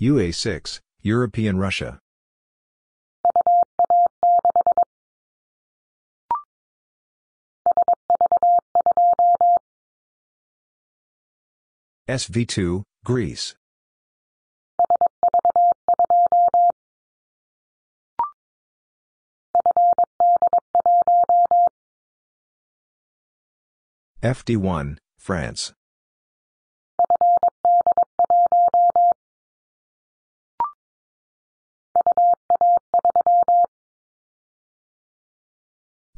UA6, European Russia. SV2, Greece. FD1, France.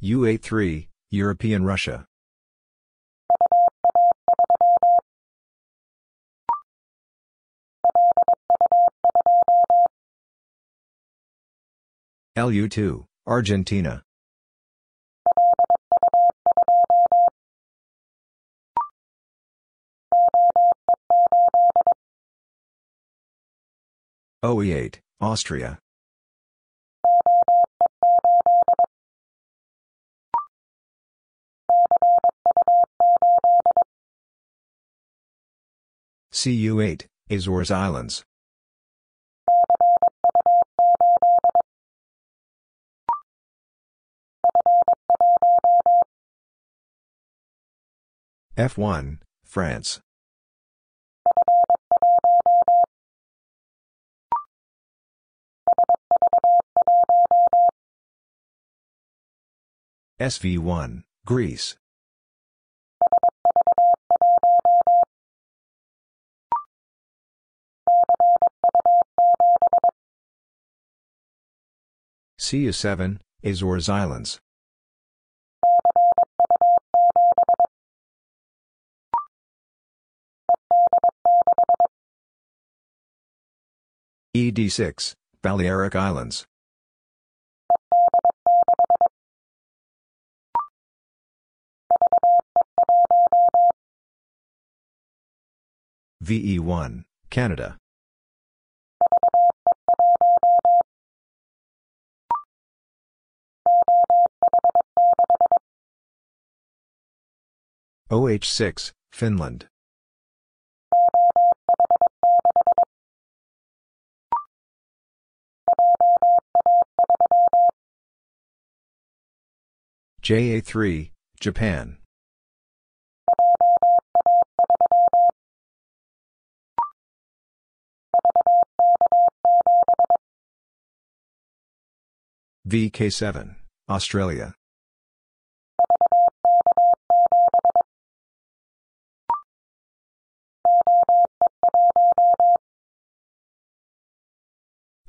UA3, European Russia. LU2, Argentina. OE8, Austria. CU8, Azores Islands. F1, France. SV1, Greece. CU7, Azores Islands. ED6, Balearic Islands. VE1, Canada. OH6, Finland. JA3, Japan. VK7, Australia.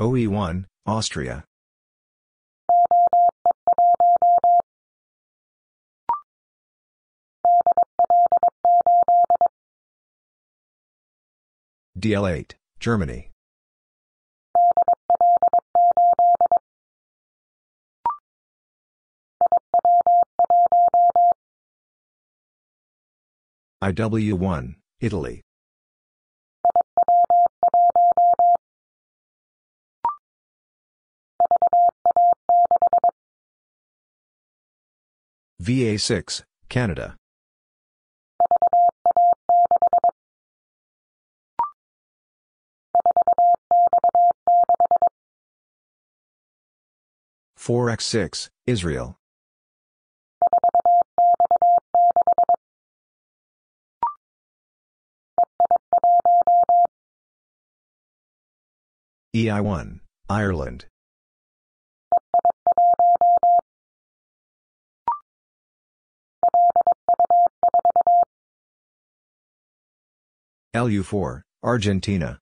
OE1, Austria. DL8, Germany. IW1, Italy. VA6, Canada. Four X six, Israel. EI1, Ireland. LU4, Argentina.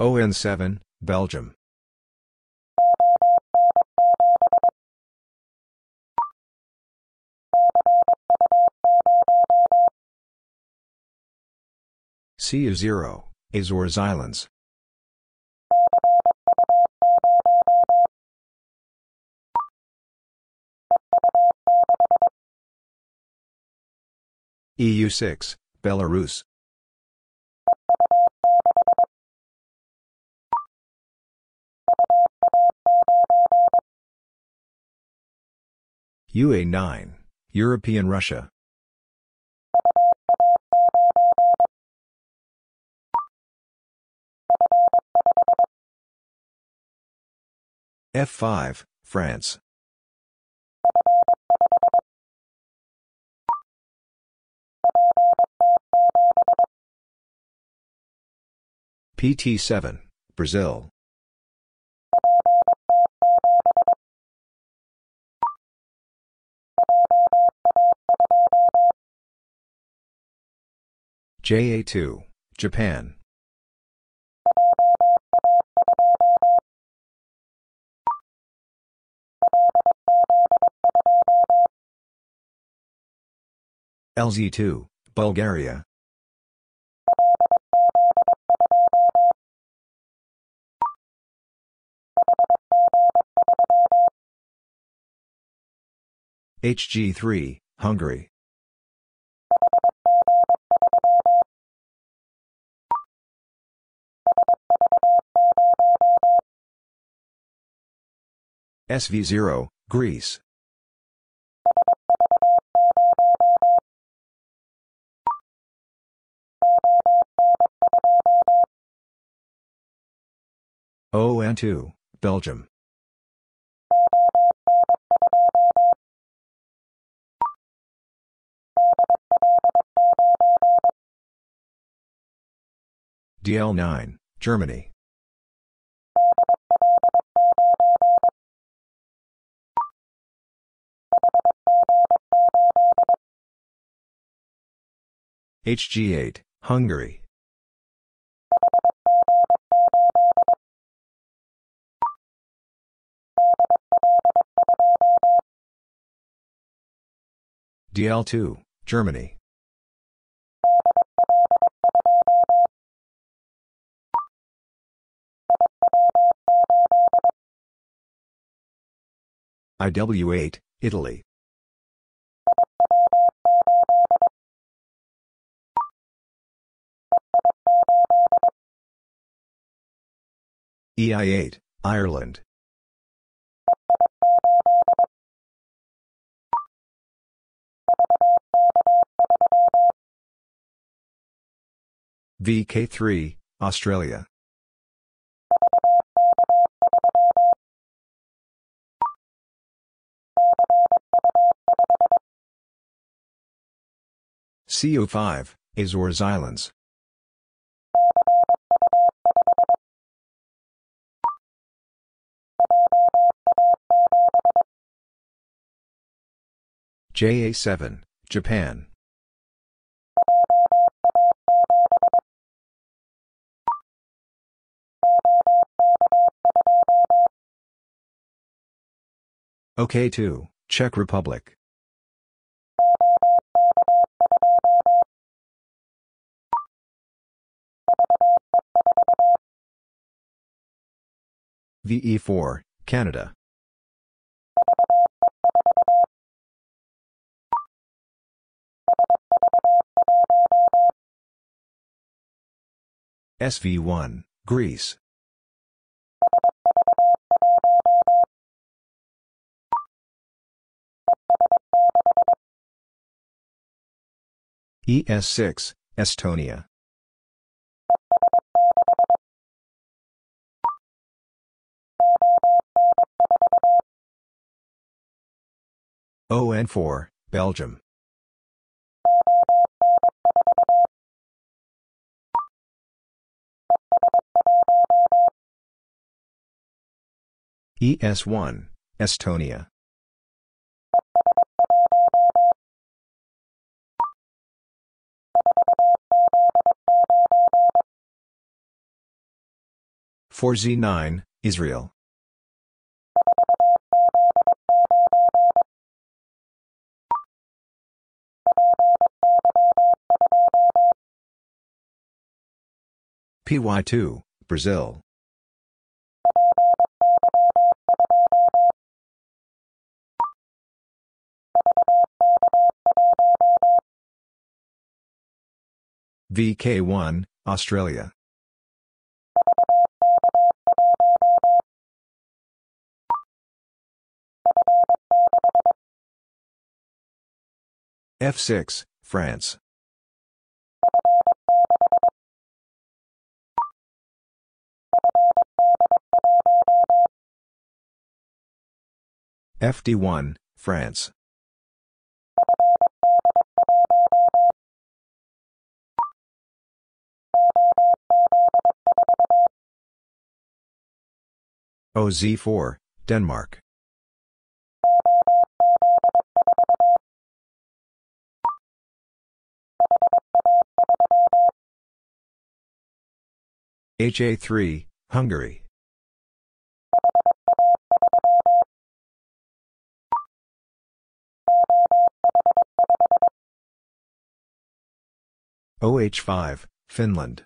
ON7, Belgium. CU0, Azores Islands. EU6, Belarus. UA9, European Russia. F5, France. PT7, Brazil. JA2, Japan. LZ2, Bulgaria. HG3, Hungary. SV0, Greece. ON2, Belgium. DL9, Germany. HG8, Hungary. DL2, Germany. IW8, Italy. EI8, Ireland. VK3, Australia. CU5, Azores Islands. JA7, Japan. OK2, Czech Republic. VE4, Canada. SV1, Greece. ES6, Estonia. ON4, Belgium. ES1, Estonia. Four Z nine, Israel. PY2, Brazil. VK1, Australia. F6, France. FD1, France. OZ4, Denmark. HA3, Hungary. OH5, Finland.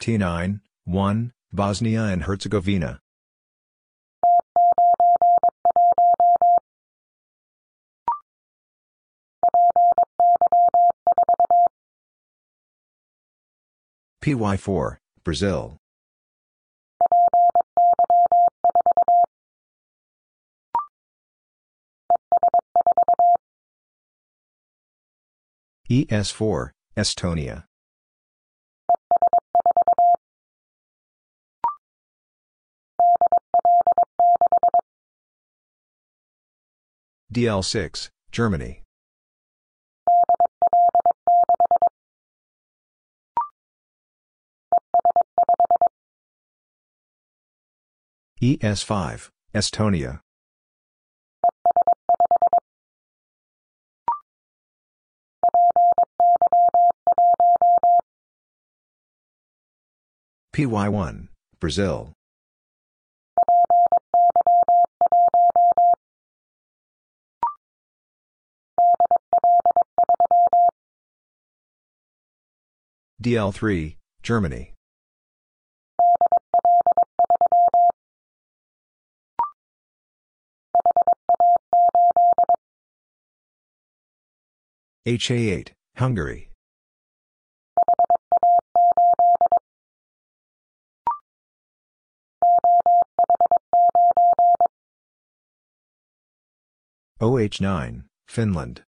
T9, 1, Bosnia and Herzegovina. PY4, Brazil. ES4, Estonia. DL6, Germany. ES5, Estonia. PY1, Brazil. DL3, Germany. HA8, Hungary. OH9, Finland.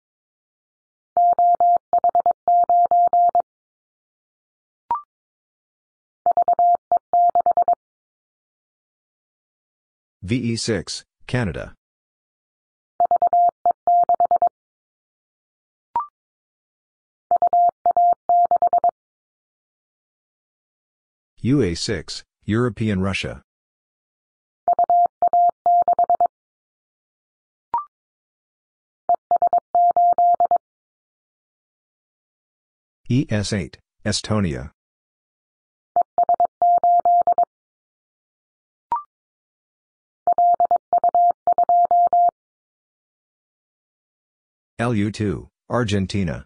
VE6, Canada. UA6, European Russia. ES8, Estonia. LU2, Argentina.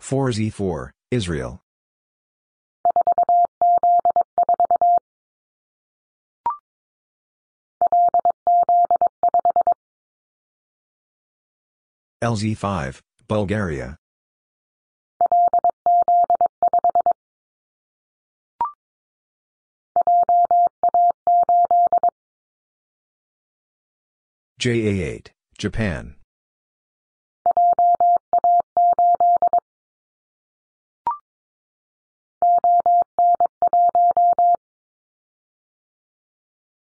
Four Z four, Israel. LZ5, Bulgaria. JA8, Japan.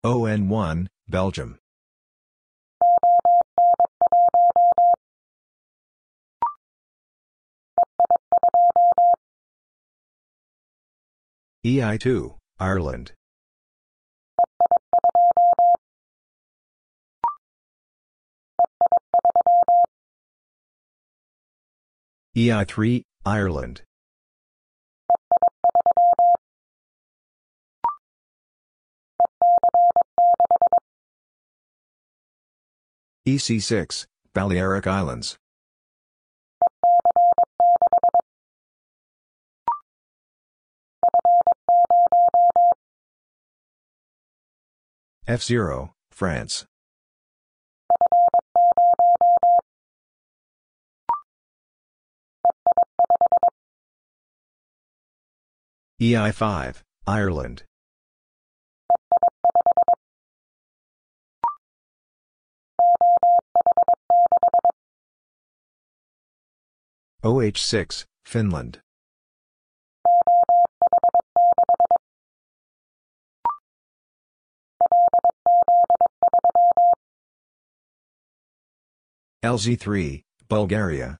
ON1, Belgium. EI2, Ireland. EI3, Ireland. EC6, Balearic Islands. F0, France. EI5, Ireland. OH6, Finland. LZ3, Bulgaria.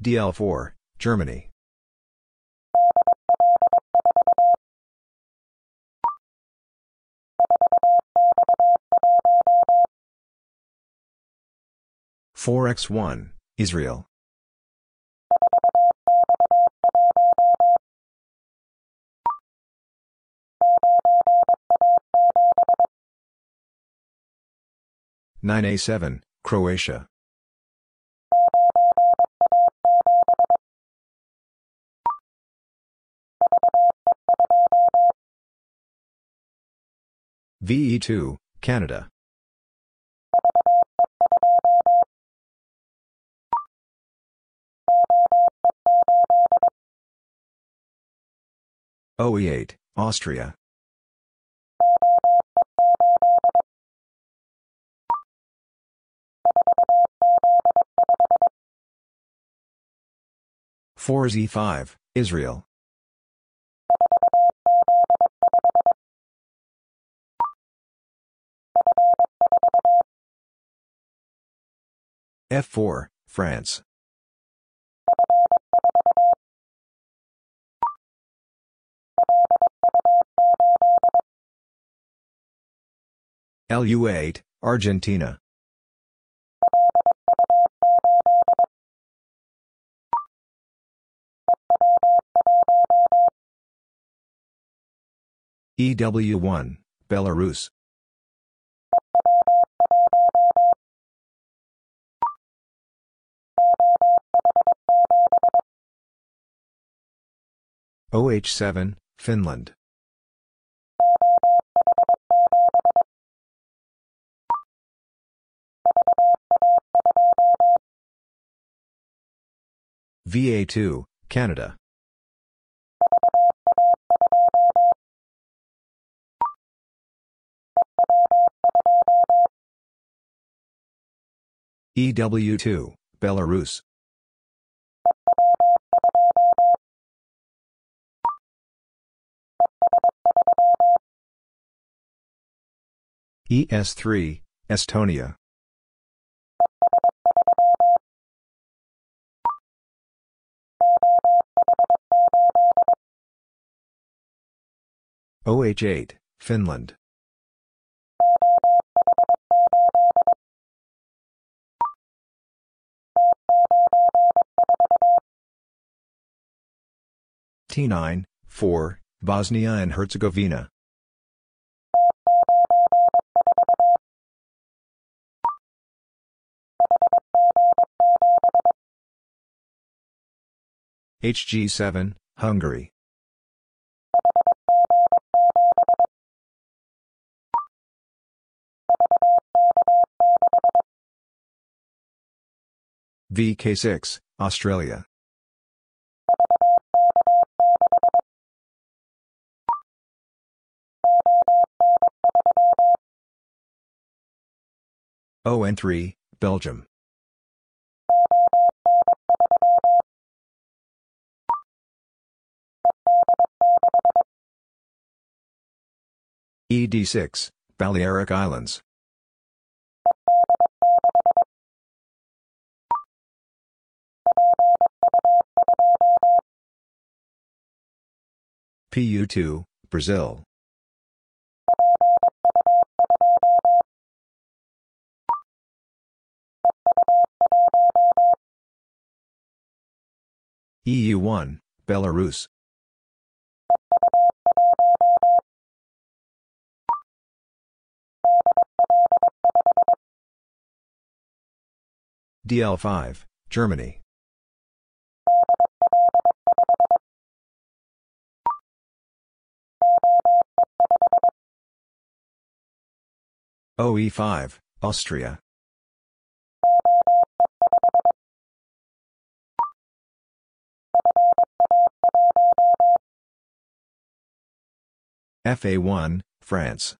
DL4, Germany. Four X one, Israel. Nine A seven, Croatia. VE2, Canada. OE8, Austria. Four Z5, Israel. F4, France. LU8, Argentina. EW1, Belarus. OH7, Finland. VA2, Canada. EW2, Belarus. ES3, Estonia. OH8, Finland. T9, 4, Bosnia and Herzegovina. HG7, Hungary. VK6, Australia. ON3, Belgium. ED6, Balearic Islands. PU2, Brazil. EU1, Belarus. DL5, Germany. OE5, Austria. FA1, France.